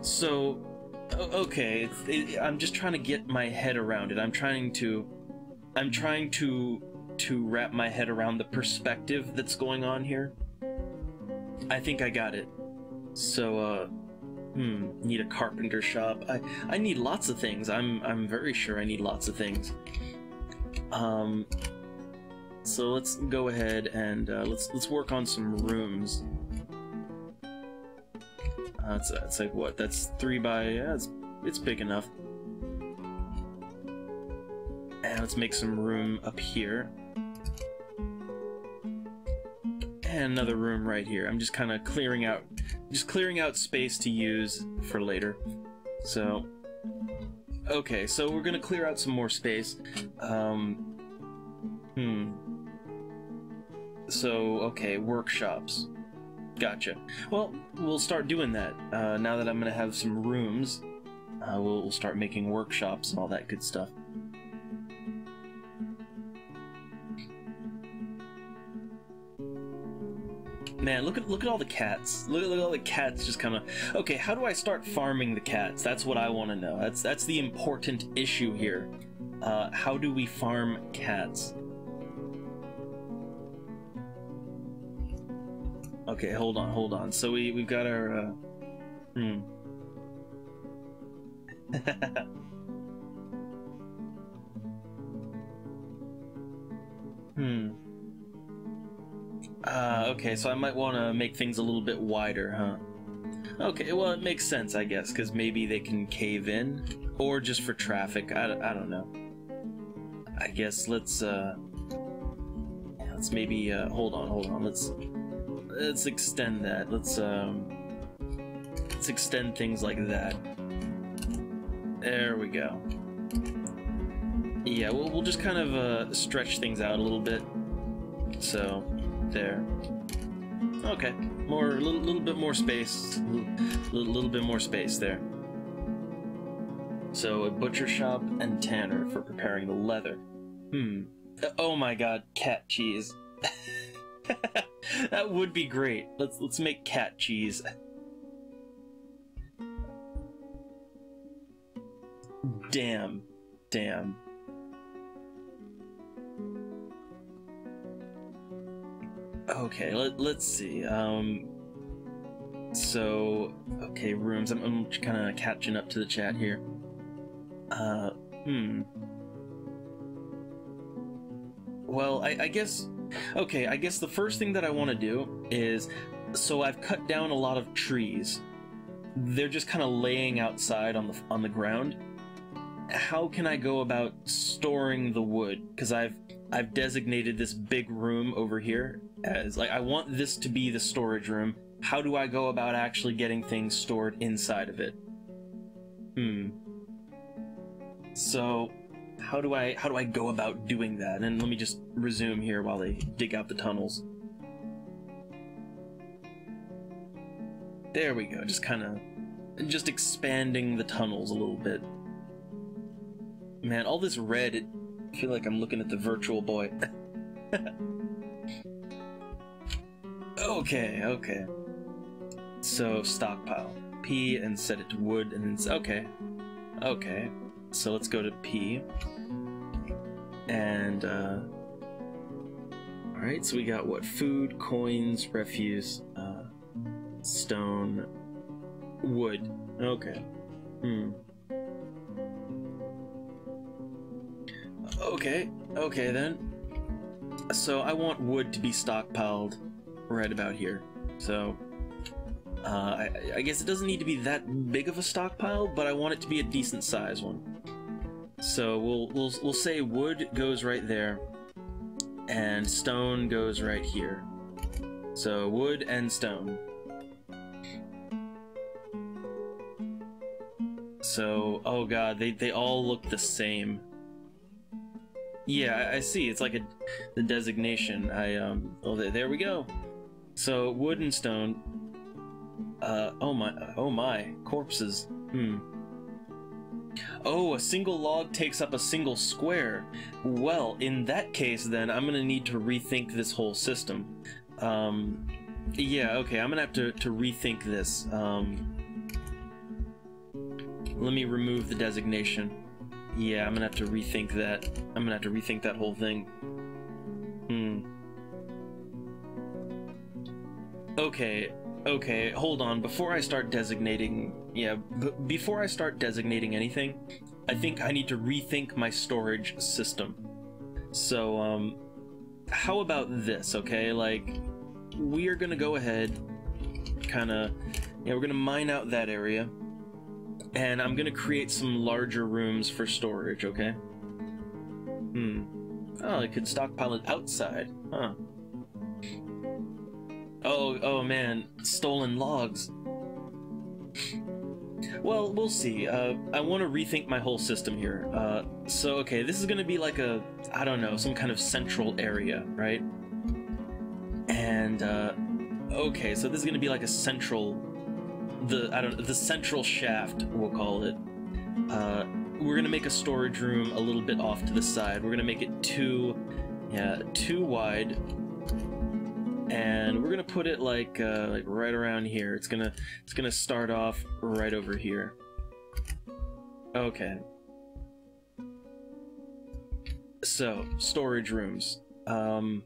So, okay, it, I'm just trying to get my head around it. I'm trying to, I'm trying to to wrap my head around the perspective that's going on here. I think I got it. So, uh, hmm, need a carpenter shop. I I need lots of things. I'm I'm very sure I need lots of things. Um, so let's go ahead and uh, let's let's work on some rooms. Uh, it's, it's like what? That's three by. Yeah, it's it's big enough. And let's make some room up here. And another room right here. I'm just kind of clearing out, just clearing out space to use for later. So, okay, so we're gonna clear out some more space. Um, hmm. So, okay, workshops. Gotcha. Well, we'll start doing that. Uh, now that I'm gonna have some rooms, uh, we'll, we'll start making workshops and all that good stuff. Man, look at look at all the cats. Look, look at all the cats just kind of. Okay, how do I start farming the cats? That's what I want to know. That's that's the important issue here. Uh, how do we farm cats? Okay, hold on, hold on. So we we've got our. Uh, hmm. *laughs* hmm. Uh, okay, so I might want to make things a little bit wider, huh? Okay, well, it makes sense, I guess, because maybe they can cave in, or just for traffic. I, I don't know. I guess let's, uh, let's maybe, uh, hold on, hold on, let's, let's extend that. Let's, um, let's extend things like that. There we go. Yeah, we'll, we'll just kind of, uh, stretch things out a little bit. So, there. Okay, more, a little, little bit more space, a little, little bit more space there. So a butcher shop and tanner for preparing the leather. Hmm. Oh my god, cat cheese. *laughs* *laughs* that would be great. Let's let's make cat cheese. Damn. Damn. Okay, let, let's see. Um, so, okay, rooms. I'm, I'm kind of catching up to the chat here. Uh, hmm. Well, I, I guess. Okay, I guess the first thing that I want to do is. So I've cut down a lot of trees. They're just kind of laying outside on the on the ground. How can I go about storing the wood? Because I've I've designated this big room over here as like I want this to be the storage room. How do I go about actually getting things stored inside of it? Hmm. So, how do I how do I go about doing that? And let me just resume here while they dig out the tunnels. There we go. Just kind of just expanding the tunnels a little bit. Man, all this red, it, I feel like I'm looking at the virtual boy. *laughs* Okay, okay. So stockpile. P and set it to wood and then okay. Okay. So let's go to P. And uh Alright, so we got what? Food, coins, refuse, uh stone, wood. Okay. Hmm. Okay, okay then. So I want wood to be stockpiled right about here. So, uh, I, I, guess it doesn't need to be that big of a stockpile, but I want it to be a decent size one. So we'll we'll we'll say wood goes right there, and stone goes right here. So wood and stone. So, oh god, they, they all look the same. Yeah, I, see. It's like a the designation. I um. Oh, there we go. So wood and stone. Uh, oh my, oh my, corpses. Hmm. Oh, a single log takes up a single square. Well, in that case, then I'm gonna need to rethink this whole system. Um, yeah, okay, I'm gonna have to, to rethink this. Um, let me remove the designation. Yeah, I'm gonna have to rethink that. I'm gonna have to rethink that whole thing. Hmm. Okay, okay, hold on. Before I start designating, yeah, before I start designating anything, I think I need to rethink my storage system. So, um, how about this, okay? Like, we are gonna go ahead, kind of, yeah, we're gonna mine out that area, and I'm gonna create some larger rooms for storage, okay? Hmm. Oh, I could stockpile it outside, huh? Oh, oh man, stolen logs. Well, we'll see. Uh, I want to rethink my whole system here. Uh, so, okay, this is going to be like a, I don't know, some kind of central area, right? And, uh, okay, so this is going to be like a central, the, I don't know, the central shaft, we'll call it. Uh, we're going to make a storage room a little bit off to the side. We're going to make it two, yeah, two wide, and we're gonna put it like uh, like right around here. It's gonna it's gonna start off right over here. Okay. So storage rooms. Um,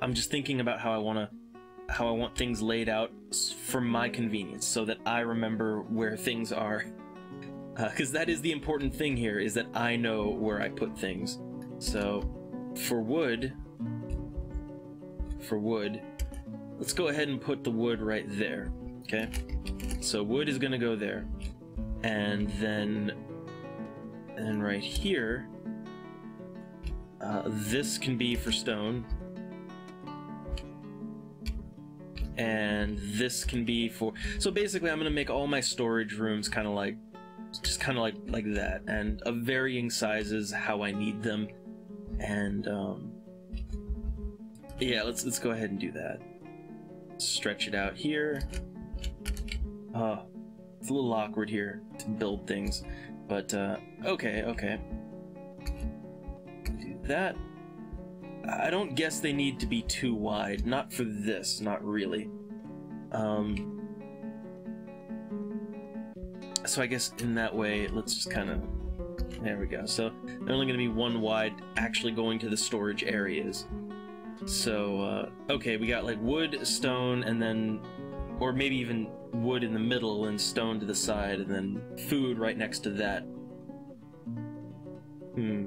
I'm just thinking about how I wanna how I want things laid out for my convenience, so that I remember where things are. Because *laughs* uh, that is the important thing here, is that I know where I put things. So, for wood, for wood. Let's go ahead and put the wood right there, okay? So wood is gonna go there. And then, and right here, uh, this can be for stone. And this can be for, so basically I'm gonna make all my storage rooms kind of like, just kind of like, like that. And of varying sizes, how I need them. And, um, yeah, let's let's go ahead and do that. Stretch it out here. Oh, it's a little awkward here to build things, but uh, okay, okay. Do that. I don't guess they need to be too wide. Not for this, not really. Um, so I guess in that way, let's just kind of... There we go. So they're only going to be one wide, actually going to the storage areas. So, uh, okay, we got like wood, stone, and then, or maybe even wood in the middle and stone to the side, and then food right next to that. Hmm.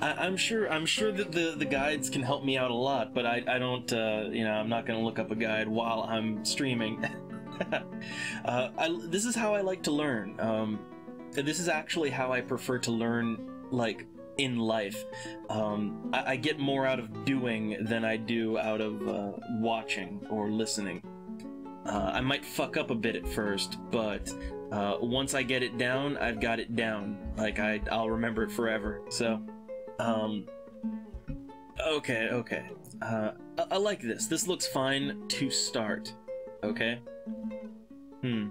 I, am sure. I'm sure that the the guides can help me out a lot, but I I don't. Uh, you know, I'm not gonna look up a guide while I'm streaming. *laughs* uh, I, this is how I like to learn. Um, this is actually how I prefer to learn, like in life. Um, I, I, get more out of doing than I do out of uh, watching or listening. Uh, I might fuck up a bit at first, but uh, once I get it down, I've got it down. Like I, I'll remember it forever. So, um, okay, okay. Uh, I, I like this. This looks fine to start. Okay. Hmm.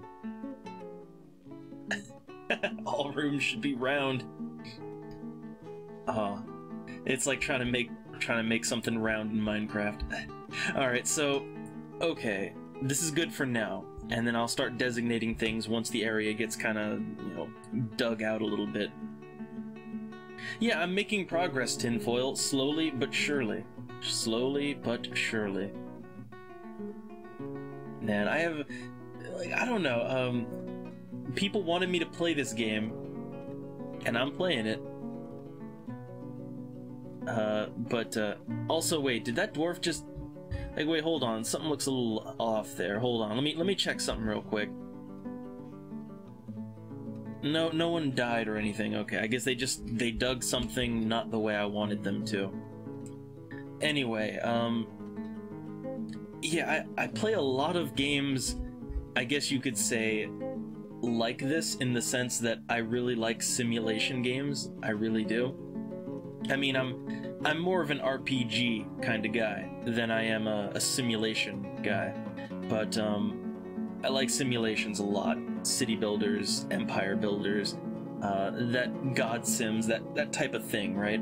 *laughs* All rooms should be round. Oh, it's like trying to make trying to make something round in Minecraft. *laughs* All right, so okay, this is good for now, and then I'll start designating things once the area gets kind of you know dug out a little bit. Yeah, I'm making progress, tinfoil, slowly but surely. Slowly but surely. Man, I have, like, I don't know, um, people wanted me to play this game, and I'm playing it. Uh, but, uh, also, wait, did that dwarf just... Like, wait, hold on, something looks a little off there. Hold on, let me, let me check something real quick. No, no one died or anything. Okay, I guess they just, they dug something not the way I wanted them to. Anyway, um... Yeah, I, I play a lot of games, I guess you could say, like this in the sense that I really like simulation games. I really do. I mean, I'm I'm more of an RPG kind of guy than I am a, a simulation guy, but um, I like simulations a lot. City builders, empire builders, uh, that god sims, that that type of thing, right?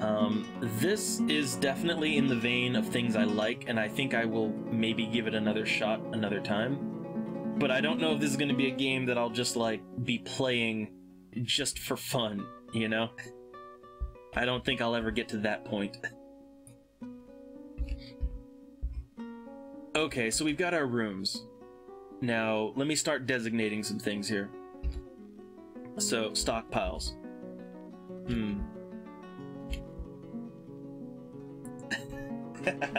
Um, this is definitely in the vein of things I like, and I think I will maybe give it another shot another time. But I don't know if this is going to be a game that I'll just like be playing just for fun, you know? I don't think I'll ever get to that point. okay, so we've got our rooms. Now, let me start designating some things here. So, stockpiles. Hmm. *laughs*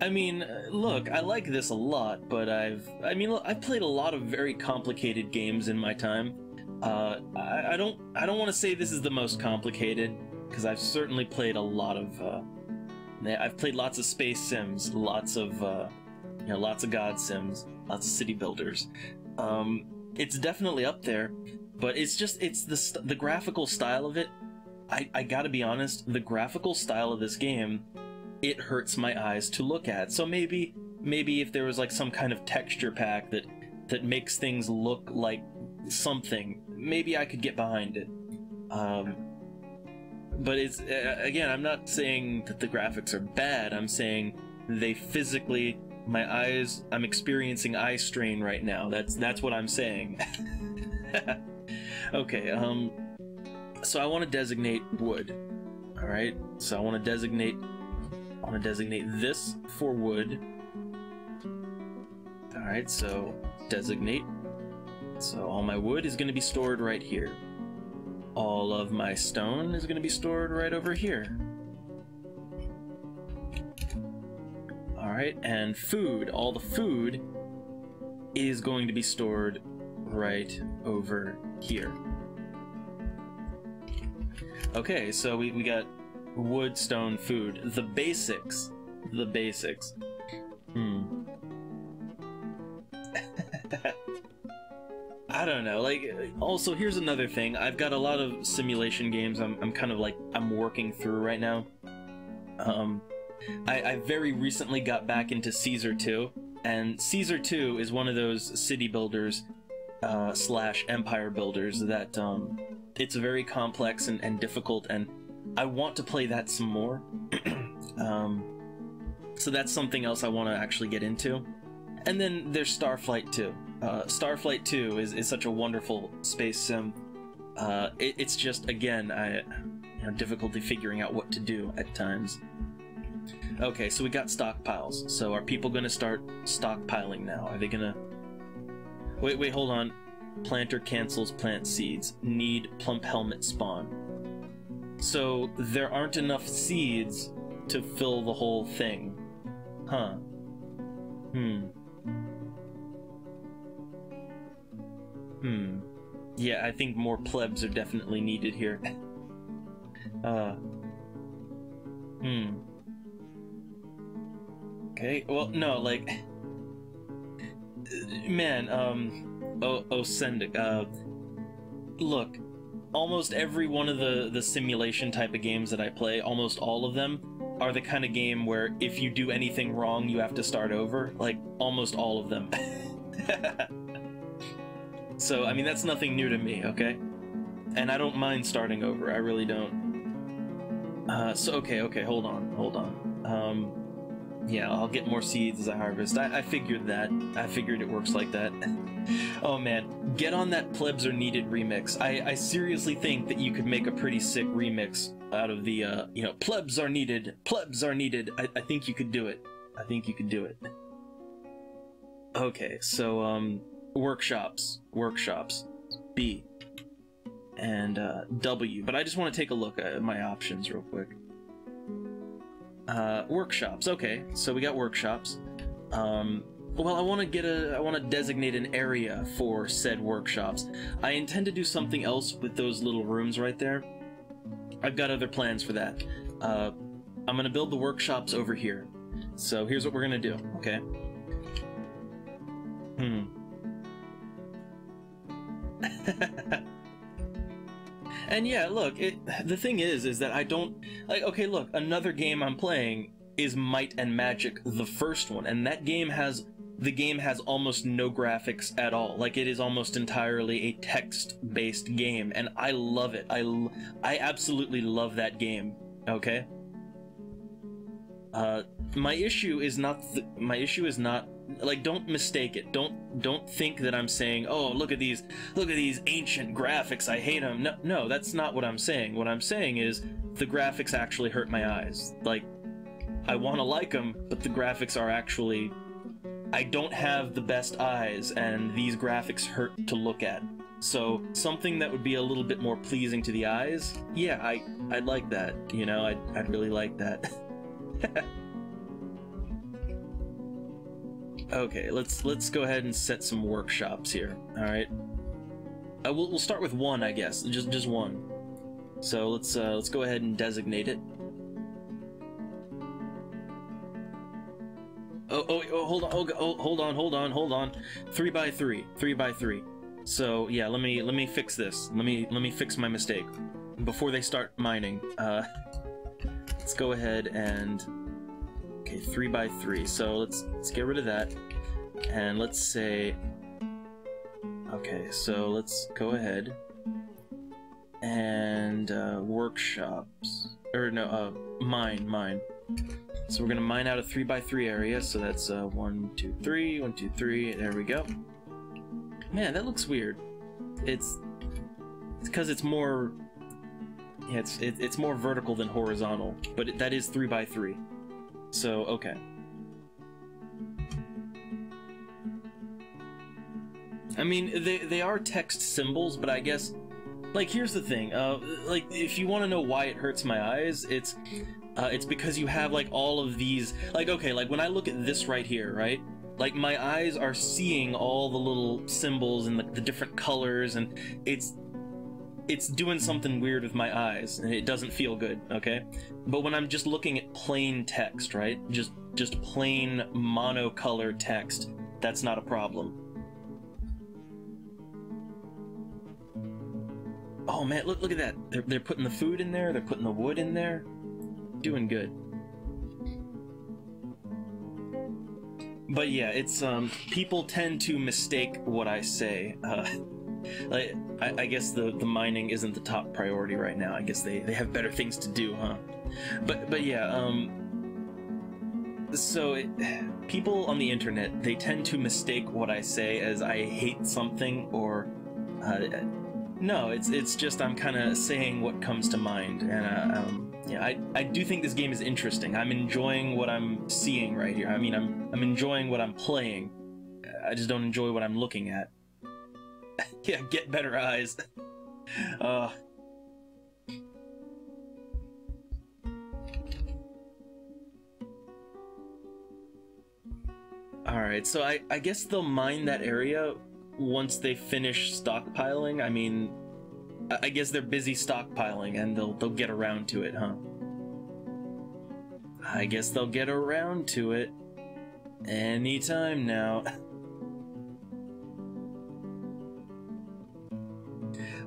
I mean, look, I like this a lot, but I've, I mean, look, I've played a lot of very complicated games in my time. Uh, I, I, don't I don't want to say this is the most complicated because I've certainly played a lot of uh, I've played lots of space sims, lots of uh, you know, lots of god sims, lots of city builders. Um, it's definitely up there, but it's just it's the the graphical style of it. I I gotta be honest, the graphical style of this game, it hurts my eyes to look at. So maybe maybe if there was like some kind of texture pack that that makes things look like something, maybe I could get behind it. Um, but it's uh, again, I'm not saying that the graphics are bad. I'm saying they physically my eyes I'm experiencing eye strain right now. That's that's what I'm saying. *laughs* okay, um so I want to designate wood. All right? So I want to designate I want to designate this for wood. All right, so designate. So all my wood is going to be stored right here. All of my stone is going to be stored right over here. Alright, and food. All the food is going to be stored right over here. Okay, so we, we got wood, stone, food. The basics. The basics. I don't know. Like, also, here's another thing. I've got a lot of simulation games I'm, I'm kind of like, I'm working through right now. Um, I, I very recently got back into Caesar 2, and Caesar 2 is one of those city builders uh, slash empire builders that um, it's very complex and, and difficult, and I want to play that some more. *clears throat* um, so that's something else I want to actually get into. And then there's Starflight 2. Uh, Starflight 2 is, is such a wonderful space sim. Uh, it, it's just, again, I you know, difficulty figuring out what to do at times. Okay, so we got stockpiles. So are people gonna start stockpiling now? Are they gonna... Wait, wait, hold on. Planter cancels plant seeds. Need plump helmet spawn. So there aren't enough seeds to fill the whole thing. Huh. Hmm. Hmm. Yeah, I think more plebs are definitely needed here. uh. Hmm. Okay, well, no, like... Man, um... Oh, Osendic, uh... Look, almost every one of the, the simulation type of games that I play, almost all of them, are the kind of game where if you do anything wrong, you have to start over. Like, almost all of them. *laughs* so, I mean, that's nothing new to me, okay? And I don't mind starting over, I really don't. Uh, so, okay, okay, hold on, hold on. Um... Yeah, I'll get more seeds as I harvest. I, I figured that. I figured it works like that. *laughs* oh man, get on that plebs are needed remix. I, I seriously think that you could make a pretty sick remix out of the, uh, you know, plebs are needed, plebs are needed. I, I think you could do it. I think you could do it. Okay, so, um, workshops, workshops, B, and, uh, W. But I just want to take a look at my options real quick. Uh, workshops. Okay, so we got workshops. Um, well, I want to get a. I want to designate an area for said workshops. I intend to do something else with those little rooms right there. I've got other plans for that. Uh, I'm gonna build the workshops over here. So here's what we're gonna do. Okay. Hmm. *laughs* And yeah, look, it, the thing is, is that I don't like. Okay, look, another game I'm playing is Might and Magic, the first one, and that game has the game has almost no graphics at all. Like it is almost entirely a text-based game, and I love it. I I absolutely love that game. Okay. Uh, my issue is not my issue is not like don't mistake it. Don't don't think that i'm saying oh look at these look at these ancient graphics. I hate them no no that's not what i'm saying. What i'm saying is the graphics actually hurt my eyes. Like i want to like them but the graphics are actually i don't have the best eyes and these graphics hurt to look at. So something that would be a little bit more pleasing to the eyes yeah i i'd like that you know? I'd, I'd really like that *laughs* Okay, let's let's go ahead and set some workshops here. All right. Uh, we'll we'll start with one, I guess. Just just one. So let's uh, let's go ahead and designate it. oh, oh, oh, hold on, oh, oh, hold on, hold on, hold on. Three by three, three by three. So yeah, let me let me fix this. Let me let me fix my mistake before they start mining. Uh, *laughs* let's go ahead and okay, three by three. So let's let's get rid of that, and let's say okay. So let's go ahead and uh, workshops or no, uh, mine, mine. So we're gonna mine out a three by three area. So that's uh, one, two, three, one, two, three. There we go. Man, that looks weird. It's because it's, more. Yeah, it's it, it's more vertical than horizontal, but it, that is three by three. So okay. I mean, they they are text symbols, but I guess like here's the thing uh like if you want to know why it hurts my eyes it's uh it's because you have like all of these like okay like when i look at this right here right like my eyes are seeing all the little symbols and the, the different colors and it's it's doing something weird with my eyes and it doesn't feel good okay? But when i'm just looking at plain text right? Just just plain monocolor text that's not a problem. Oh man look look at that. They're, they're putting the food in there they're putting the wood in there. Doing good. But yeah, it's um people tend to mistake what I say. Uh, I, I, guess the the mining isn't the top priority right now. I guess they they have better things to do, huh? But but yeah, um. So it, people on the internet they tend to mistake what I say as I hate something or. Uh, no, it's it's just I'm kind of saying what comes to mind, and uh, um, yeah, I, I do think this game is interesting. I'm enjoying what I'm seeing right here. I mean, I'm I'm enjoying what I'm playing. I just don't enjoy what I'm looking at. *laughs* yeah, get better eyes. *laughs* uh. Alright, so I, I guess they'll mine that area once they finish stockpiling. I mean, I guess they're busy stockpiling and they'll they'll get around to it, huh? I guess they'll get around to it anytime now. *laughs*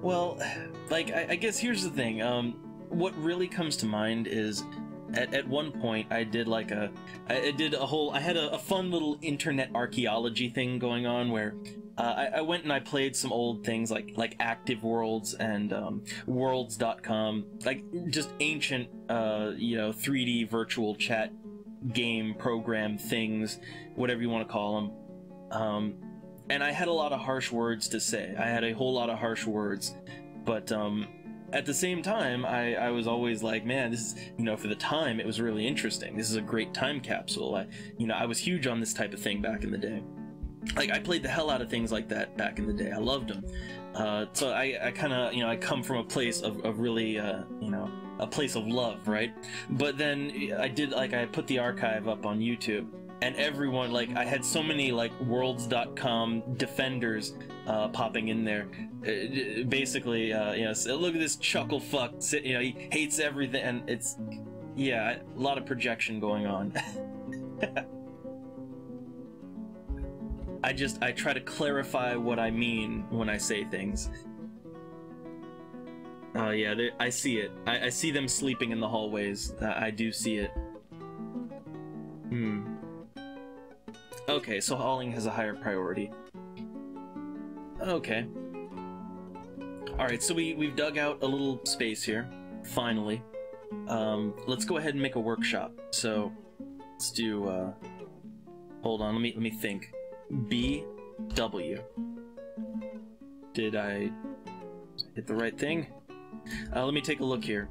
well, like I, I, guess here's the thing. Um, what really comes to mind is at, at one point I did like a I did a whole I had a, a fun little internet archaeology thing going on where uh, I, I, went and I played some old things like like Active Worlds and um, Worlds.com, like just ancient, uh, you know, 3D virtual chat game program things, whatever you want to call them. Um, and I had a lot of harsh words to say. I had a whole lot of harsh words, but um, at the same time, I, I was always like, man, this is, you know, for the time, it was really interesting. This is a great time capsule. I, you know, I was huge on this type of thing back in the day like I played the hell out of things like that back in the day. I loved them. Uh, so I, I kind of, you know, I come from a place of, of really, uh, you know, a place of love, right? But then I did, like, I put the archive up on YouTube, and everyone, like, I had so many, like, Worlds.com defenders uh, popping in there. Uh, basically, uh, you know, look at this chuckle fuck, you know, he hates everything, and it's, yeah, a lot of projection going on. *laughs* I just I try to clarify what I mean when I say things. Oh yeah, I see it. I, I, see them sleeping in the hallways. I do see it. Hmm. Okay, so hauling has a higher priority. Okay. Alright, so we, we've dug out a little space here, finally. Um, let's go ahead and make a workshop. So, let's do, uh... Hold on, let me, let me think. B W. Did I hit the right thing? Uh, let me take a look here.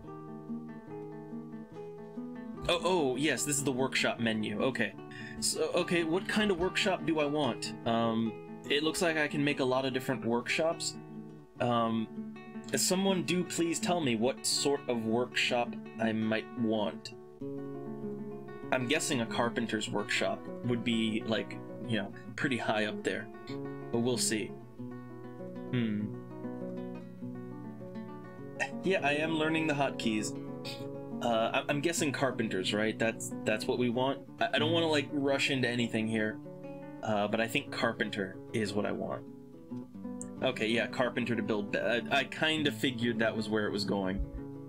Oh, oh, yes, this is the workshop menu. Okay. So, okay, what kind of workshop do I want? Um, it looks like I can make a lot of different workshops. Um, someone do please tell me what sort of workshop I might want. I'm guessing a carpenter's workshop would be, like, you know, pretty high up there. But we'll see. Hmm. Yeah, I am learning the hotkeys. Uh, I'm guessing carpenters, right? That's that's what we want. I, don't want to like rush into anything here, uh, but I think carpenter is what I want. Okay, yeah, carpenter to build. I, I kind of figured that was where it was going.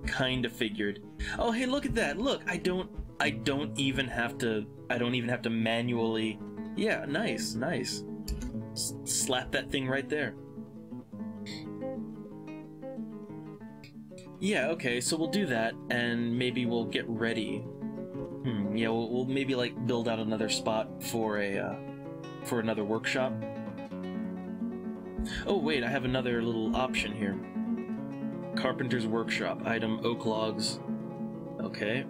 Kind of figured. Oh, hey, look at that! Look, I don't, I don't even have to. I don't even have to manually. Yeah, nice, nice. S- slap that thing right there. Yeah, okay, so we'll do that, and maybe we'll get ready. Hmm, yeah, we'll, we'll maybe like build out another spot for a uh, for another workshop. Oh wait, I have another little option here. Carpenter's workshop item oak logs. Okay.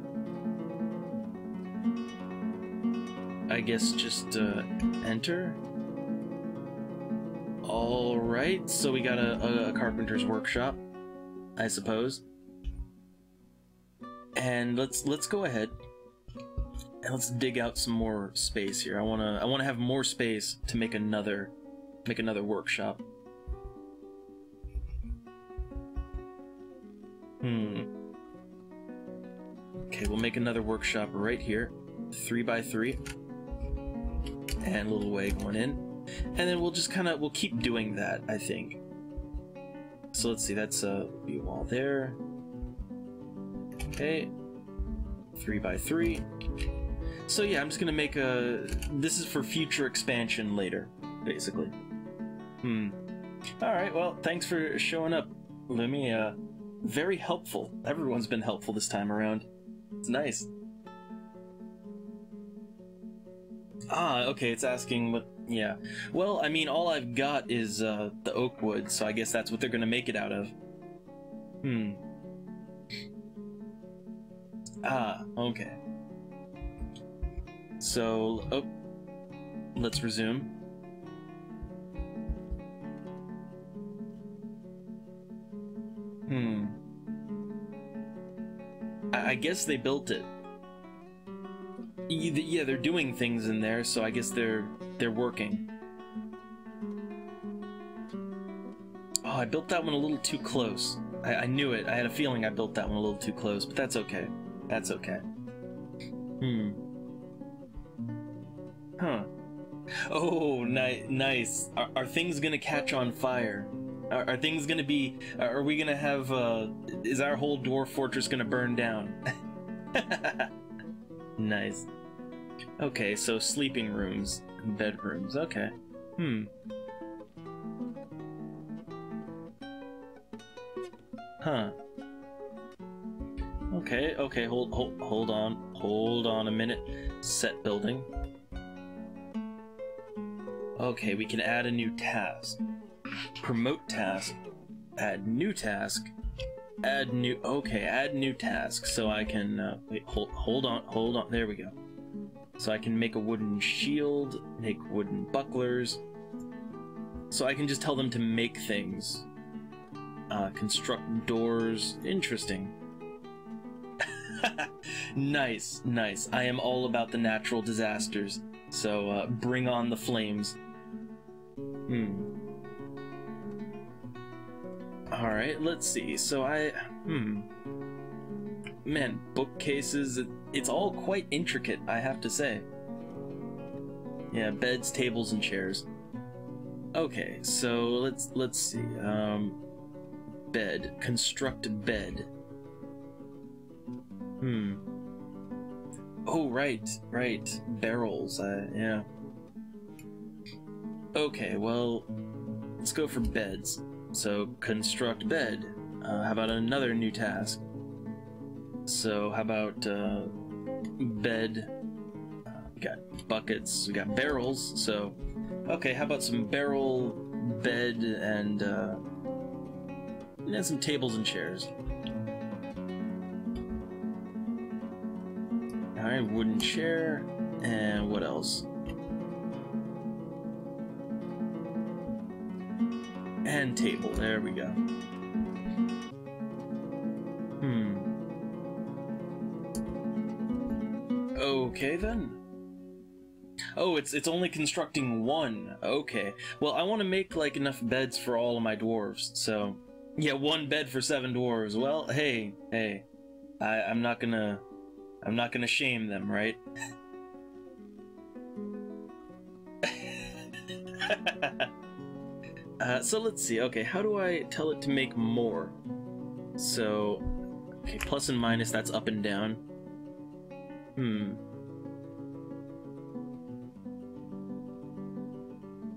I guess just uh, enter. All right, so we got a, a carpenter's workshop. I suppose. And let's let's go ahead and let's dig out some more space here. I wanna I wanna have more space to make another make another workshop. Hmm. Okay, we'll make another workshop right here, three by three, and little way going in, and then we'll just kind of we'll keep doing that. I think. So let's see, that's a view wall there. Okay. Three by three. So yeah, I'm just gonna make a... This is for future expansion later, basically. Hmm. Alright, well, thanks for showing up, Lumi. Uh, very helpful. Everyone's been helpful this time around. It's nice. Ah, okay, it's asking what yeah. Well, I mean, all I've got is uh, the oak wood, so I guess that's what they're gonna make it out of. Hmm. Ah, okay. So, oh, let's resume. Hmm. I, I guess they built it. Yeah, they're doing things in there, so I guess they're they're working. Oh, I built that one a little too close. I, I knew it. I had a feeling I built that one a little too close, but that's okay. That's okay. Hmm. Huh. Oh, ni nice. Are, are things gonna catch on fire? Are, are things gonna be... Are, we gonna have, uh... Is our whole dwarf fortress gonna burn down? *laughs* nice. Okay, so sleeping rooms bedrooms. Okay. Hmm. Huh. Okay, okay, hold hold hold on. Hold on a minute. Set building. Okay, we can add a new task. Promote task. Add new task. Add new okay, add new task so I can uh, wait, hold hold on, hold on. There we go. So I can make a wooden shield, make wooden bucklers. So I can just tell them to make things. Uh, construct doors. Interesting. *laughs* nice, nice. I am all about the natural disasters. So uh, bring on the flames. Hmm. Alright, let's see. So I... Hmm. Man, bookcases, it's all quite intricate, I have to say. Yeah, beds, tables, and chairs. Okay, so let's let's see. Um, bed, construct bed. Hmm. Oh right, right, barrels. Uh, yeah. Okay, well, let's go for beds. So construct bed. Uh, how about another new task? So how about uh, bed? Uh, we got buckets. We got barrels. So okay, how about some barrel, bed, and uh, and some tables and chairs. All right, wooden chair, and what else? And table. There we go. Hmm. Okay then. Oh, it's it's only constructing one. Okay. Well, I want to make like enough beds for all of my dwarves. So, yeah, one bed for seven dwarves. Well, hey, hey. I, I'm not gonna, I'm not gonna shame them, right? *laughs* uh, so let's see. Okay, how do I tell it to make more? So, okay, plus and minus, that's up and down. Hmm.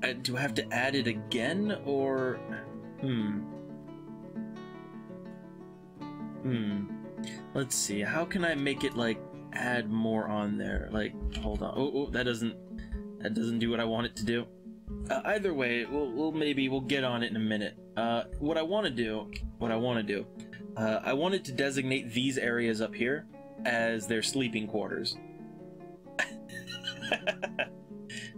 Uh, do I have to add it again, or... Hmm. Hmm. Let's see, how can I make it, like, add more on there? Like, hold on. Oh, oh that doesn't... That doesn't do what I want it to do. Uh, either way, we'll, we'll maybe, we'll get on it in a minute. Uh, what I want to do, what I want to do, uh, I wanted to designate these areas up here as their sleeping quarters.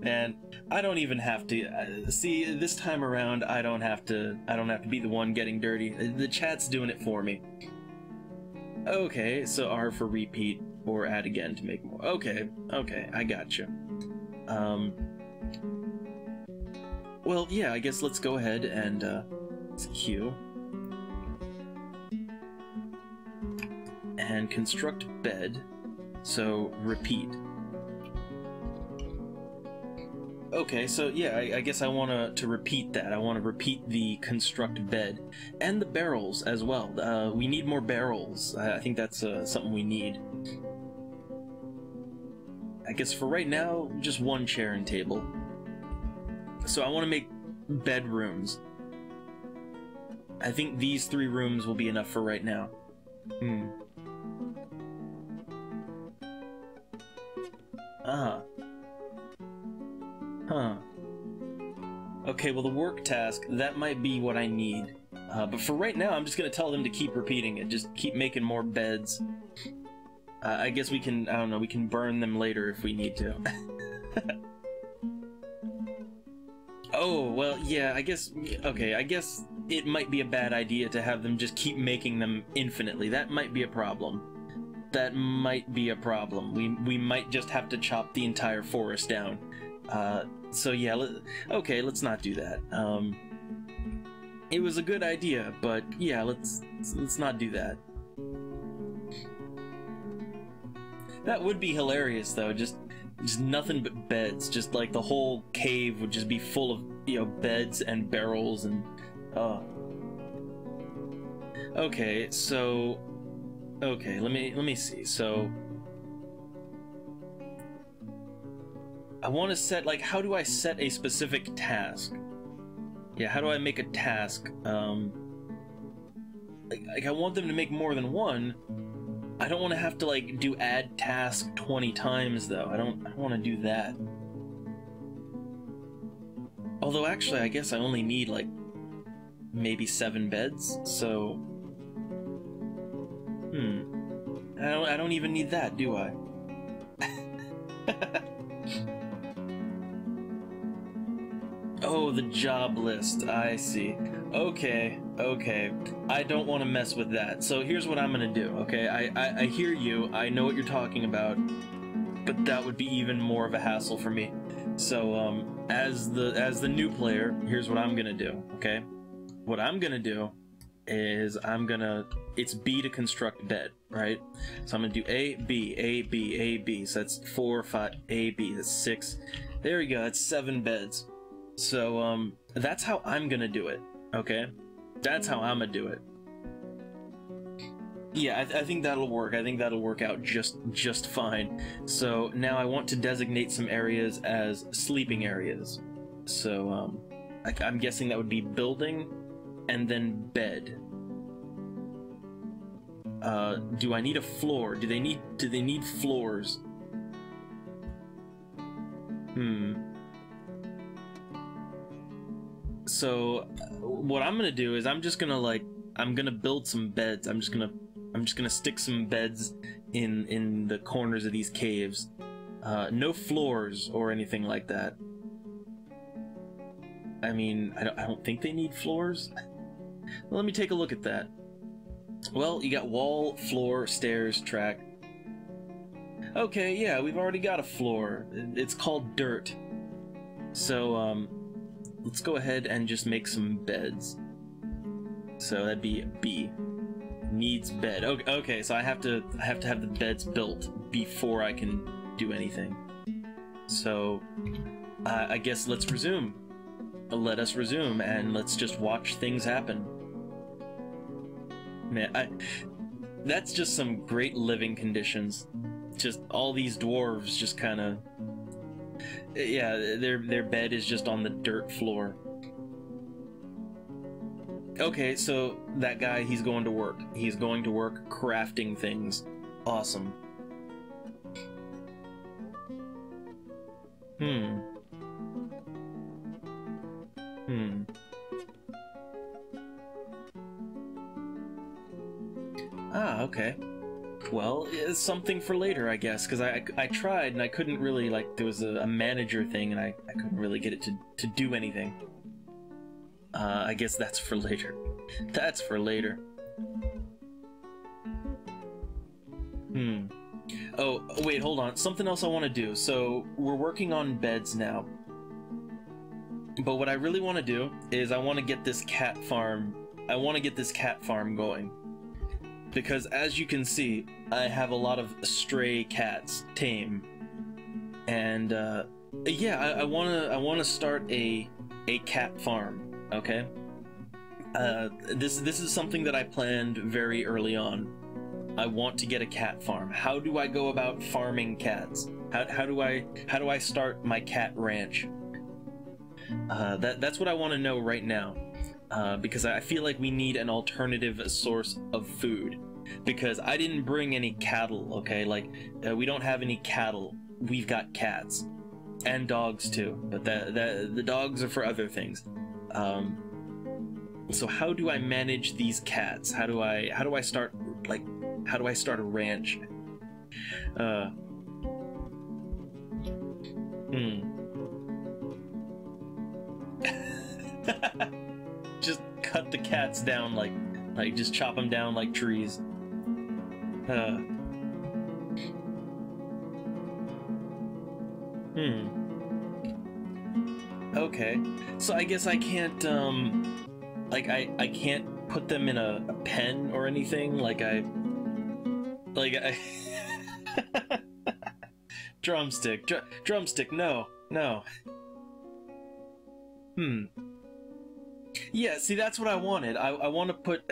and I don't even have to uh, see this time around. I don't have to. I don't have to be the one getting dirty. The chat's doing it for me. Okay, so R for repeat or add again to make more. Okay, okay, I gotcha. Um. Well, yeah, I guess let's go ahead and uh, Q and construct bed. So repeat. Okay, so yeah, I, I guess I want to to repeat that. I want to repeat the construct bed and the barrels as well. Uh, we need more barrels. I, I think that's uh, something we need. I guess for right now, just one chair and table. So I want to make bedrooms. I think these three rooms will be enough for right now. Hmm. Ah. Huh. Okay, well the work task, that might be what I need. Uh, but for right now, I'm just gonna tell them to keep repeating it. Just keep making more beds. Uh, I guess we can, I don't know, we can burn them later if we need to. *laughs* oh, well, yeah, I guess, okay, I guess it might be a bad idea to have them just keep making them infinitely. That might be a problem. That might be a problem. We, we might just have to chop the entire forest down. Uh, so yeah, let, okay, let's not do that. Um, it was a good idea, but yeah, let's let's not do that. That would be hilarious though, just just nothing but beds, just like the whole cave would just be full of, you know, beds and barrels and uh Okay, so okay, let me let me see. So I want to set, like, how do I set a specific task? Yeah, how do I make a task? Um, like, like, I want them to make more than one. I don't want to have to, like, do add task 20 times, though. I don't, I don't want to do that. Although, actually, I guess I only need, like, maybe seven beds, so... Hmm. I don't, I don't even need that, do I? *laughs* Oh, the job list. I see. Okay, okay. I don't want to mess with that. So here's what I'm gonna do, okay? I, I, I hear you. I know what you're talking about. But that would be even more of a hassle for me. So, um, as the as the new player, here's what I'm gonna do, okay? What I'm gonna do is I'm gonna it's B to construct bed, right? So I'm gonna do A, B, A, B, A, B. So that's four, five, A, B. That's six. There we go. That's seven beds. So, um, that's how I'm gonna do it, okay? That's how I'm gonna do it. Yeah, I, th I, think that'll work. I think that'll work out just just fine. So now I want to designate some areas as sleeping areas. So um, I, I'm guessing that would be building and then bed. Uh, do I need a floor? Do they need do they need floors? Hmm. So what I'm gonna do is I'm just gonna like I'm gonna build some beds. I'm just gonna I'm just gonna stick some beds in in the corners of these caves. Uh, no floors or anything like that. I mean, I don't, I don't think they need floors. Let me take a look at that. Well, you got wall, floor, stairs, track. Okay, yeah, we've already got a floor. It's called dirt. So, um, let's go ahead and just make some beds. So that'd be B. needs bed. Okay, okay, so I have to I have to have the beds built before I can do anything. So uh, I guess let's resume. Let us resume and let's just watch things happen. Man, I that's just some great living conditions. Just all these dwarves just kind of yeah, their their bed is just on the dirt floor. Okay, so that guy, he's going to work. He's going to work crafting things. Awesome. Hmm. Hmm. Ah, okay. Well, it's something for later, I guess, because I, I tried and I couldn't really, like, there was a, a manager thing and I, I couldn't really get it to, to do anything. Uh, I guess that's for later. *laughs* That's for later. Hmm. Oh, wait, hold on. Something else I want to do. So, we're working on beds now. But what I really want to do is I want to get this cat farm... I want to get this cat farm going. Because as you can see, I have a lot of stray cats, tame. And, uh, yeah, I, I wanna, I wanna start a, a cat farm Okay. Uh, this this is something that I planned very early on. I want to get a cat farm. How do I go about farming cats? How, how do I how do I start my cat ranch? Uh, that that's what I want to know right now, uh, because I feel like we need an alternative source of food. Because I didn't bring any cattle. Okay, like uh, we don't have any cattle. We've got cats and dogs too, but the the the dogs are for other things. Um, so how do I manage these cats? How do I how do I start like how do I start a ranch? Uh, hmm. *laughs* just cut the cats down like like just chop them down like trees. Uh. Hmm. Okay. So I guess I can't, um, like, I, I can't put them in a, a pen or anything? Like, I, like, I... *laughs* drumstick, dr drumstick, no, no. Hmm. Yeah, see, that's what I wanted. I, I want to put,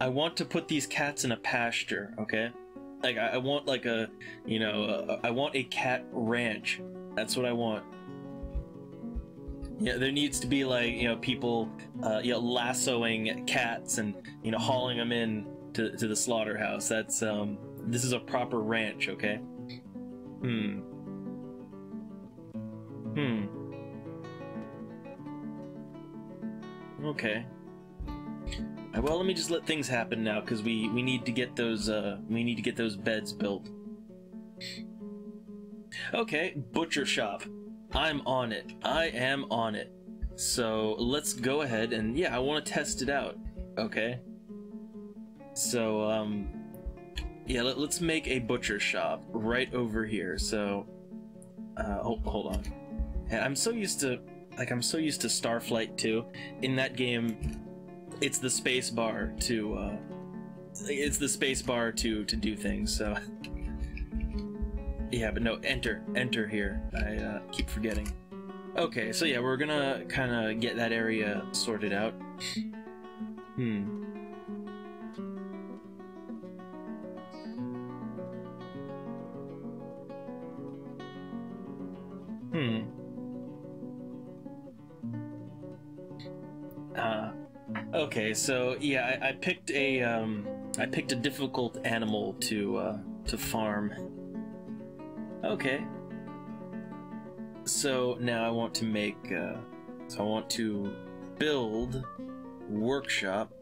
I want to put these cats in a pasture, okay? Like, I, I want, like, a, you know, a, I want a cat ranch. That's what I want. Yeah, there needs to be like you know people, uh, you know, lassoing cats and you know hauling them in to, to the slaughterhouse. That's um, this is a proper ranch, okay? Hmm. Hmm. Okay. Uh, well, let me just let things happen now, because we we need to get those uh we need to get those beds built. Okay, butcher shop. I'm on it. I am on it. So let's go ahead and yeah, I want to test it out. Okay. So um, yeah, let, us make a butcher shop right over here. So, uh, hold, hold on. I'm so used to like I'm so used to Starflight 2. In that game, it's the space bar to uh, it's the space bar to to do things. So. Yeah, but no, enter, enter here. I uh, keep forgetting. Okay, so yeah, we're gonna kind of get that area sorted out. Hmm. Hmm. Uh, okay, so yeah, I, I picked a um, I picked a difficult animal to uh, to farm. Okay. So now I want to make, uh, so I want to build workshop.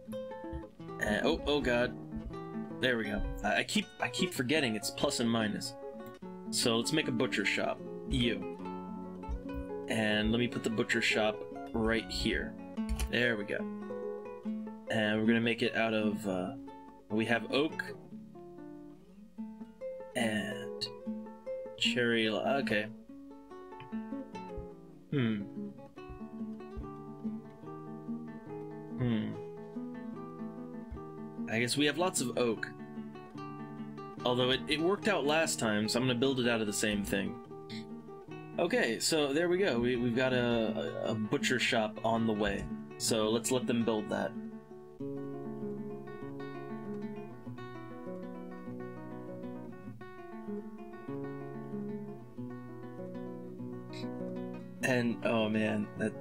And, oh, oh god. There we go. I, I keep, I keep forgetting it's plus and minus. So let's make a butcher shop. You. And let me put the butcher shop right here. There we go. And we're gonna make it out of, uh, we have oak. And Cherry. Okay. Hmm. Hmm. I, guess we have lots of oak. Although it, it worked out last time, so I'm gonna build it out of the same thing. Okay, so there we go. We, we've got a, a, a butcher shop on the way. So let's let them build that. And oh man, that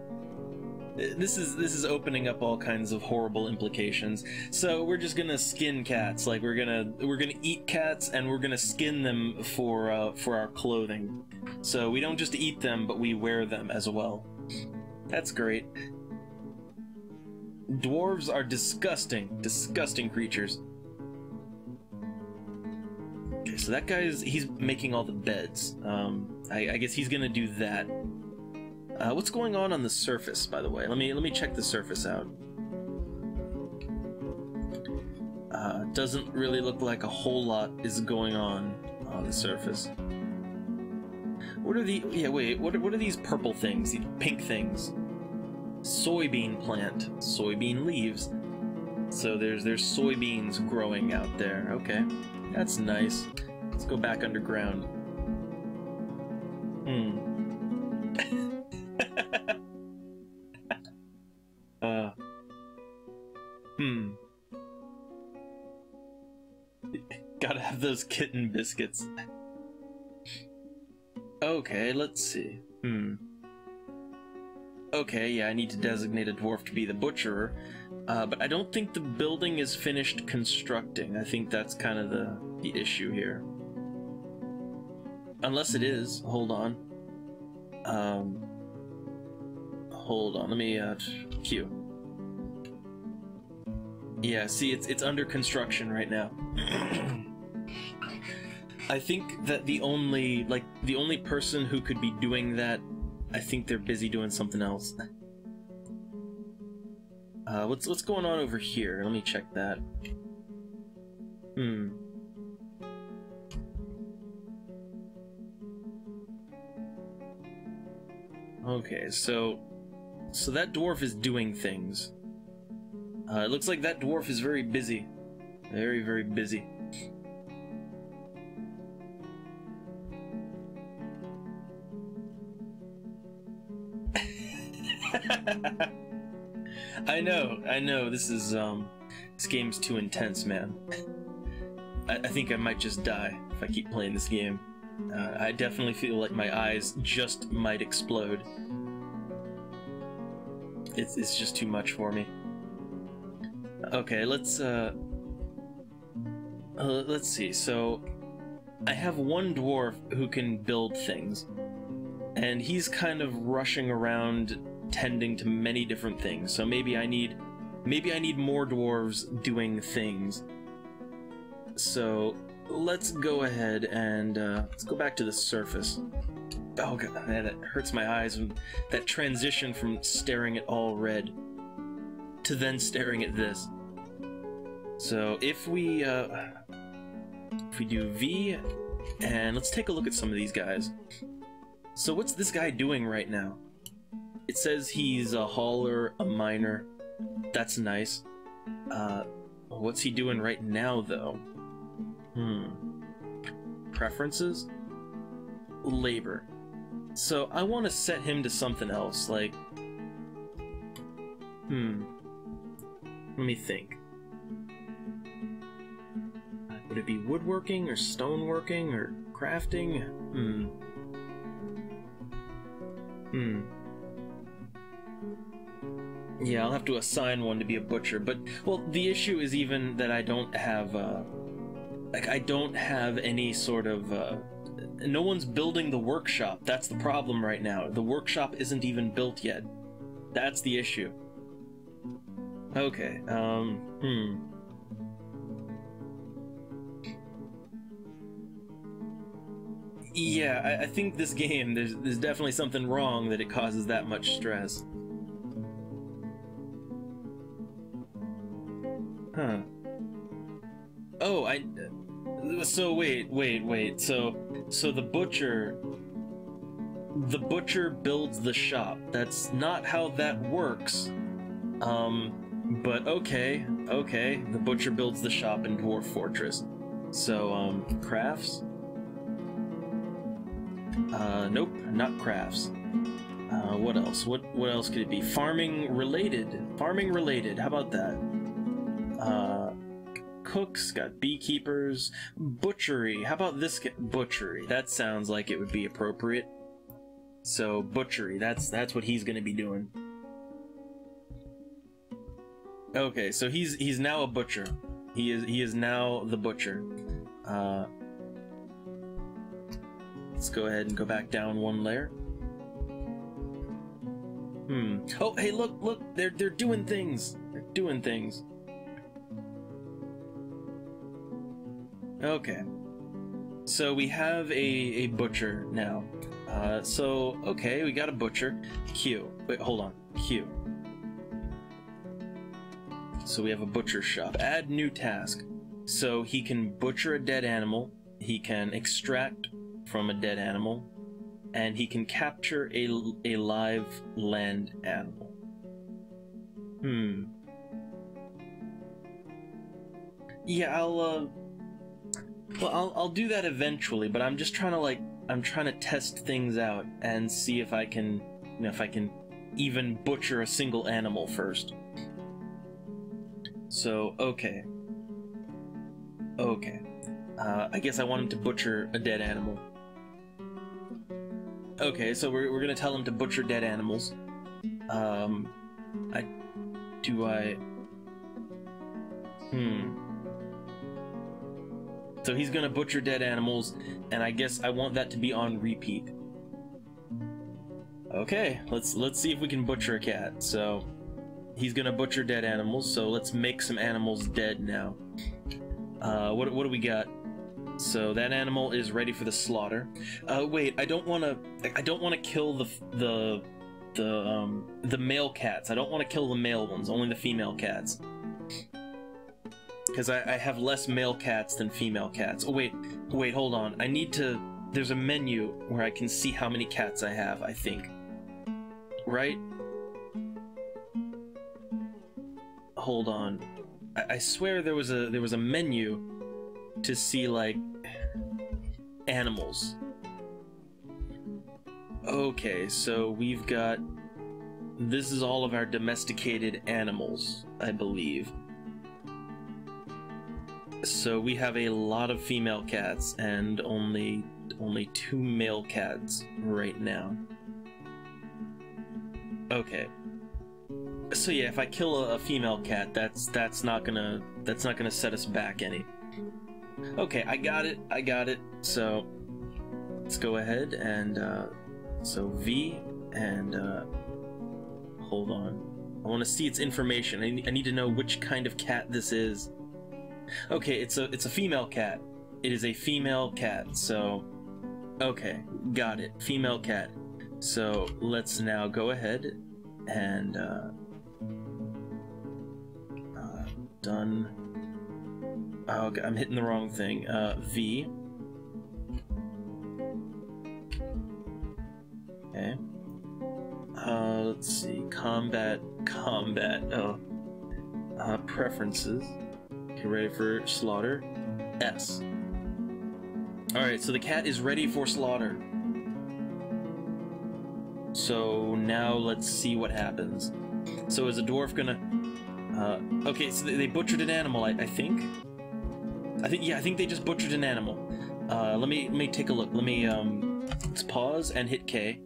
this is this is opening up all kinds of horrible implications. So we're just gonna skin cats, like we're gonna we're gonna eat cats and we're gonna skin them for uh, for our clothing. So we don't just eat them, but we wear them as well. That's great. Dwarves are disgusting, disgusting creatures. Okay, so that guy's he's making all the beds. Um, I, I guess he's gonna do that. Uh, what's going on on the surface, by the way? Let me let me check the surface out. Uh, doesn't really look like a whole lot is going on on the surface. What are the yeah wait what are, what are these purple things? These pink things? Soybean plant, soybean leaves. So there's there's soybeans growing out there. Okay, that's nice. Let's go back underground. Hmm. *laughs* uh. Hmm. Gotta have those kitten biscuits. Okay, let's see. Hmm. Okay, yeah, I need to designate a dwarf to be the butcherer, uh, but I don't think the building is finished constructing. I think that's kind of the, the issue here. Unless it is. Hold on. Um, hold on, let me, uh, queue. Yeah, see, it's, it's under construction right now. I think that the only, like, the only person who could be doing that, I think they're busy doing something else. Uh, what's, what's going on over here? Let me check that. Hmm. Okay, so so that dwarf is doing things. Uh, it looks like that dwarf is very busy. Very, very busy. *laughs* I know, I know, this is, um, this game's too intense, man. I, I think I might just die if I keep playing this game. Uh, I definitely feel like my eyes just might explode. It's, it's just too much for me. Okay, let's, uh, uh... Let's see, so... I have one dwarf who can build things. And he's kind of rushing around tending to many different things. So maybe I need... Maybe I need more dwarves doing things. So, let's go ahead and, uh, let's go back to the surface. Oh god, man, that hurts my eyes. That transition from staring at all red to then staring at this. So if we uh, if we do V, and let's take a look at some of these guys. So what's this guy doing right now? It says he's a hauler, a miner. That's nice. Uh, what's he doing right now, though? Hmm. Preferences? Labor. So I want to set him to something else, like... Hmm. Let me think. Would it be woodworking, or stoneworking, or crafting? Hmm. Hmm. Yeah, I'll have to assign one to be a butcher, but, well, the issue is even that I don't have, uh... Like, I don't have any sort of, uh no one's building the workshop. That's the problem right now. The workshop isn't even built yet. That's the issue. Okay, um, hmm. Yeah, I, I think this game, there's, there's definitely something wrong that it causes that much stress. Huh. Oh, I... So wait, wait, wait. So so the butcher the butcher builds the shop. That's not how that works. Um But okay, okay. The butcher builds the shop in Dwarf Fortress. So, um, crafts? Uh, nope, not crafts. Uh, what else? What what else could it be? Farming related. Farming related. How about that? Uh, cooks, got beekeepers, butchery. How about this butchery? That sounds like it would be appropriate. So butchery, that's that's what he's going to be doing. Okay, so he's he's now a butcher. He is he is now the butcher. Uh, let's go ahead and go back down one layer. Hmm. Oh, hey, look, look, they're they're doing things. They're doing things. Okay. So we have a, a butcher now. Uh, so, okay, we got a butcher. Q. Wait, hold on. Q. So we have a butcher shop. Add new task. So he can butcher a dead animal, he can extract from a dead animal, and he can capture a, a live land animal. Hmm. Yeah, I'll, uh, well, I'll, I'll do that eventually, but I'm just trying to, like, I'm trying to test things out and see if I can, you know, if I can even butcher a single animal first. So, okay. Okay. Uh, I guess I want him to butcher a dead animal. Okay, so we're, we're gonna tell him to butcher dead animals. Um, I... Do I... Hmm... So he's gonna butcher dead animals, and I guess I want that to be on repeat. Okay, let's let's see if we can butcher a cat. So he's gonna butcher dead animals. So let's make some animals dead now. Uh, what what do we got? So that animal is ready for the slaughter. Uh, wait, I don't want to. I don't want to kill the the the um the male cats. I don't want to kill the male ones. Only the female cats. Because I, I have less male cats than female cats. Oh, wait. Wait, hold on. I need to... There's a menu where I can see how many cats I have, I think. Right? Hold on. I, I swear there was a there was a menu to see, like, animals. Okay, so we've got... This is all of our domesticated animals, I believe. So we have a lot of female cats and only only two male cats right now. Okay. So yeah, if I kill a, a, female cat, that's that's not gonna that's not gonna set us back any. Okay, I got it. I got it. So let's go ahead and uh, so V and uh, hold on. I want to see its information. I, I need to know which kind of cat this is. Okay, it's a it's a female cat. It is a female cat. So, okay, got it. Female cat. So let's now go ahead and uh, uh, done. Oh, okay, I'm hitting the wrong thing. Uh, v. Okay. Uh, let's see. Combat. Combat. Oh. Uh, preferences. Okay, ready for slaughter. S. Alright, so the cat is ready for slaughter. So now let's see what happens. So is a dwarf gonna... Uh, okay, so they butchered an animal, I, I think? I think, yeah, I think they just butchered an animal. Uh, let me, let me take a look. Let me, um, let's pause and hit K.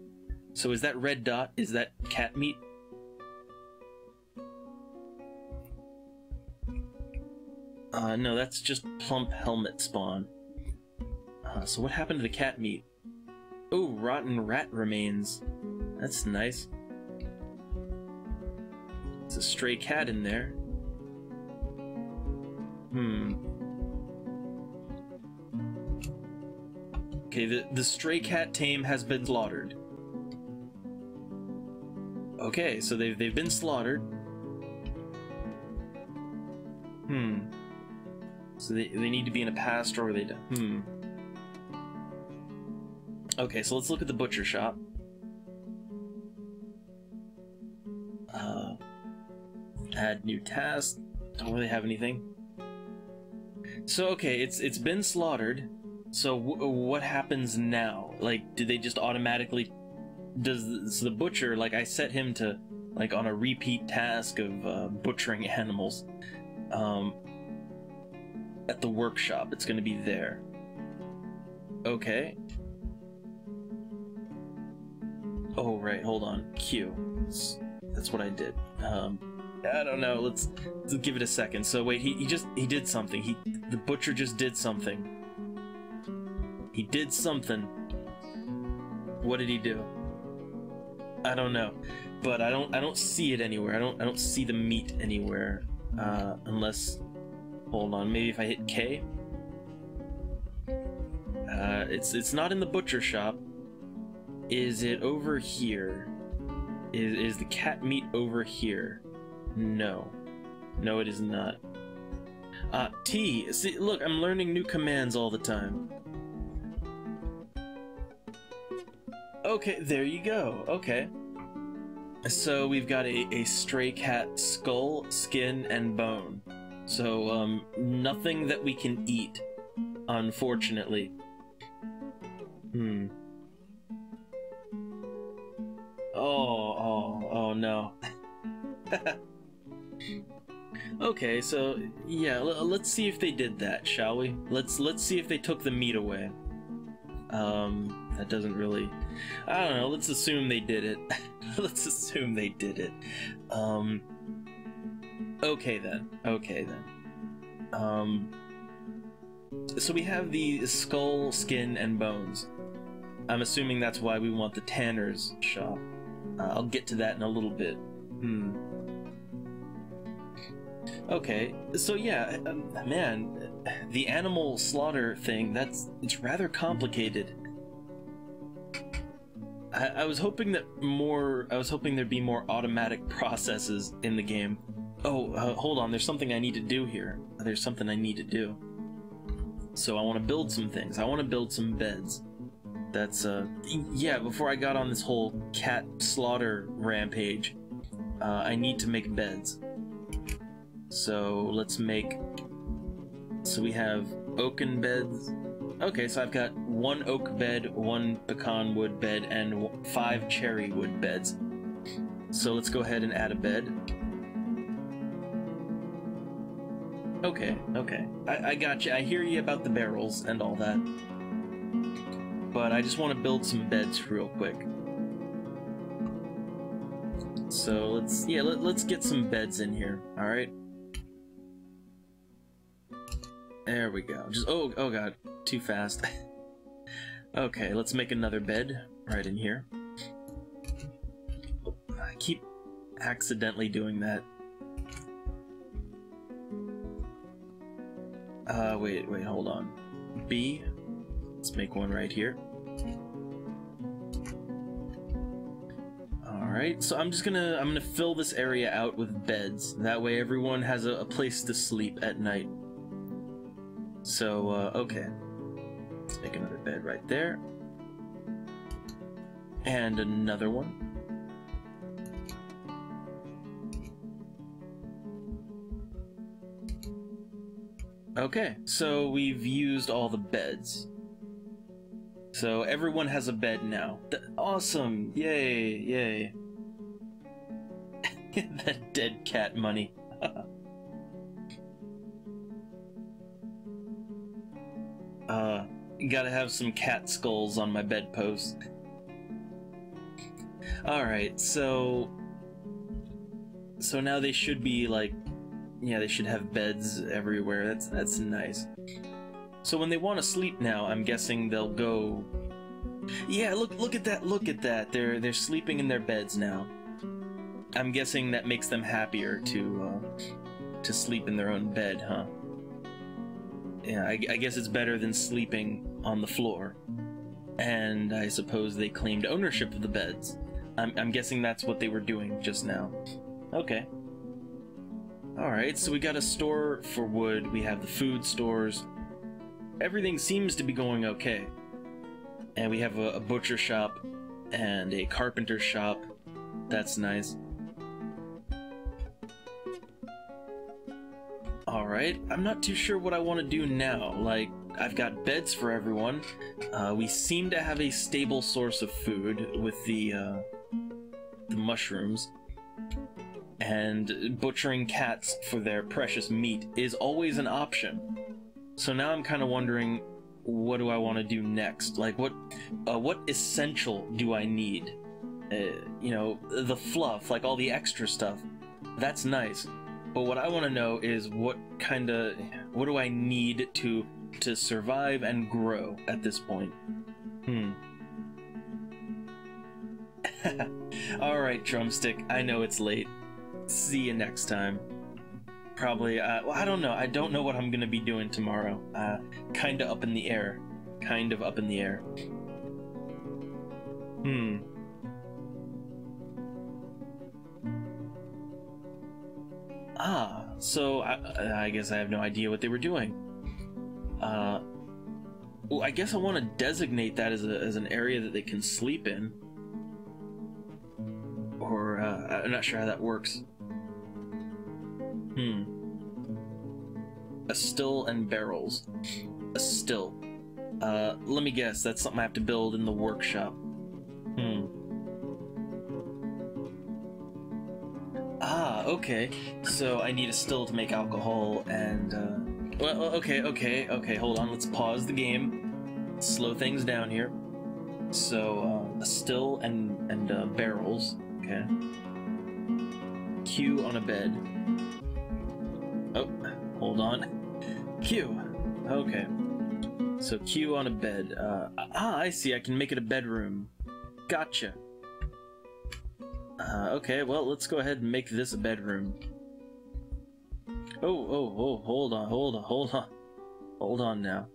So is that red dot, is that cat meat? Uh, no, that's just plump helmet spawn. Uh, so what happened to the cat meat? Oh, rotten rat remains. That's nice. It's a stray cat in there. Hmm. Okay, the, the stray cat tame has been slaughtered. Okay, so they've, they've been slaughtered. Hmm. So they, they need to be in a past or they don't. Hmm. Okay, so let's look at the butcher shop. Add new task. Don't really have anything. So okay, it's it's been slaughtered. So what happens now? Like, do they just automatically? Does the, the butcher like I set him to like on a repeat task of uh, butchering *laughs* animals? Um, at the workshop, it's going to be there. Okay. Oh right, hold on. Q. That's, what I did. Um, I don't know. Let's, let's give it a second. So wait, he, he just he did something. He the butcher just did something. He did something. What did he do? I don't know, but I don't I don't see it anywhere. I don't I don't see the meat anywhere, uh, unless. Hold on, maybe if I hit K. Uh, it's it's not in the butcher shop. Is it over here? Is is the cat meat over here? No. No, it is not. Uh, T. See, look, I'm learning new commands all the time. Okay, there you go. Okay. So we've got a, a stray cat skull, skin, and bone. So, um, nothing that we can eat, unfortunately. Hmm. Oh, oh, oh no. *laughs* okay, so yeah, let's see if they did that, shall we? Let's let's see if they took the meat away. Um, that doesn't really. I don't know. Let's assume they did it. *laughs* let's assume they did it. Um. Okay then. Okay then. Um. So we have the skull, skin, and bones. I'm assuming that's why we want the tanner's shop. Uh, I'll get to that in a little bit. Hmm. Okay, so yeah, um, man, the animal slaughter thing, that's, it's rather complicated. I, I was hoping that more, I was hoping there'd be more automatic *laughs* processes in the game. Oh, uh, hold on, there's something I need to do here. There's something I need to do. So I want to build some things. I want to build some beds. That's, uh, yeah, before I got on this whole cat slaughter rampage, uh, I need to make beds. So let's make. So we have oaken beds. Okay, so I've got one oak bed, one pecan wood bed, and five cherry wood beds. So let's go ahead and add a bed. Okay, okay. I, I got you. I hear you about the barrels and all that. But I just want to build some beds real quick. So let's, yeah, let, let's get some beds in here, alright? There we go. Just oh oh god, too fast. *laughs* okay, let's make another bed right in here. I keep accidentally doing that. Uh, wait, wait, hold on. B. Let's make one right here. Alright, so I'm just gonna I'm gonna fill this area out with beds. That way everyone has a, a place to sleep at night. So, uh, okay. Let's make another bed right there. And another one. Okay, so we've used all the beds. So everyone has a bed now. Th awesome! Yay, yay. *laughs* that dead cat money. *laughs* Uh, gotta have some cat skulls on my bedpost. Alright, so... So now they should be, like... Yeah, they should have beds everywhere. That's that's nice. So when they want to sleep now, I'm guessing they'll go... Yeah, look look at that, look at that. They're they're sleeping in their beds now. I'm guessing that makes them happier to uh, to sleep in their own bed, huh? yeah, I, I guess it's better than sleeping on the floor. And I suppose they claimed ownership of the beds. I'm, I'm guessing that's what they were doing just now. Okay. Alright, so we got a store for wood, we have the food stores. Everything seems to be going okay. And we have a, a butcher shop and a carpenter shop. That's nice. Alright, I'm not too sure what I want to do now. Like, I've got beds for everyone. Uh, we seem to have a stable source of food with the, uh, the mushrooms. And butchering cats for their precious meat is always an option. So now I'm kind of wondering, what do I want to do next? Like, what, uh, what essential do I need? Uh, you know, the fluff, like all the extra stuff. That's nice. But what I want to know is what kind of, what do I need to to survive and grow at this point? Hmm. *laughs* Alright, Drumstick, I know it's late. See you next time. Probably, uh, well, I don't know. I don't know what I'm gonna be doing tomorrow. Uh, kinda up in the air. Kind of up in the air. Hmm. Ah, so I, I guess I have no idea what they were doing. Uh, well, I guess I want to designate that as, a, as an area that they can sleep in. Or, uh, I'm not sure how that works. Hmm. A still and barrels. A still. Uh, let me guess, that's something I have to build in the workshop. Hmm. Ah, okay. So I need a still to make alcohol and, uh... Well, okay, okay, okay, hold on. Let's pause the game. Slow things down here. So, uh, a still and, and, uh, barrels. Okay. Q on a bed. Oh, hold on. Q. Okay. So Q on a bed. Uh, ah, I see. I can make it a bedroom. Gotcha. Uh, okay, well, let's go ahead and make this a bedroom. Oh, oh, oh, hold on, hold on, hold on. Hold on now.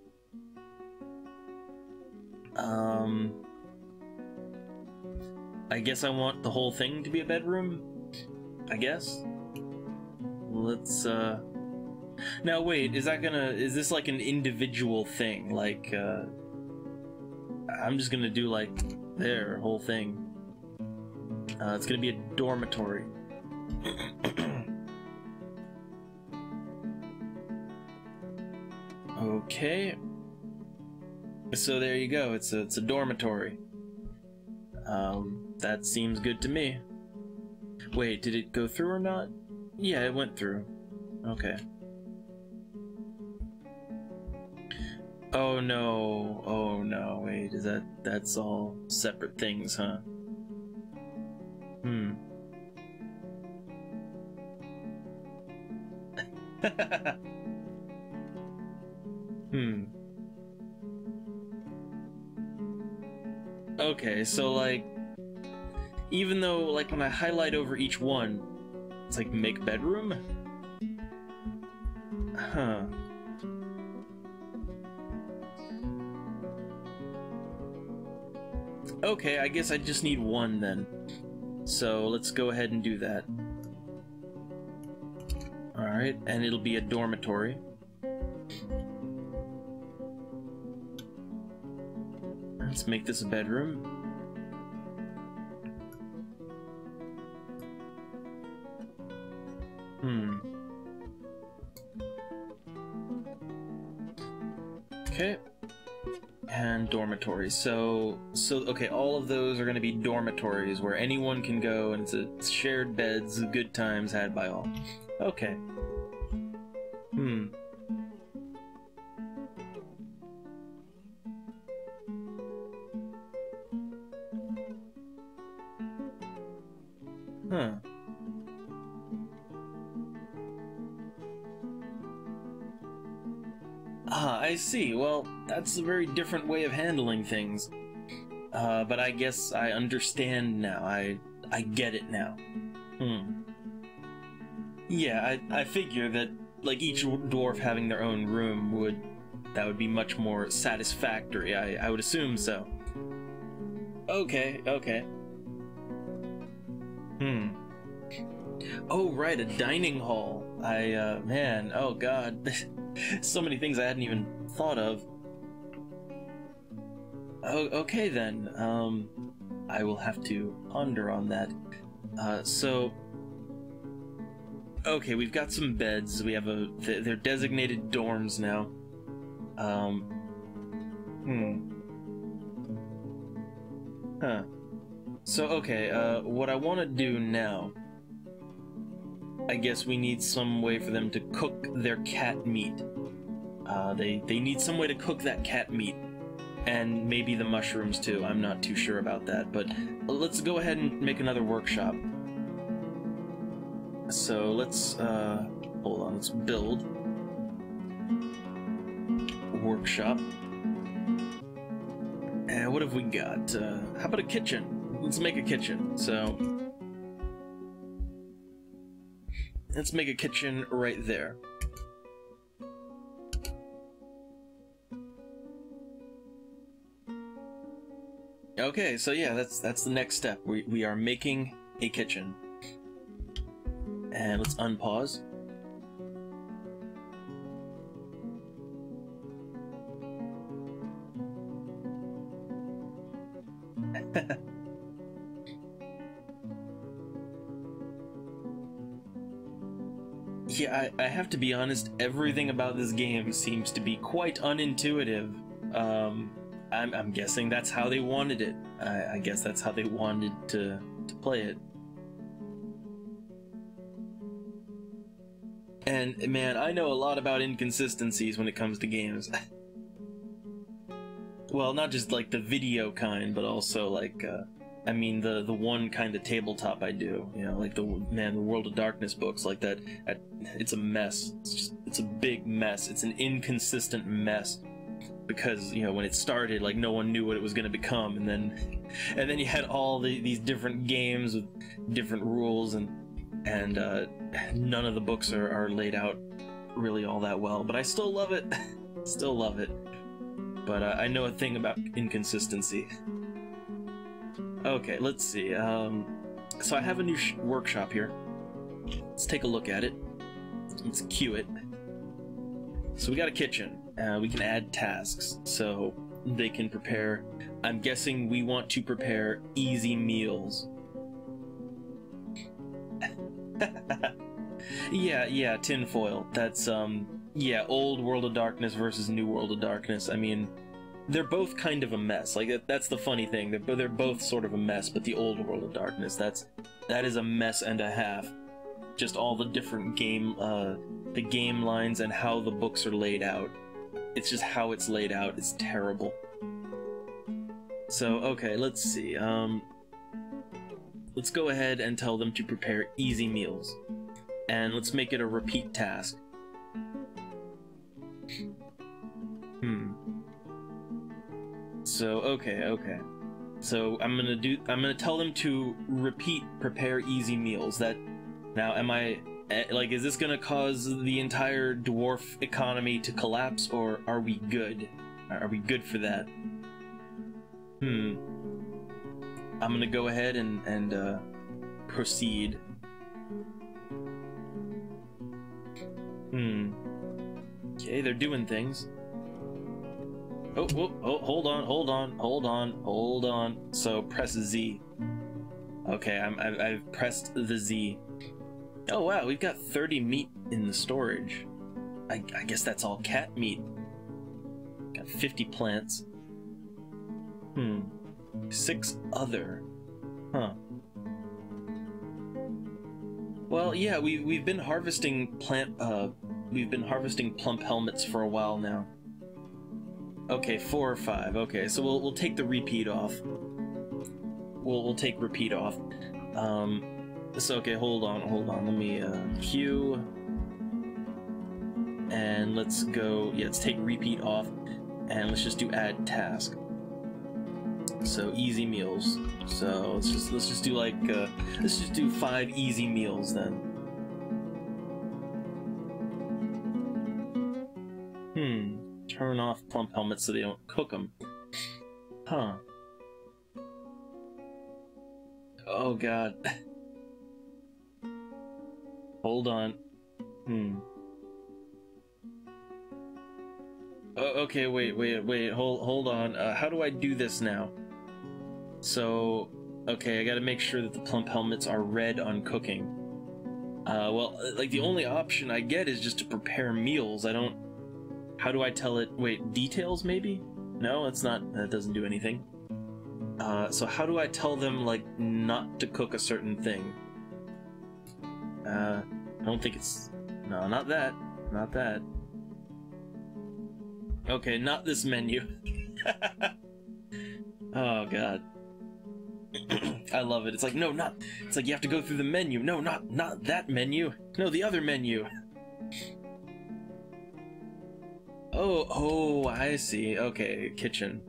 Um... I guess I want the whole thing to be a bedroom? I guess? Let's, uh... Now wait, is that gonna... Is this like an individual thing? Like, uh... I'm just gonna do like, their whole thing. Uh, it's gonna be a dormitory. *coughs* okay. So there you go. It's a it's a dormitory. Um, that seems good to me. Wait, did it go through or not? Yeah, it went through. Okay. Oh no. Oh no. Wait, is that that's all separate things, huh? Hmm. *laughs* hmm. Okay, so like, even though like when I highlight over each one, it's like make bedroom? Huh. Okay, I guess I just need one then. So let's go ahead and do that. Alright, and it'll be a dormitory. Let's make this a bedroom. Hmm. Okay and dormitories. So, so okay, all of those are going to be dormitories where anyone can go, and it's, a, shared beds, good times had by all. Okay. Hmm. Huh. Ah, I see. Well, that's a very different way of handling things. Uh, but I guess I understand now. I I get it now. Hmm. Yeah, I, I figure that, like, each dwarf having their own room would... That would be much more satisfactory. I, I would assume so. Okay, okay. Hmm. Oh, right, a dining hall. I, uh, man, oh god. *laughs* so many things I hadn't even thought of. Oh, okay then. Um, I will have to ponder on that. Uh, so, okay, we've got some beds. We have a they're designated dorms now. Um. Hmm. Huh. So okay, uh, what I want to do now. I guess we need some way for them to cook their cat meat. Uh, they they need some way to cook that cat meat, and maybe the mushrooms too. I'm not too sure about that, but let's go ahead and make another workshop. So let's, uh, hold on, let's build workshop. And what have we got? Uh, how about a kitchen? Let's make a kitchen. So let's make a kitchen right there. Okay, so yeah, that's that's the next step. We we are making a kitchen. And let's unpause. I, I, have to be honest, everything about this game seems to be quite unintuitive. Um, I'm, I'm guessing that's how they wanted it. I, I guess that's how they wanted to, to play it. And man, I know a lot about inconsistencies when it comes to games. *laughs* well, not just like the video kind, but also like, uh, I mean the the one kind of tabletop I do. You know, like the man, the World of Darkness books, like that. It's a mess. It's just it's a big mess. It's an inconsistent mess because you know when it started like no one knew what it was going to become and then and then you had all the, these different games with different rules and and uh, none of the books are, are laid out really all that well, but I still love it. *laughs* still love it. But uh, I know a thing about inconsistency. Okay, let's see. Um, so I have a new workshop here. Let's take a look at it. Let's queue it. So we got a kitchen. Uh, we can add tasks, so they can prepare. I'm guessing we want to prepare easy meals. *laughs* yeah, yeah, tinfoil. That's um yeah, old World of Darkness versus New World of Darkness. I mean, they're both kind of a mess. Like that's the funny thing. They're they're both sort of a mess, but the old World of Darkness, that's that is a mess and a half. Just all the different game uh the game lines and how the books are laid out. It's just how it's laid out is terrible. So, okay, let's see. Um Let's go ahead and tell them to prepare easy meals. And let's make it a repeat task. Hmm. So, okay, okay. So I'm gonna do, I'm gonna tell them to repeat prepare easy meals. That, now am I, eh, like, is this gonna cause the entire dwarf economy to collapse, or are we good? Are we good for that? Hmm. I'm gonna go ahead and, and uh, proceed. Hmm. Okay, they're doing things. Oh, oh, oh, hold on, hold on, hold on, hold on. So press Z. Okay, I'm, I've, I've pressed the Z. Oh wow, we've got 30 meat in the storage. I, I guess that's all cat meat. Got 50 plants. Hmm. Six other. Huh. Well, yeah, we we've been harvesting plant uh we've been harvesting plump helmets for a while now. Okay, four or five. Okay, so we'll we'll take the repeat off. We'll we'll take repeat off. Um so okay, hold on, hold on. Let me uh queue and let's go yeah, let's take repeat off and let's just do add task. So easy meals. So let's just let's just do like uh, let's just do five easy meals then. Turn off plump helmets so they don't cook them. Huh. Oh god. *laughs* Hold on. Hmm. Oh, okay, wait, wait, wait, hold, hold on. Uh, how do I do this now? So, okay, I gotta make sure that the plump helmets are red on cooking. Uh, well, like the only option I get is just to prepare meals. I don't. How do I tell it? Wait, details maybe? No, it's not. That doesn't do anything. Uh, so how do I tell them like not to cook a certain thing? Uh, I don't think it's. No, not that. Not that. Okay, not this menu. *laughs* oh god. *clears throat* I love it. It's like, no, not. It's like you have to go through the menu. No, not not that menu. No, the other menu. Oh, oh, I see. Okay, kitchen.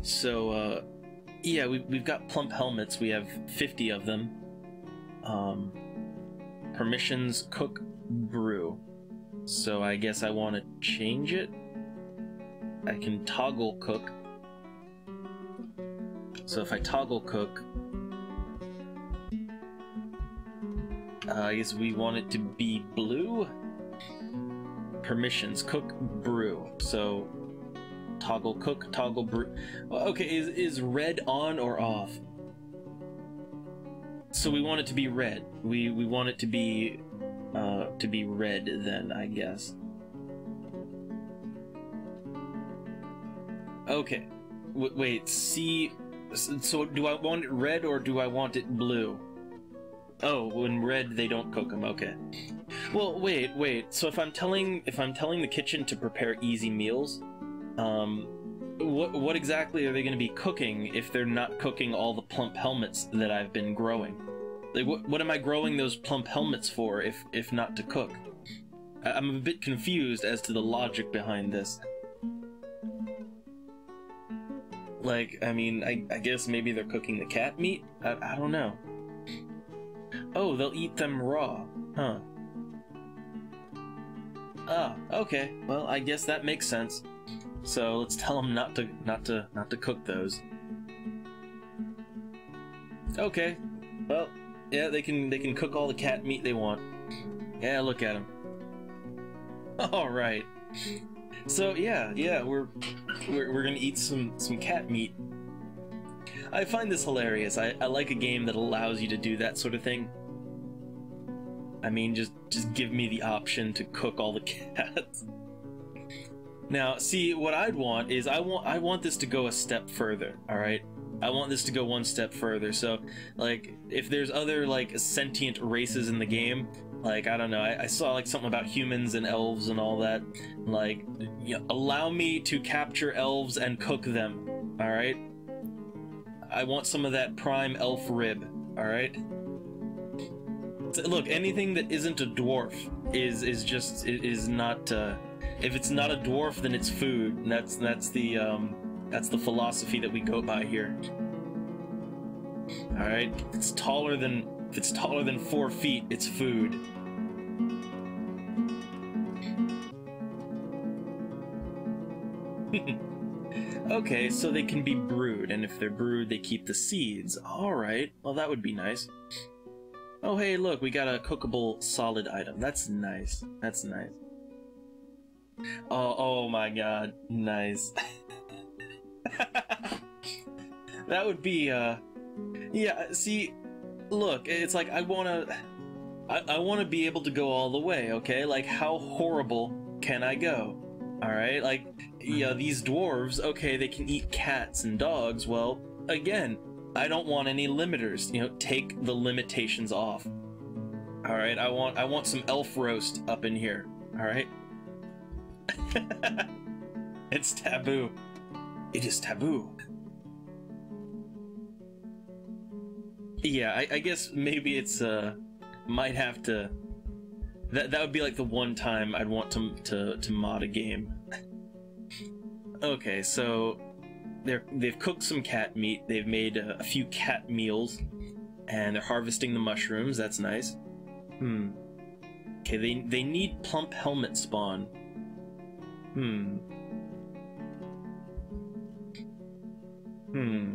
So, uh, yeah, we, we've got plump helmets. We have 50 of them. Um, permissions, cook, brew. So I guess I want to change it. I can toggle cook. So if I toggle cook, uh, I guess we want it to be blue. Permissions, cook, brew. So toggle cook, toggle brew. Okay, is, is red on or off? So we want it to be red. We we want it to be uh, to be red then, I guess. Okay. W wait, see so do I want it red or do I want it blue? Oh, when red they don't cook them. Okay. Well, wait, wait. So if I'm telling if I'm telling the kitchen to prepare easy meals, um, what what exactly are they going to be cooking if they're not cooking all the plump helmets that I've been growing? Like, what what am I growing those plump helmets for if if not to cook? I, I'm a bit confused as to the logic behind this. Like, I mean, I, I guess maybe they're cooking the cat meat? I, I don't know. Oh, they'll eat them raw. Huh. Ah, okay. Well, I guess that makes sense. So let's tell them not to not to not to cook those. Okay. Well, yeah, they can they can cook all the cat meat they want. Yeah, look at them. *laughs* All right. So yeah, yeah, we're we're, we're gonna eat some some cat meat. I find this hilarious. I, I like a game that allows you to do that sort of thing. I mean, just just give me the option to cook all the *laughs* cats. Now, see, what I'd want is I want I want this to go a step further. All right, I want this to go one step further. So, like, if there's other like sentient races in the game, like I don't know, I, I saw like something about humans and elves and all that. Like, you know, allow me to capture elves and cook them. All right. I want some of that prime elf rib. All right. Look, anything that isn't a dwarf is is just is not. Uh, if it's not a dwarf, then it's food. That's that's the um, that's the philosophy that we go by here. All right, if it's taller than if it's taller than four feet, it's food. *laughs* okay, so they can be brewed, and if they're brewed, they keep the seeds. Alright, well that would be nice. Oh hey, look, we got a cookable solid item. That's nice. That's nice. Oh, oh my god, nice. *laughs* that would be, uh... Yeah, see, look, it's like I wanna... I, I wanna be able to go all the way, okay? Like, how horrible can I go? Alright, like, yeah, these dwarves, okay, they can eat cats and dogs. Well, again, I don't want any limiters. You know, take the limitations off. All right, I want I want some elf roast up in here. All right. *laughs* it's taboo. It is taboo. Yeah, I, I guess maybe it's uh might have to. That that would be like the one time I'd want to to to mod a game. *laughs* Okay, so they're they've cooked some cat meat. They've made a, a, few cat meals, and they're harvesting the mushrooms. That's nice. Hmm. Okay, they they need plump helmet spawn. Hmm. Hmm.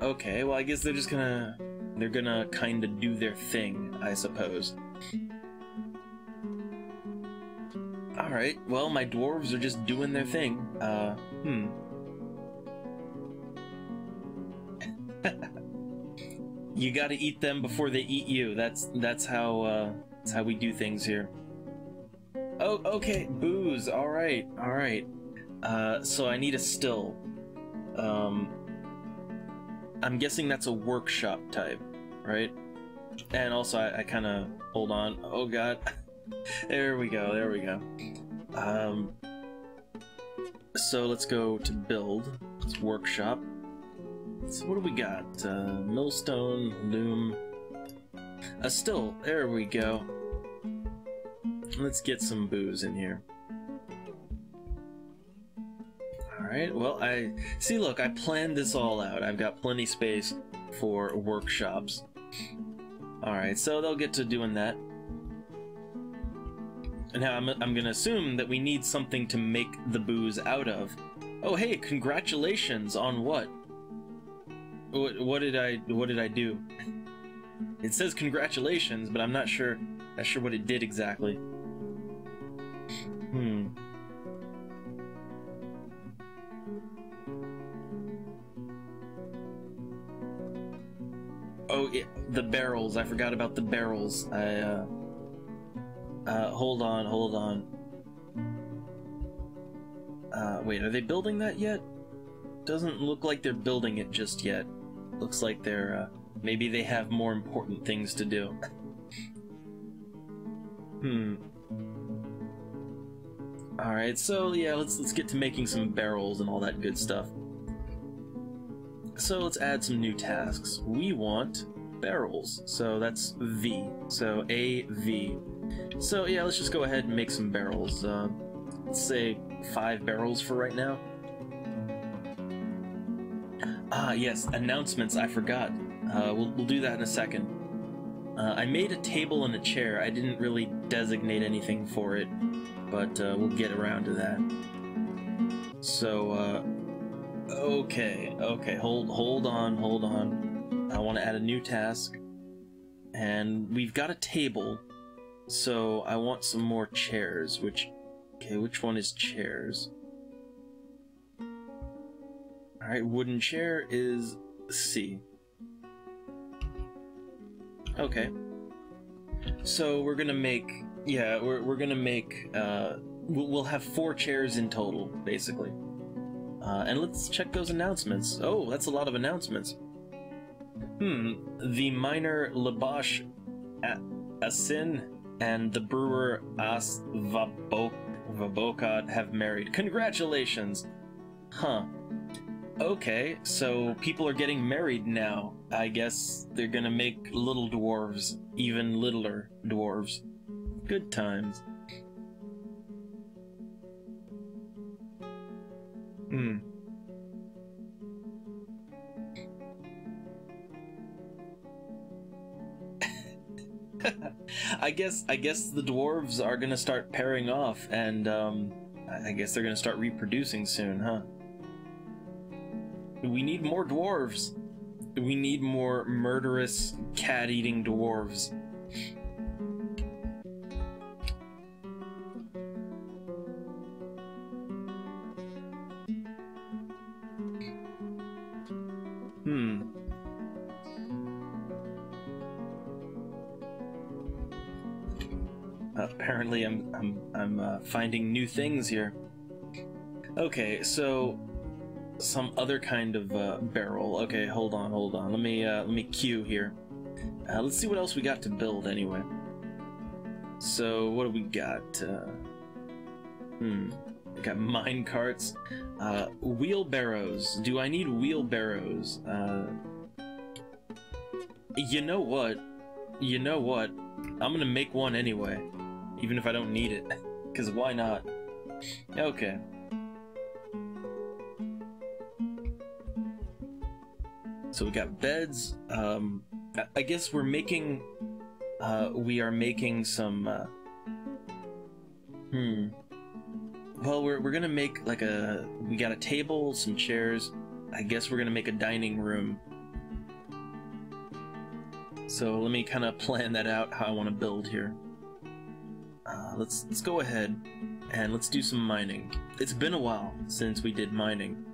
Okay, well I guess they're just gonna they're gonna kind of do their thing, I suppose. Alright, well, my dwarves are just doing their thing. Uh, hmm. *laughs* you got to eat them before they eat you. That's that's how uh, that's how we do things here. Oh, okay, booze. All right, all right. Uh, so I need a still. Um, I'm guessing that's a workshop type, right? And also, I, I kind of hold on. Oh god, *laughs* there we go. There we go. Um, so let's go to build. It's workshop. So what do we got? Uh, millstone, loom, a still. There we go. Let's get some booze in here. Alright, well, I... See, look, I planned this all out. I've got plenty space for workshops. Alright, so they'll get to doing that. And now I'm, I'm gonna assume that we need something to make the booze out of. Oh, hey, congratulations on what? What, what did I, what did I do? It says congratulations, but I'm not sure, not sure what it did exactly. Hmm. Oh, yeah, the barrels. I forgot about the barrels. I, uh... Uh, hold on, hold on. Uh, wait, are they building that yet? Doesn't look like they're building it just yet. Looks like they're, uh, maybe they have more important things to do. hmm. Alright, so yeah, let's let's get to making some barrels and all that good stuff. So let's add some new tasks. We want barrels. So that's V. So A, V. So yeah, let's just go ahead and make some barrels. Uh, let's say five barrels for right now. Ah, yes, announcements, I forgot. Uh, we'll, we'll do that in a second. Uh, I made a table and a chair. I didn't really designate anything for it, but uh, we'll get around to that. So, uh, okay, okay, hold, hold on, hold on. I want to add a new task. And we've got a table, so I want some more chairs, which, okay, which one is chairs? Alright, wooden chair is C. Okay. So we're gonna make, yeah, we're, we're gonna make, uh, we'll, have four chairs in total, basically. Uh, and let's check those announcements. Oh, that's a lot of announcements. Hmm, the miner Labosh Asin and the brewer As Vabokad have married. Congratulations! Huh. Okay, so people are getting married now. I guess they're gonna make little dwarves even littler dwarves. Good times. Hmm. *laughs* I guess I guess the dwarves are gonna start pairing off, and um, I guess they're gonna start reproducing soon, huh? We need more dwarves. We need more murderous, cat-eating dwarves. Hmm. Apparently, I'm I'm I'm uh, finding new things here. Okay, so some other kind of uh, barrel. Okay, hold on, hold on. Let me uh, let me queue here. Uh, let's see what else we got to build anyway. So what do we got? Uh, hmm. We got mine carts, uh, wheelbarrows. Do I need wheelbarrows? Uh, you know what? You know what? I'm gonna make one anyway, even if I don't need it. *laughs* Cause why not? Okay. So we got beds. Um, I guess we're making. Uh, we are making some. Uh, hmm. Well, we're we're gonna make like a. We got a table, some chairs. I guess we're gonna make a dining room. So let me kind of *laughs* plan that out how I want to build here. Uh, let's let's go ahead and let's do some mining. It's been a while since we did mining,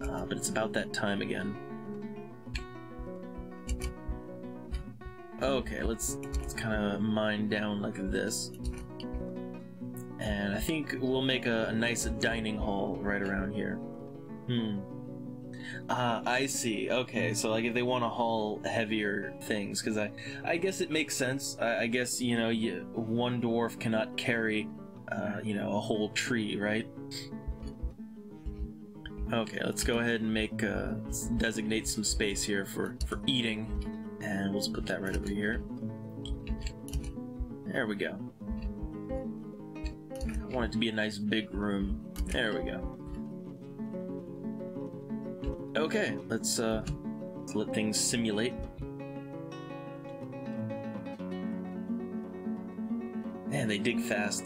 uh, but it's about that time again. Okay, let's, let's kind of mine down like this. And I think we'll make a, a nice dining hall right around here. Hmm. Ah, I see. Okay, so like if they want to haul heavier things, because I, I guess it makes sense. I, I guess you know, you, one dwarf cannot carry, uh, you know, a whole tree, right? Okay, let's go ahead and make uh, designate some space here for for eating, and we'll just put that right over here. There we go. I want it to be a nice big room. There we go. Okay, let's uh, let's things simulate. Man, they dig fast.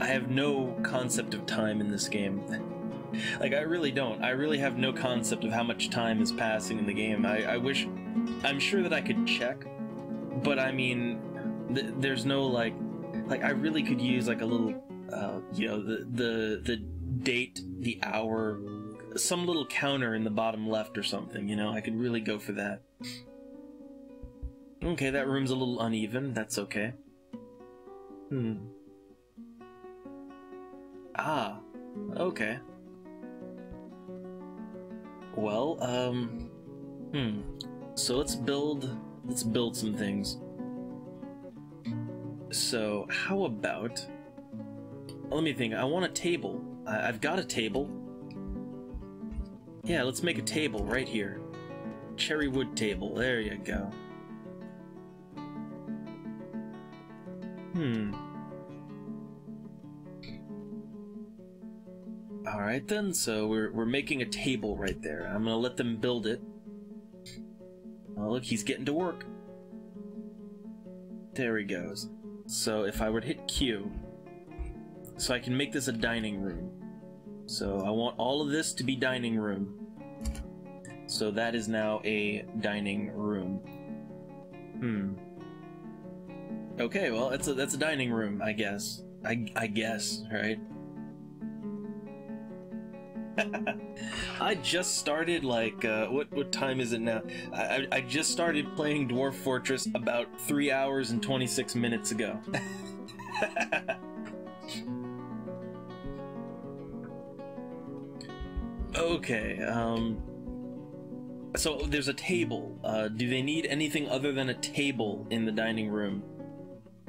I have no concept of time in this game. *laughs* like, I really don't. I really have no concept of how much time is passing in the game. I, I wish... I'm sure that I could check, but I mean, th there's no, like... Like, I really could use, like, a little, uh, you know, the, the, the date, the hour, some little counter in the bottom left or something, you know? I could really go for that. Okay, that room's a little uneven. That's okay. Hmm. Ah, okay. Well, um, hmm. So let's build, let's build some things. So, how about, let me think, I want a table. I I've got a table. Yeah, let's make a table right here. Cherry wood table, there you go. Hmm. Alright then, so we're, we're making a table right there. I'm gonna let them build it. Oh look, he's getting to work. There he goes. So if I would hit Q, so I can make this a dining room. So I want all of this to be dining room. So that is now a dining room. Hmm. Okay, well, that's a, that's a dining room, I guess. I, I guess, right? *laughs* I just started, like, uh, what, what time is it now? I, I just started playing Dwarf Fortress about 3 hours and 26 minutes ago. *laughs* okay, um... So there's a table. Uh, do they need anything other than a table in the dining room?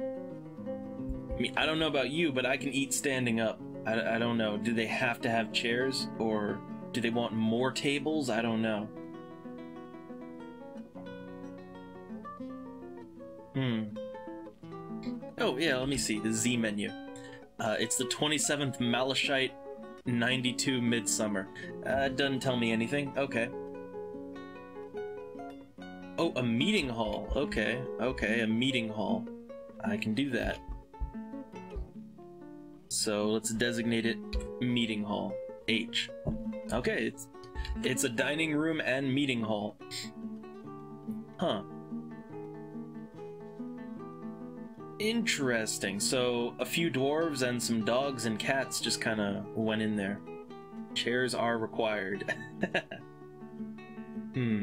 I mean, I don't know about you, but I can eat standing up. I, I don't know. Do they have to have chairs? Or do they want more tables? I don't know. Hmm. Oh, yeah, let me see. The Z menu. Uh, it's the 27th Malachite 92 Midsummer. Uh, doesn't tell me anything. Okay. Oh, a meeting hall. Okay, okay, a meeting hall. I can do that. So let's designate it meeting hall. H. Okay, it's it's a dining room and meeting hall. Huh. Interesting. So a few dwarves and some dogs and cats just kind of went in there. Chairs are required. *laughs* hmm.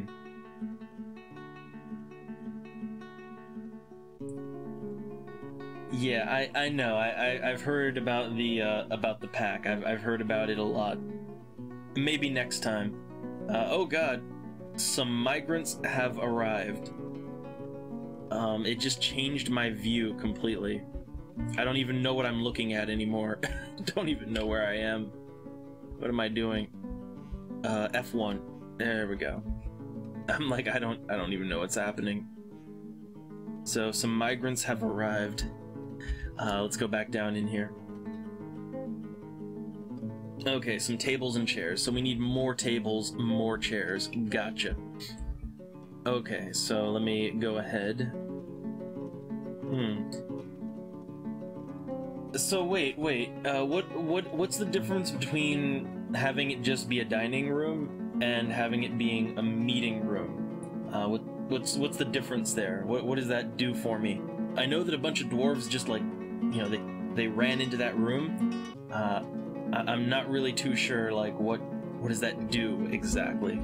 Yeah, I, I know. I, I have heard about the uh, about the pack. I've I've heard about it a lot. Maybe next time. Uh, oh God, some migrants have arrived. Um, it just changed my view completely. I don't even know what I'm looking at anymore. *laughs* don't even know where I am. What am I doing? Uh, F1. There we go. I'm like, I don't, I don't even know what's happening. So some migrants have arrived. Uh, let's go back down in here. Okay, some tables and chairs. So we need more tables, more chairs. Gotcha. Okay, so let me go ahead. Hmm. So wait, wait. Uh, what, what, what's the difference between having it just be a dining room and having it being a meeting room? Uh, what, what's, what's the difference there? What, what does that do for me? I know that a bunch of dwarves just like you know they they ran into that room. Uh, I, am not really too sure like what what does that do exactly.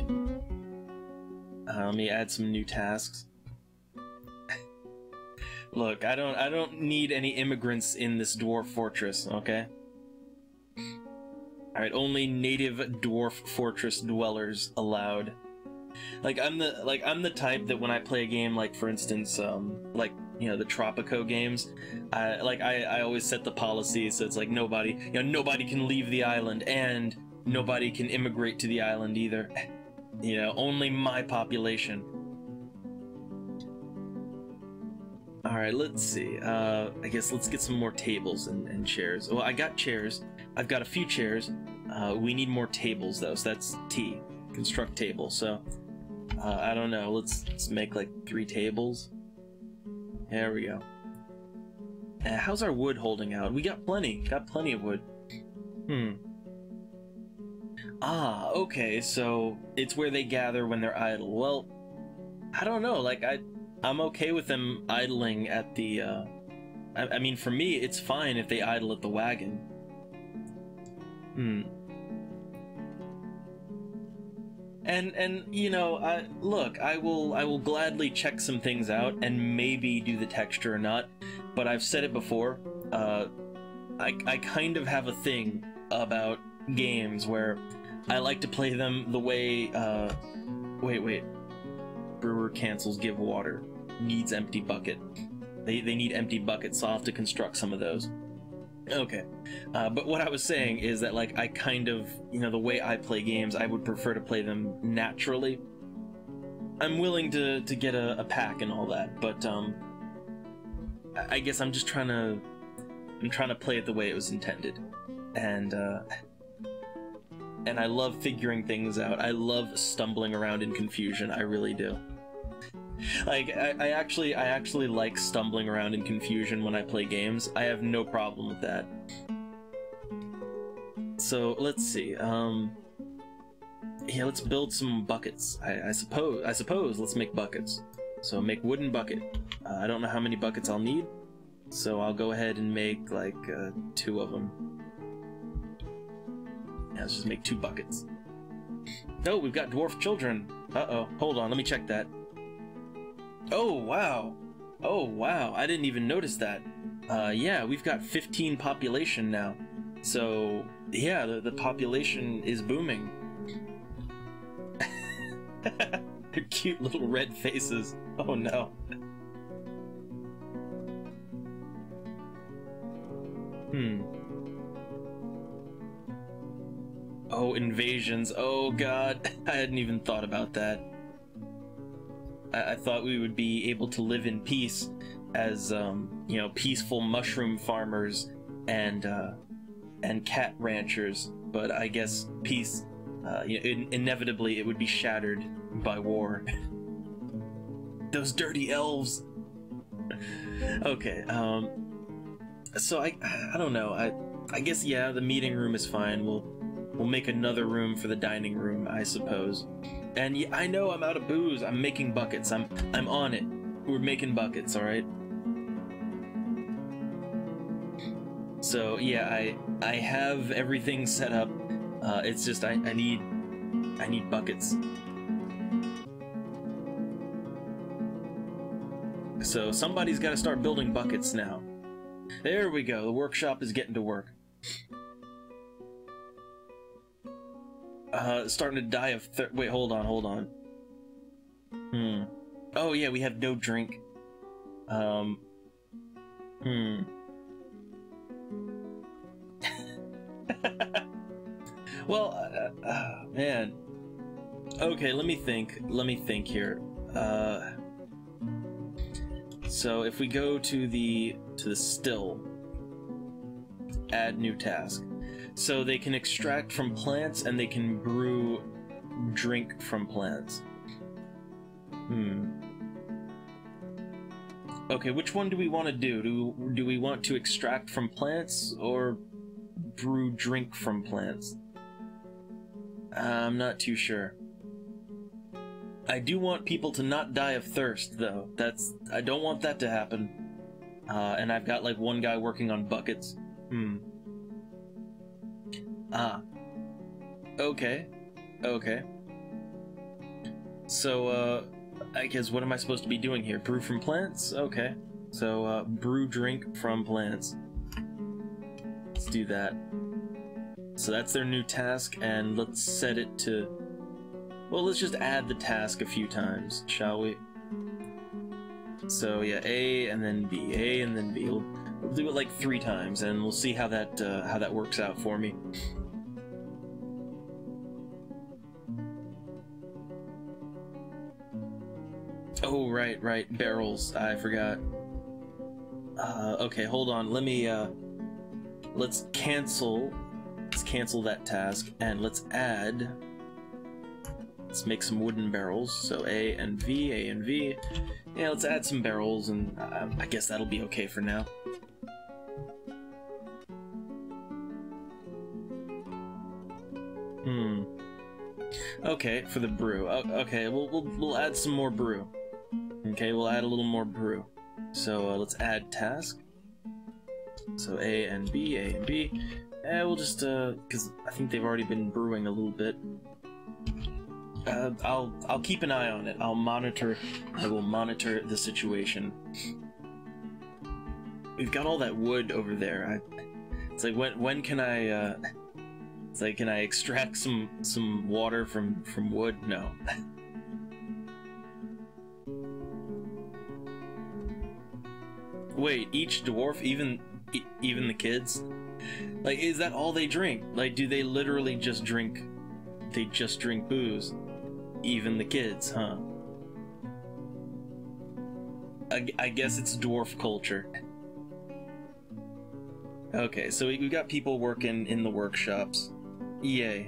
Uh, let me add some new tasks. *laughs* Look, I don't I don't need any immigrants in this dwarf fortress, okay? Alright, only native dwarf fortress dwellers allowed. Like I'm the like I'm the type that when I play a game like for instance, um like you know the Tropico games, I like I, I always set the policy so it's like nobody you know nobody can leave the island and nobody can immigrate to the island either. *laughs* You know, only my population. Alright, let's see. Uh, I guess let's get some more tables and, and, chairs. Well, I got chairs. I've got a few chairs. Uh, we need more tables, though, so that's T. Construct table. So, uh, I don't know. Let's, let's make, like, three tables. There we go. Uh, how's our wood holding out? We got plenty. Got plenty of wood. Hmm. Ah, okay, so it's where they gather when they're idle. Well, I don't know, like, I, I'm okay with them idling at the, uh, I, I mean, for me, it's fine if they idle at the wagon. Hmm. And, and, you know, I, look, I will, I will gladly check some things out and maybe do the texture or not, but I've said it before, uh, I, I kind of have a thing about games where I like to play them the way, uh, wait, wait. Brewer cancels give water. Needs empty bucket. They, they need empty buckets, so I'll have to construct some of those. Okay. Uh, but what I was saying is that, like, I kind of, you know, the way I play games, I would prefer to play them naturally. I'm willing to, to get a, a pack and all that, but, um, I guess I'm just trying to, I'm trying to play it the way it was intended. And, uh, and I love figuring things out. I love stumbling around in confusion. I really do. Like I, I, actually I actually like stumbling around in confusion when I play games. I have no problem with that. So let's see. Um Yeah, let's build some buckets. I, I suppose I suppose let's make buckets. So make wooden bucket. Uh, I don't know how many buckets I'll need, so I'll go ahead and make like uh, two of them. Let's just make two buckets. Oh, we've got dwarf children. Uh-oh. Hold on, let me check that. Oh, wow. Oh, wow. I didn't even notice that. Uh, yeah, we've got 15 population now. So, yeah, the, the population is booming. *laughs* Their cute little red faces. Oh, no. Hmm. Oh, invasions. Oh god, *laughs* I hadn't even thought about that. I, I thought we would be able to live in peace as, um, you know, peaceful mushroom farmers and, uh, and cat ranchers, but I guess peace, uh, in inevitably it would be shattered by war. *laughs* Those dirty elves! *laughs* okay, um, so I, I don't know, I, I guess, yeah, the meeting room is fine, we'll We'll make another room for the dining room, I suppose. And yeah, I know I'm out of booze. I'm making buckets. I'm I'm on it. We're making buckets, all right? So yeah, I I have everything set up. Uh, it's just I, I need I need buckets. So somebody's got to start building buckets now. There we go. The workshop is getting to work. Uh, starting to die of Wait, hold on, hold on. Hmm. Oh yeah, we have no drink. Um. Hmm. *laughs* well, uh, uh, man. Okay, let me think. Let me think here. Uh. So if we go to the to the still, add new task. So they can extract from plants and they can brew drink from plants. Hmm. Okay, which one do we want to do? Do, do we want to extract from plants or brew drink from plants? I'm not too sure. I do want people to not die of thirst, though. That's I don't want that to happen. Uh, and I've got like one guy working on buckets. Hmm. Ah. Okay. Okay. So, uh, I guess what am I supposed to be doing here? Brew from plants? Okay. So, uh, brew drink from plants. Let's do that. So that's their new task, and let's set it to... Well, let's just add the task a few times, shall we? So yeah, A and then B, A and then B. Do it like three times, and we'll see how that uh, how that works out for me. Oh right, right, barrels. I forgot. Uh, okay, hold on. Let me. Uh, let's cancel. Let's cancel that task, and let's add. Let's make some wooden barrels. So A and V, A and V. Yeah, let's add some barrels, and uh, I guess that'll be okay for now. Hmm. Okay, for the brew. okay, we'll, we'll, we'll add some more brew. Okay, we'll add a little more brew. So uh, let's add task. So A and B, A and B. Eh, we'll just, uh, because I think they've already been brewing a little bit. Uh, I'll I'll keep an eye on it. I'll monitor. I will monitor the situation. We've got all that wood over there. I, it's like when when can I? Uh, it's like can I extract some some water from from wood? No. Wait, each dwarf, even even the kids, like is that all they drink? Like, do they literally just drink? They just drink booze even the kids, huh? I, I guess it's dwarf culture. Okay, so we, have got people working in the workshops. Yay.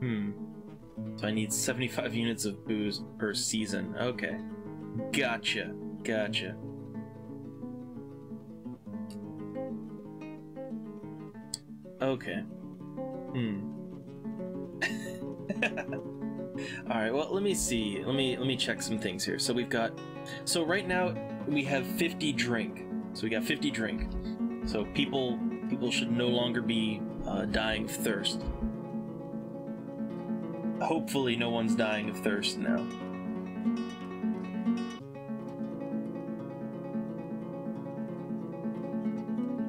Hmm. So I need 75 units of booze per season. Okay. Gotcha. Gotcha. Okay. Hmm. *laughs* All right. Well, let me see. Let me let me check some things here. So we've got. So right now we have 50 drink. So we got 50 drink. So people people should no longer be uh, dying of thirst. Hopefully, no one's dying of thirst now.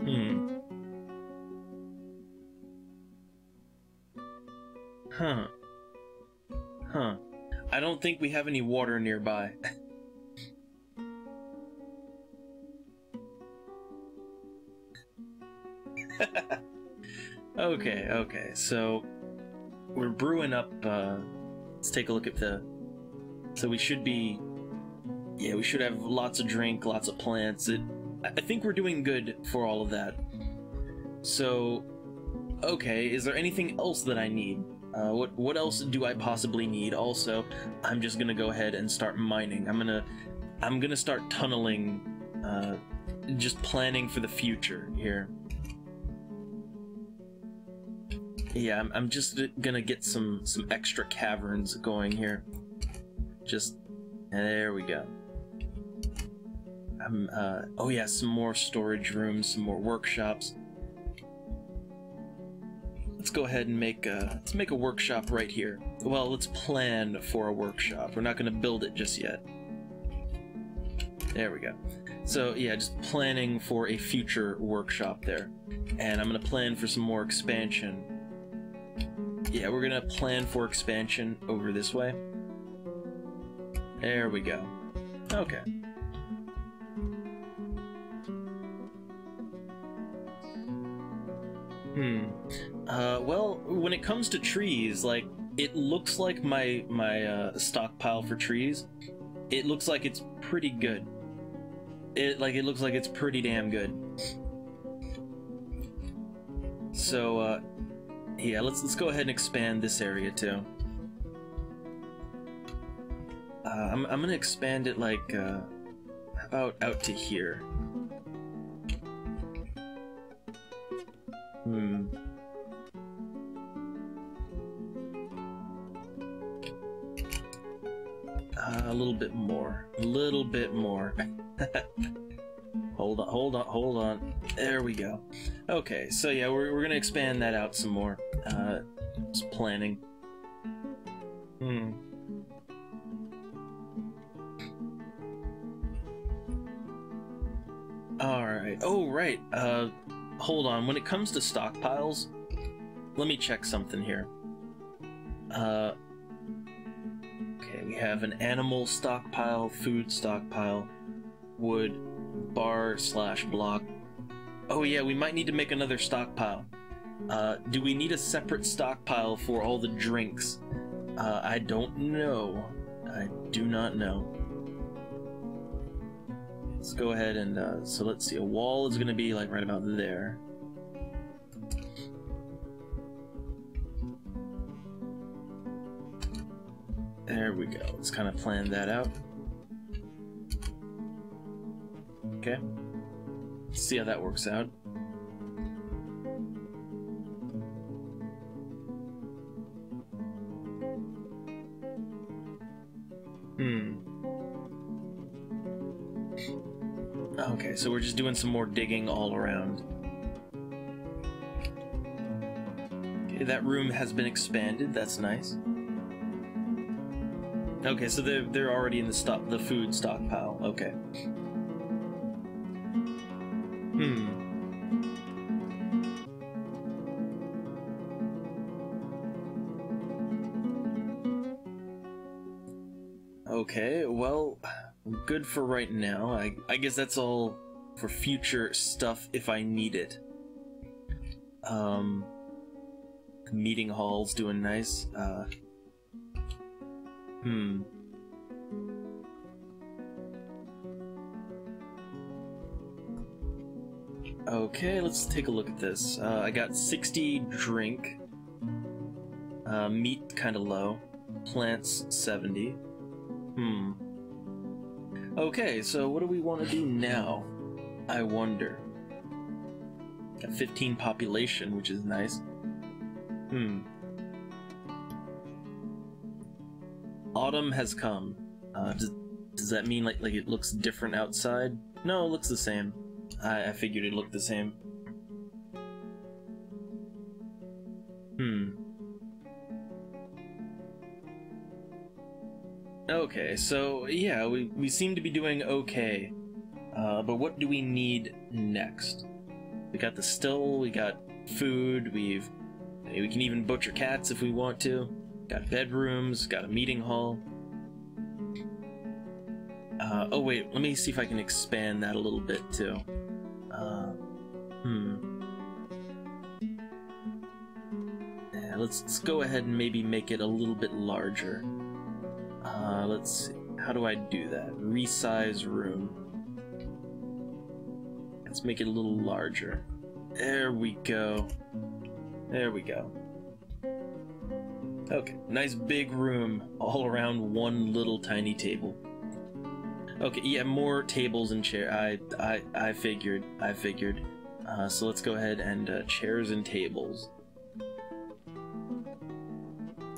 Hmm. Huh. Huh. I don't think we have any water nearby. *laughs* *laughs* okay, okay, so we're brewing up, uh, let's take a look at the, so we should be, yeah, we should have lots of drink, lots of plants, it, I think we're doing good for all of that. So, okay, is there anything else that I need? Uh, what what else do I possibly need? Also, I'm just gonna go ahead and start mining. I'm gonna I'm gonna start tunneling, uh, just planning for the future here. Yeah, I'm, I'm just gonna get some some extra caverns going here. Just there we go. I'm uh oh yeah, some more storage rooms, some more workshops. Let's go ahead and make a, let's make a workshop right here. Well, let's plan for a workshop. We're not to build it just yet. There we go. So yeah, just planning for a future workshop there. And I'm to plan for some more expansion. Yeah, we're to plan for expansion over this way. There we go. Okay. Hmm. Uh, well, when it comes to trees, like it looks like my my uh, stockpile for trees, it looks like it's pretty good. It like it looks like it's pretty damn good. So, uh, yeah, let's let's go ahead and expand this area too. Uh, I'm I'm gonna expand it like uh, about out to here. Hmm. Uh, a little bit more. A little bit more. *laughs* Hold on, hold on, hold on. There we go. Okay, so yeah, we're, we're gonna expand that out some more. Uh, just planning. Hmm. Alright. Oh, right. Uh, hold on. When it comes to stockpiles, let me check something here. Uh, okay, we have an animal stockpile, food stockpile, wood, bar slash block. Oh yeah, we might need to make another stockpile. Uh, do we need a separate stockpile for all the drinks? Uh, I don't know. I do not know. Let's go ahead and, uh, so let's see, a wall is going to be like right about there. There we go. Let's kind of plan that out. Okay. See how that works out. Hmm. Okay, so we're just doing some more digging all around. Okay, that room has been expanded. That's nice. Okay, so they're they're already in the stock the food stockpile. Okay. Good for right now. I, I guess that's all for future stuff if I need it. Um, meeting hall's doing nice. Uh, hmm. Okay, let's take a look at this. Uh, I got 60 drink. Uh, meat kind of low. Plants 70. Hmm. Okay, so what do we want to do now? I wonder. Got 15 population, which is nice. Hmm. Autumn has come. Uh, does, does that mean like like it looks different outside? No, it looks the same. I, I figured it looked the same. Okay, so yeah, we, we seem to be doing okay. Uh, but what do we need next? We got the still, we got food, we've we can even butcher cats if we want to. Got bedrooms, got a meeting hall. Uh, oh wait, let me see if I can expand that a little bit too. Uh, hmm. Yeah, let's, let's go ahead and maybe make it a little bit larger. Uh, let's see. How do I do that? Resize room. Let's make it a little larger. There we go. There we go. Okay, nice big room all around one little tiny table. Okay, yeah, more tables and chair. I, I, I figured. I figured. Uh, so let's go ahead and uh, chairs and tables.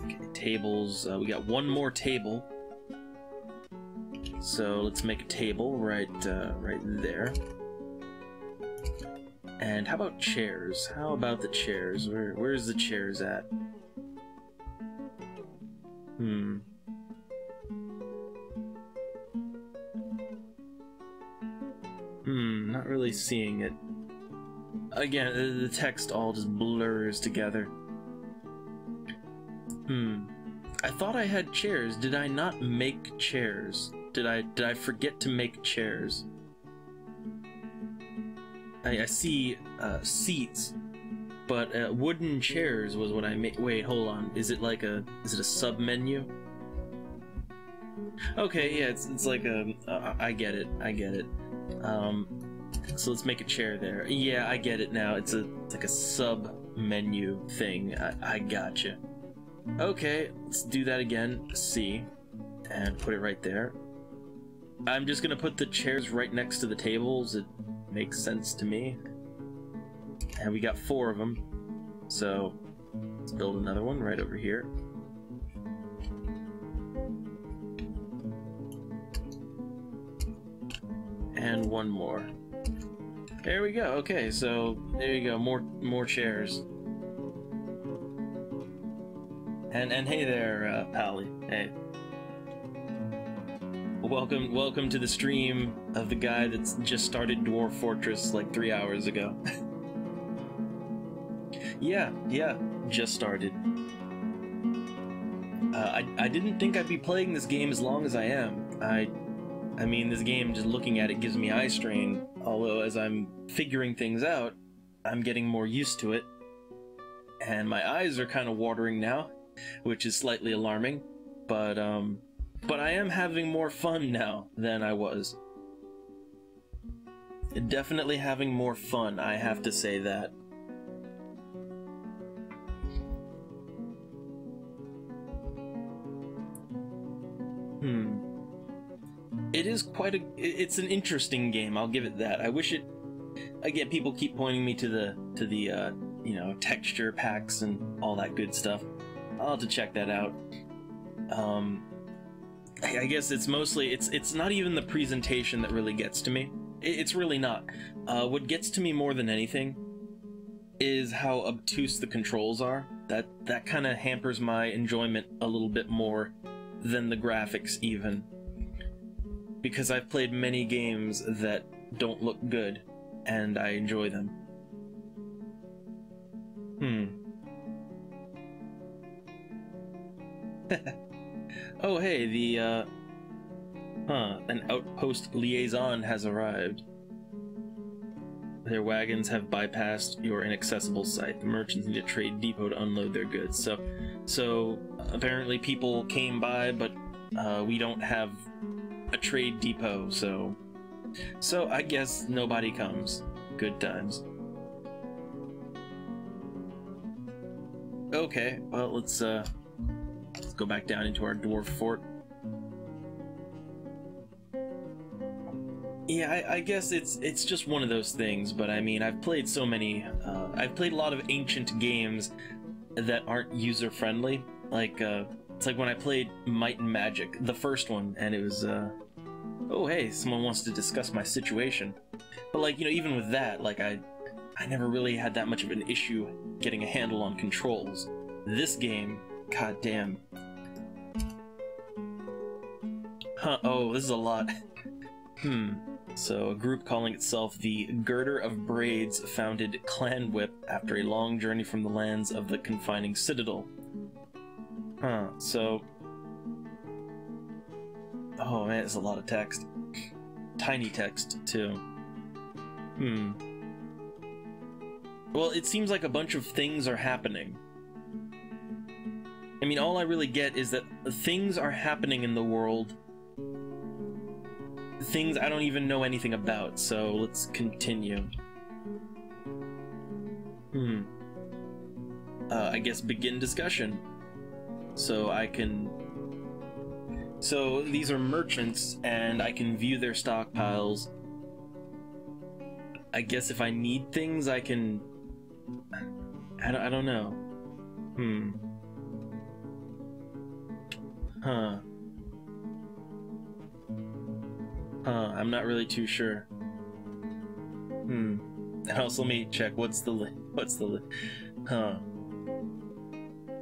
Okay, tables. Uh, we got one more table. So let's make a table right, uh, right there. And how about chairs? How about the chairs? Where, where's the chairs at? Hmm. Hmm, not really seeing it. Again, the text all just blurs together. Hmm. I thought I had chairs. Did I not make chairs? Did I did I forget to make chairs? I, I see uh, seats, but uh, wooden chairs was what I made. Wait, hold on. Is it like a is it a sub menu? Okay, yeah, it's it's like a. Uh, I get it. I get it. Um, so let's make a chair there. Yeah, I get it now. It's a it's like a sub menu thing. I, I gotcha. Okay, let's do that again. C, and put it right there. I'm just gonna put the chairs right next to the tables. It makes sense to me. And we got four of them. So let's build another one right over here. And one more. There we go. Okay, so there you go. More more chairs. And and hey there, uh, Pally. Hey. Welcome, welcome to the stream of the guy that's just started Dwarf Fortress like three hours ago. *laughs* yeah, yeah, just started. Uh, I, I didn't think I'd be playing this game as long as I am. I, I mean, this game, just looking at it gives me eye strain, although as I'm figuring things out, I'm getting more used to it. And my eyes are kind of watering now, which is slightly alarming, but, um, but I am having more fun now than I was. Definitely having more fun, I have to say that. Hmm. It is quite a. It's an interesting game. I'll give it that. I wish it. Again, people keep pointing me to the to the uh, you know texture packs and all that good stuff. I'll have to check that out. Um, I guess it's mostly it's it's not even the presentation that really gets to me. It's really not. Uh, what gets to me more than anything is how obtuse the controls are. That that kind of hampers my enjoyment a little bit more than the graphics even. Because I've played many games that don't look good, and I enjoy them. Hmm. *laughs* oh hey, the, uh... Huh, an outpost liaison has arrived. Their wagons have bypassed your inaccessible site. The merchants need a trade depot to unload their goods. So, so apparently people came by, but uh, we don't have a trade depot. So, so I guess nobody comes. Good times. Okay, well let's uh, let's go back down into our dwarf fort. Yeah, I, I, guess it's it's just one of those things. But I mean, I've played so many. Uh, I've played a lot of ancient games that aren't user friendly. Like uh, it's like when I played Might and Magic, the first one, and it was. Uh, oh hey, someone wants to discuss my situation. But like you know, even with that, like I, I never really had that much of an issue getting a handle on controls. This game, god damn. Huh? Oh, this is a lot. *laughs* hmm. So, a group calling itself the Girder of Braids founded Clan Whip after a long journey from the lands of the confining Citadel. Huh, so... Oh man, it's a lot of text. Tiny text, too. Hmm. Well, it seems like a bunch of things are happening. I mean, all I really get is that things are happening in the world things I don't even know anything about, so let's continue. Hmm. Uh, I guess begin discussion. So I can... So these are merchants, and I can view their stockpiles. I guess if I need things, I can... I don't, I don't know. Hmm. Huh. Huh, I'm not really too sure. Hmm. And Also, let me check. What's the what's the Huh.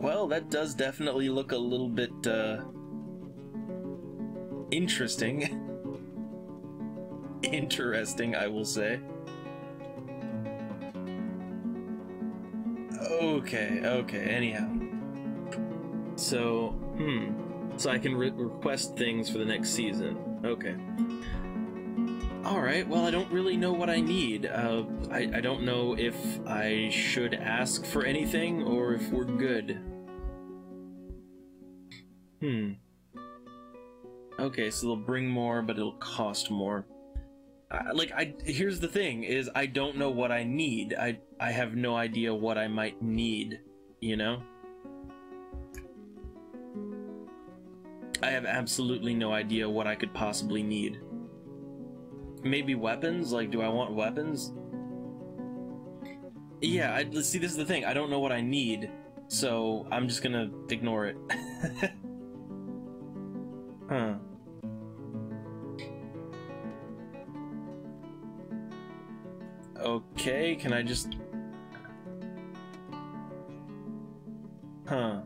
Well, that does definitely look a little bit uh interesting. *laughs* interesting, I will say. Okay, okay, anyhow. So, hmm. So I can re request things for the next season. Okay. Alright, well, I don't really know what I need. Uh, I, I don't know if I should ask for anything or if we're good. Hmm. Okay, so they'll bring more, but it'll cost more. Uh, like, I here's the thing, is I don't know what I need. I, I have no idea what I might need, you know? I have absolutely no idea what I could possibly need. Maybe weapons? Like, do I want weapons? Yeah, I, let's see, this is the thing. I don't know what I need, so I'm just gonna ignore it. *laughs* huh. Okay, can I just... Huh.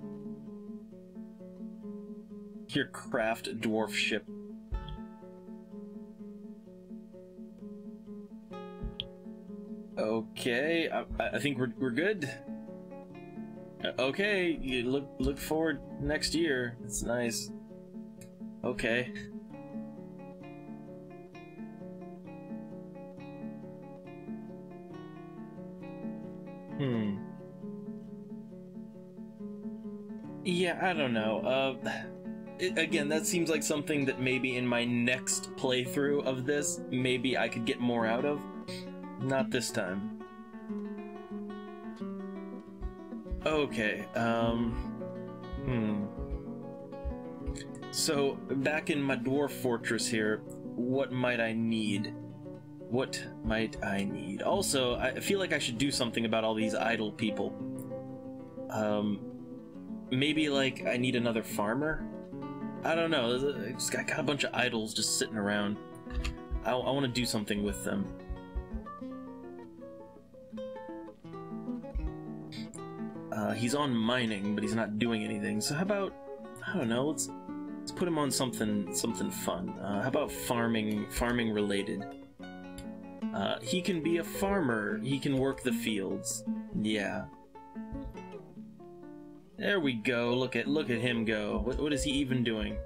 Your craft dwarf ship. Okay, I, I think we're, we're good. Uh, okay, you look look forward next year. It's nice. Okay. Hmm. Yeah, I don't know. Uh again, that seems like something that maybe in my next playthrough of this, maybe I could get more out of. Not this time. Okay, um... Hmm. So, back in my dwarf fortress here, what might I need? What might I need? Also, I feel like I should do something about all these idle people. Um, maybe like I need another farmer? I don't know. I just got, got a bunch of idols just sitting around. I, I want to do something with them. Uh, he's on mining, but he's not doing anything. So how about I don't know. Let's let's put him on something something fun. Uh, how about farming farming related? Uh, he can be a farmer. He can work the fields. Yeah. There we go. Look at look at him go. What what is he even doing?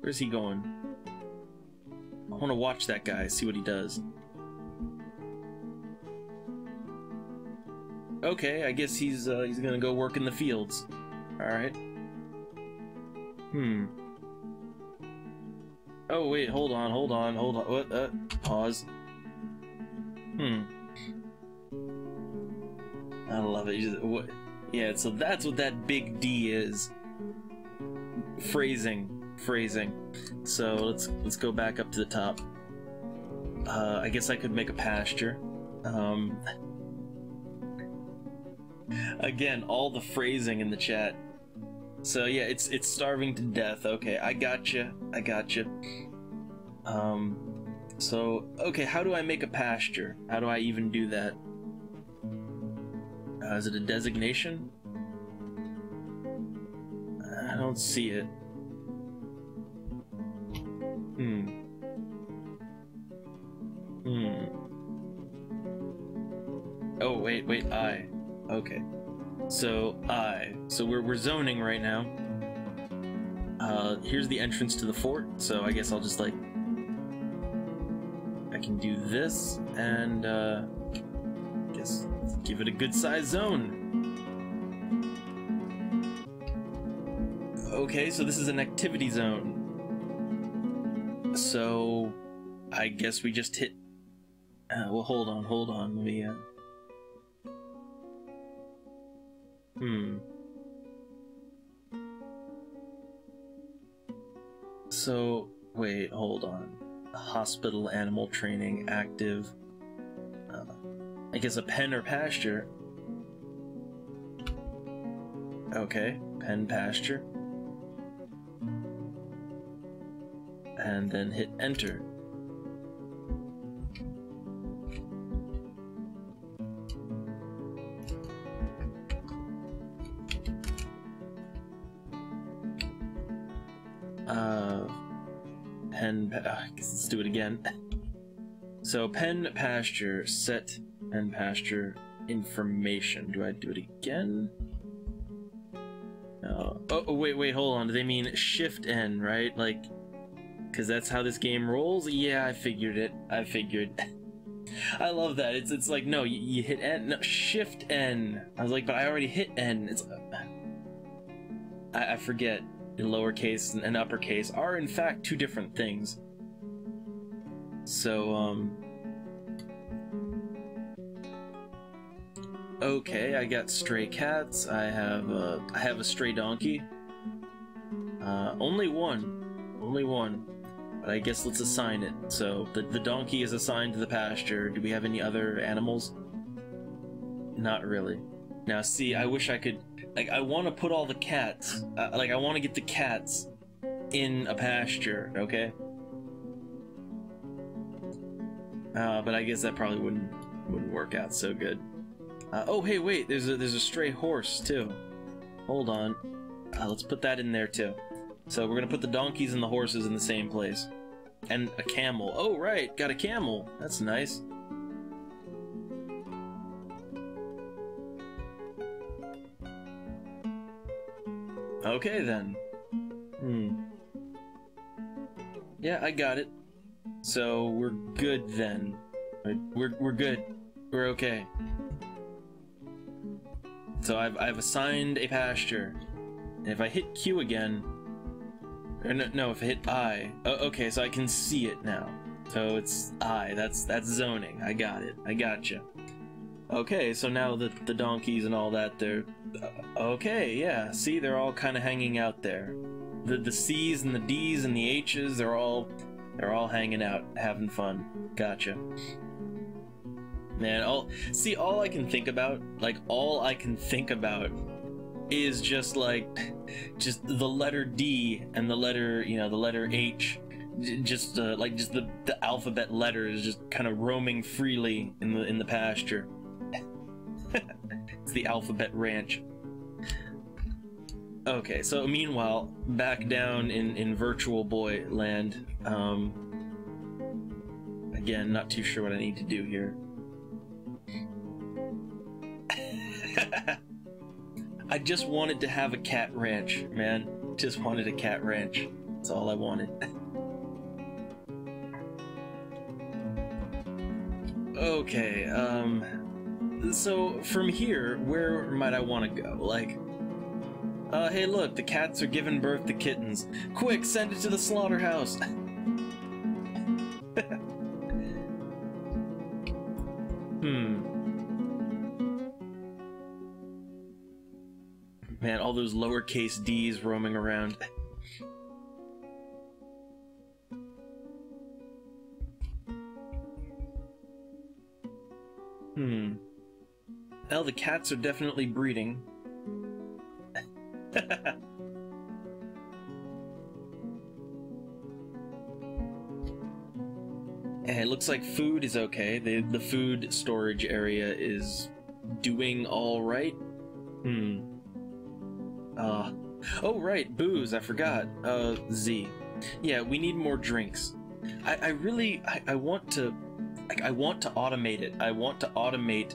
Where's he going? I want to watch that guy. See what he does. Okay, I guess he's uh, he's gonna go work in the fields. All right. Hmm. Oh wait, hold on, hold on, hold on. What? Uh, pause. Hmm. I love it. What? Yeah, so that's what that big D is. Phrasing, phrasing. So let's let's go back up to the top. Uh, I guess I could make a pasture. Um, again, all the phrasing in the chat. So yeah, it's it's starving to death. Okay, I got gotcha. I got gotcha. Um, so okay, how do I make a pasture? How do I even do that? Uh, is it a designation? I don't see it. Hmm. Hmm. Oh wait, wait, I. Okay. So I. So we're we're zoning right now. Uh, here's the entrance to the fort. So I guess I'll just like. I can do this and uh, guess give it a good size zone. Okay, so this is an activity zone. So I guess we just hit. Uh, well, hold on, hold on. Let me. Uh... Hmm. So wait, hold on. Hospital animal training active. I guess a pen or pasture. Okay, pen pasture. And then hit enter. Uh, pen. Uh, let's do it again. *laughs* So pen pasture set pen pasture information. Do I do it again? Oh, oh wait, wait, hold on. Do they mean shift N, right? Like, because that's how this game rolls. Yeah, I figured it. I figured. *laughs* I love that. It's it's like no, you, you hit N, no, shift N. I was like, but I already hit N. It's. I, I forget. Lowercase and uppercase are in fact two different things. So um. Okay, I got stray cats. I have a, I have a stray donkey. Uh, only one, only one. But I guess let's assign it. So the the donkey is assigned to the pasture. Do we have any other animals? Not really. Now, see, I wish I could. Like, I want to put all the cats. Uh, like, I want to get the cats in a pasture. Okay. Uh, but I guess that probably wouldn't wouldn't work out so good. Uh, oh, hey, wait. There's a there's a stray horse too. Hold on. Uh, let's put that in there too. So we're gonna put the donkeys and the horses in the same place, and a camel. Oh, right. Got a camel. That's nice. Okay then. Hmm. Yeah, I got it. So we're good then. We're we're good. We're okay. So I've I've assigned a pasture. And if I hit Q again, or no, no if I hit I, oh, okay, so I can see it now. So it's I. That's that's zoning. I got it. I gotcha. Okay, so now the the donkeys and all that, they're uh, okay. Yeah, see, they're all kind of hanging out there. The the C's and the D's and the H's, they're all they're all hanging out, having fun. Gotcha. Man, all see, all I can think about, like all I can think about, is just like, just the letter D and the letter, you know, the letter H just uh, like just the, the alphabet letters just kind of roaming freely in the in the pasture *laughs* it's the alphabet ranch. Okay, so meanwhile, back down in, in Virtual Boy land, um, again, not too sure what I need to do here. *laughs* I just wanted to have a cat ranch, man. Just wanted a cat ranch. That's all I wanted. *laughs* okay, um, so from here, where might I want to go? Like, uh, hey look, the cats are giving birth to kittens. Quick, send it to the slaughterhouse. *laughs* hmm. Man, all those lowercase d's roaming around. hmm. Well, the cats are definitely breeding. *laughs* And it looks like food is okay. The, the food storage area is doing all right. Hmm. Uh. Oh, right, booze. I forgot. Uh, Z. Yeah, we need more drinks. I, I really, I, I want to, like, I want to automate it. I want to automate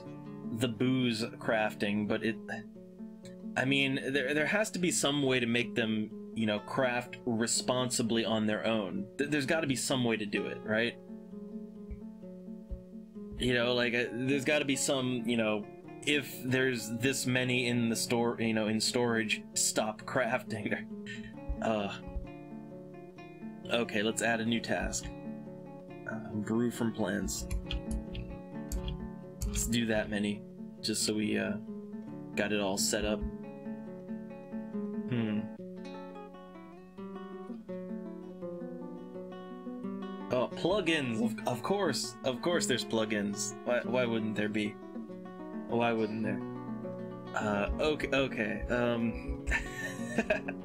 the booze crafting, but it I mean, there there has to be some way to make them, you know, craft responsibly on their own. There's got to be some way to do it, right? You know, like uh, there's got to be some, you know, if there's this many in the store, you know, in storage, stop crafting. *laughs* uh Okay, let's add a new task. Uh, brew from plants. Let's do that many, just so we uh, got it all set up. Hmm. Oh, plugins! Of, of course, of course there's plugins. Why, why wouldn't there be? Why wouldn't there? Uh, okay, okay, um... *laughs*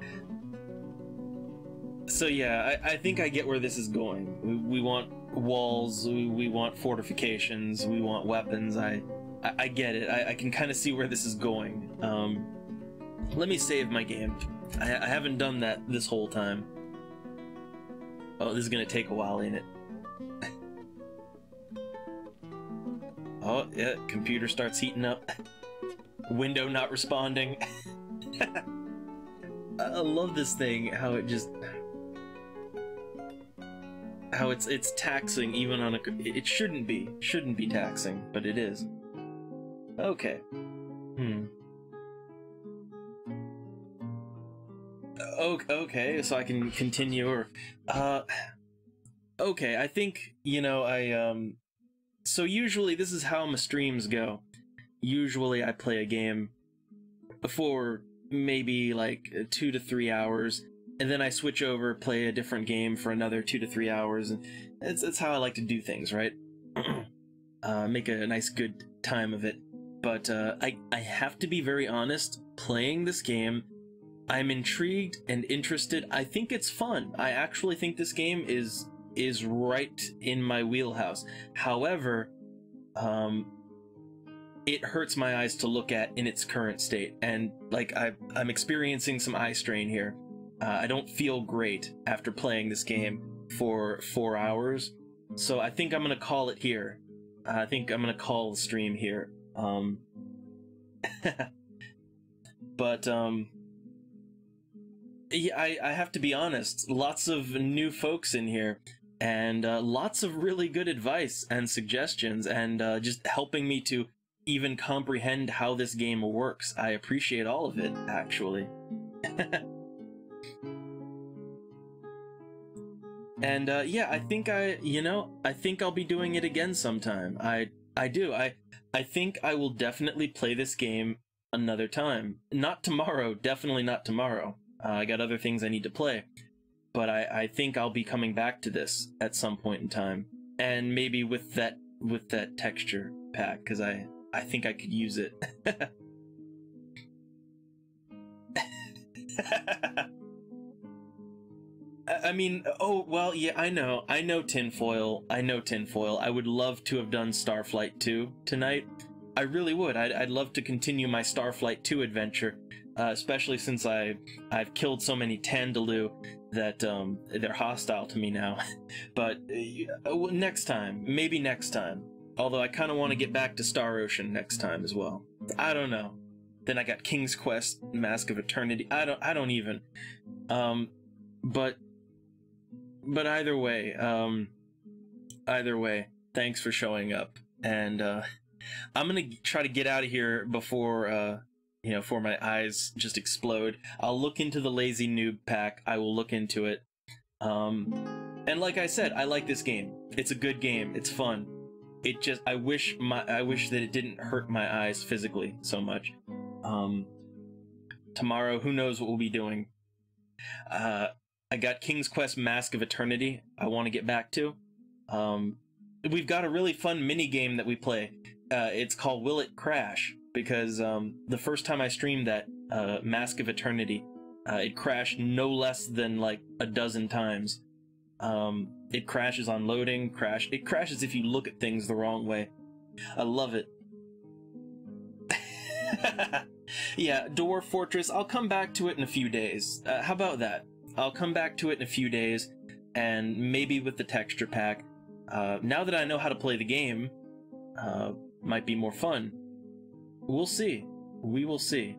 so yeah, I, I think I get where this is going. We, we want walls, we, we want fortifications, we want weapons. I I, I get it. I, I can kind of see where this is going. Um, let me save my game. I, I haven't done that this whole time. Oh, this is gonna take a while, ain't it? Oh, yeah, computer starts heating up. *laughs* Window not responding. *laughs* I love this thing, how it just how it's it's taxing even on a it shouldn't be shouldn't be taxing but it is okay hmm okay so i can continue or uh okay i think you know i um so usually this is how my streams go usually i play a game for maybe like two to three hours and then I switch over, play a different game for another two to three hours, and it's, it's how I like to do things, right? *clears throat* uh, make a nice good time of it. But uh, I, I have to be very honest, playing this game, I'm intrigued and interested. I think it's fun. I actually think this game is is right in my wheelhouse. However, um, it hurts my eyes to look at in its current state, and like I, I'm experiencing some eye strain here. Uh, I don't feel great after playing this game for four hours, so I think I'm gonna call it here. I think I'm gonna call the stream here. Um, *laughs* but um, yeah, I, I have to be honest. Lots of new folks in here, and uh, lots of really good advice and suggestions, and uh, just helping me to even comprehend how this game works. I appreciate all of it, actually. *laughs* and uh, yeah, I think I, you know, I think I'll be doing it again sometime. I, I do. I, I think I will definitely play this game another time. Not tomorrow. Definitely not tomorrow. Uh, I got other things I need to play, but I, I think I'll be coming back to this at some point in time, and maybe with that with that texture pack because I I think I could use it. *laughs* I mean, oh, well, yeah, I know. I know tinfoil. I know tinfoil. I would love to have done Starflight 2 tonight. I really would. I'd, I'd love to continue my Starflight 2 adventure, uh, especially since I, I've killed so many Tandelou that um, they're hostile to me now. *laughs* but uh, next time. Maybe next time. Although I kind of want to get back to Star Ocean next time as well. I don't know. Then I got King's Quest, Mask of Eternity. I don't. I don't even. Um, but but either way, um, either way, thanks for showing up, and uh, I'm gonna try to get out of here before uh, you know, for my eyes just explode. I'll look into the Lazy Newb Pack. I will look into it. Um, and like I said, I like this game. It's a good game. It's fun. It just I wish my I wish that it didn't hurt my eyes physically so much. Um, tomorrow, who knows what we'll be doing. Uh, I got King's Quest Mask of Eternity. I want to get back to. Um, we've got a really fun mini game that we play. Uh, it's called Will It Crash because um, the first time I streamed that uh, Mask of Eternity, uh, it crashed no less than like a dozen times. Um, it crashes on loading. Crash. It crashes if you look at things the wrong way. I love it. *laughs* yeah, Dwarf Fortress. I'll come back to it in a few days. Uh, how about that? I'll come back to it in a few days, and maybe with the texture pack. Uh, now that I know how to play the game, uh, might be more fun. We'll see. We will see.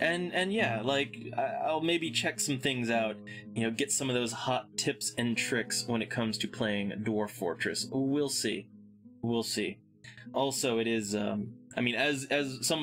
And and yeah, like I'll maybe check some things out. You know, get some of those hot tips and tricks when it comes to playing Dwarf Fortress. We'll see. We'll see. Also, it is. Um, I mean, as as someone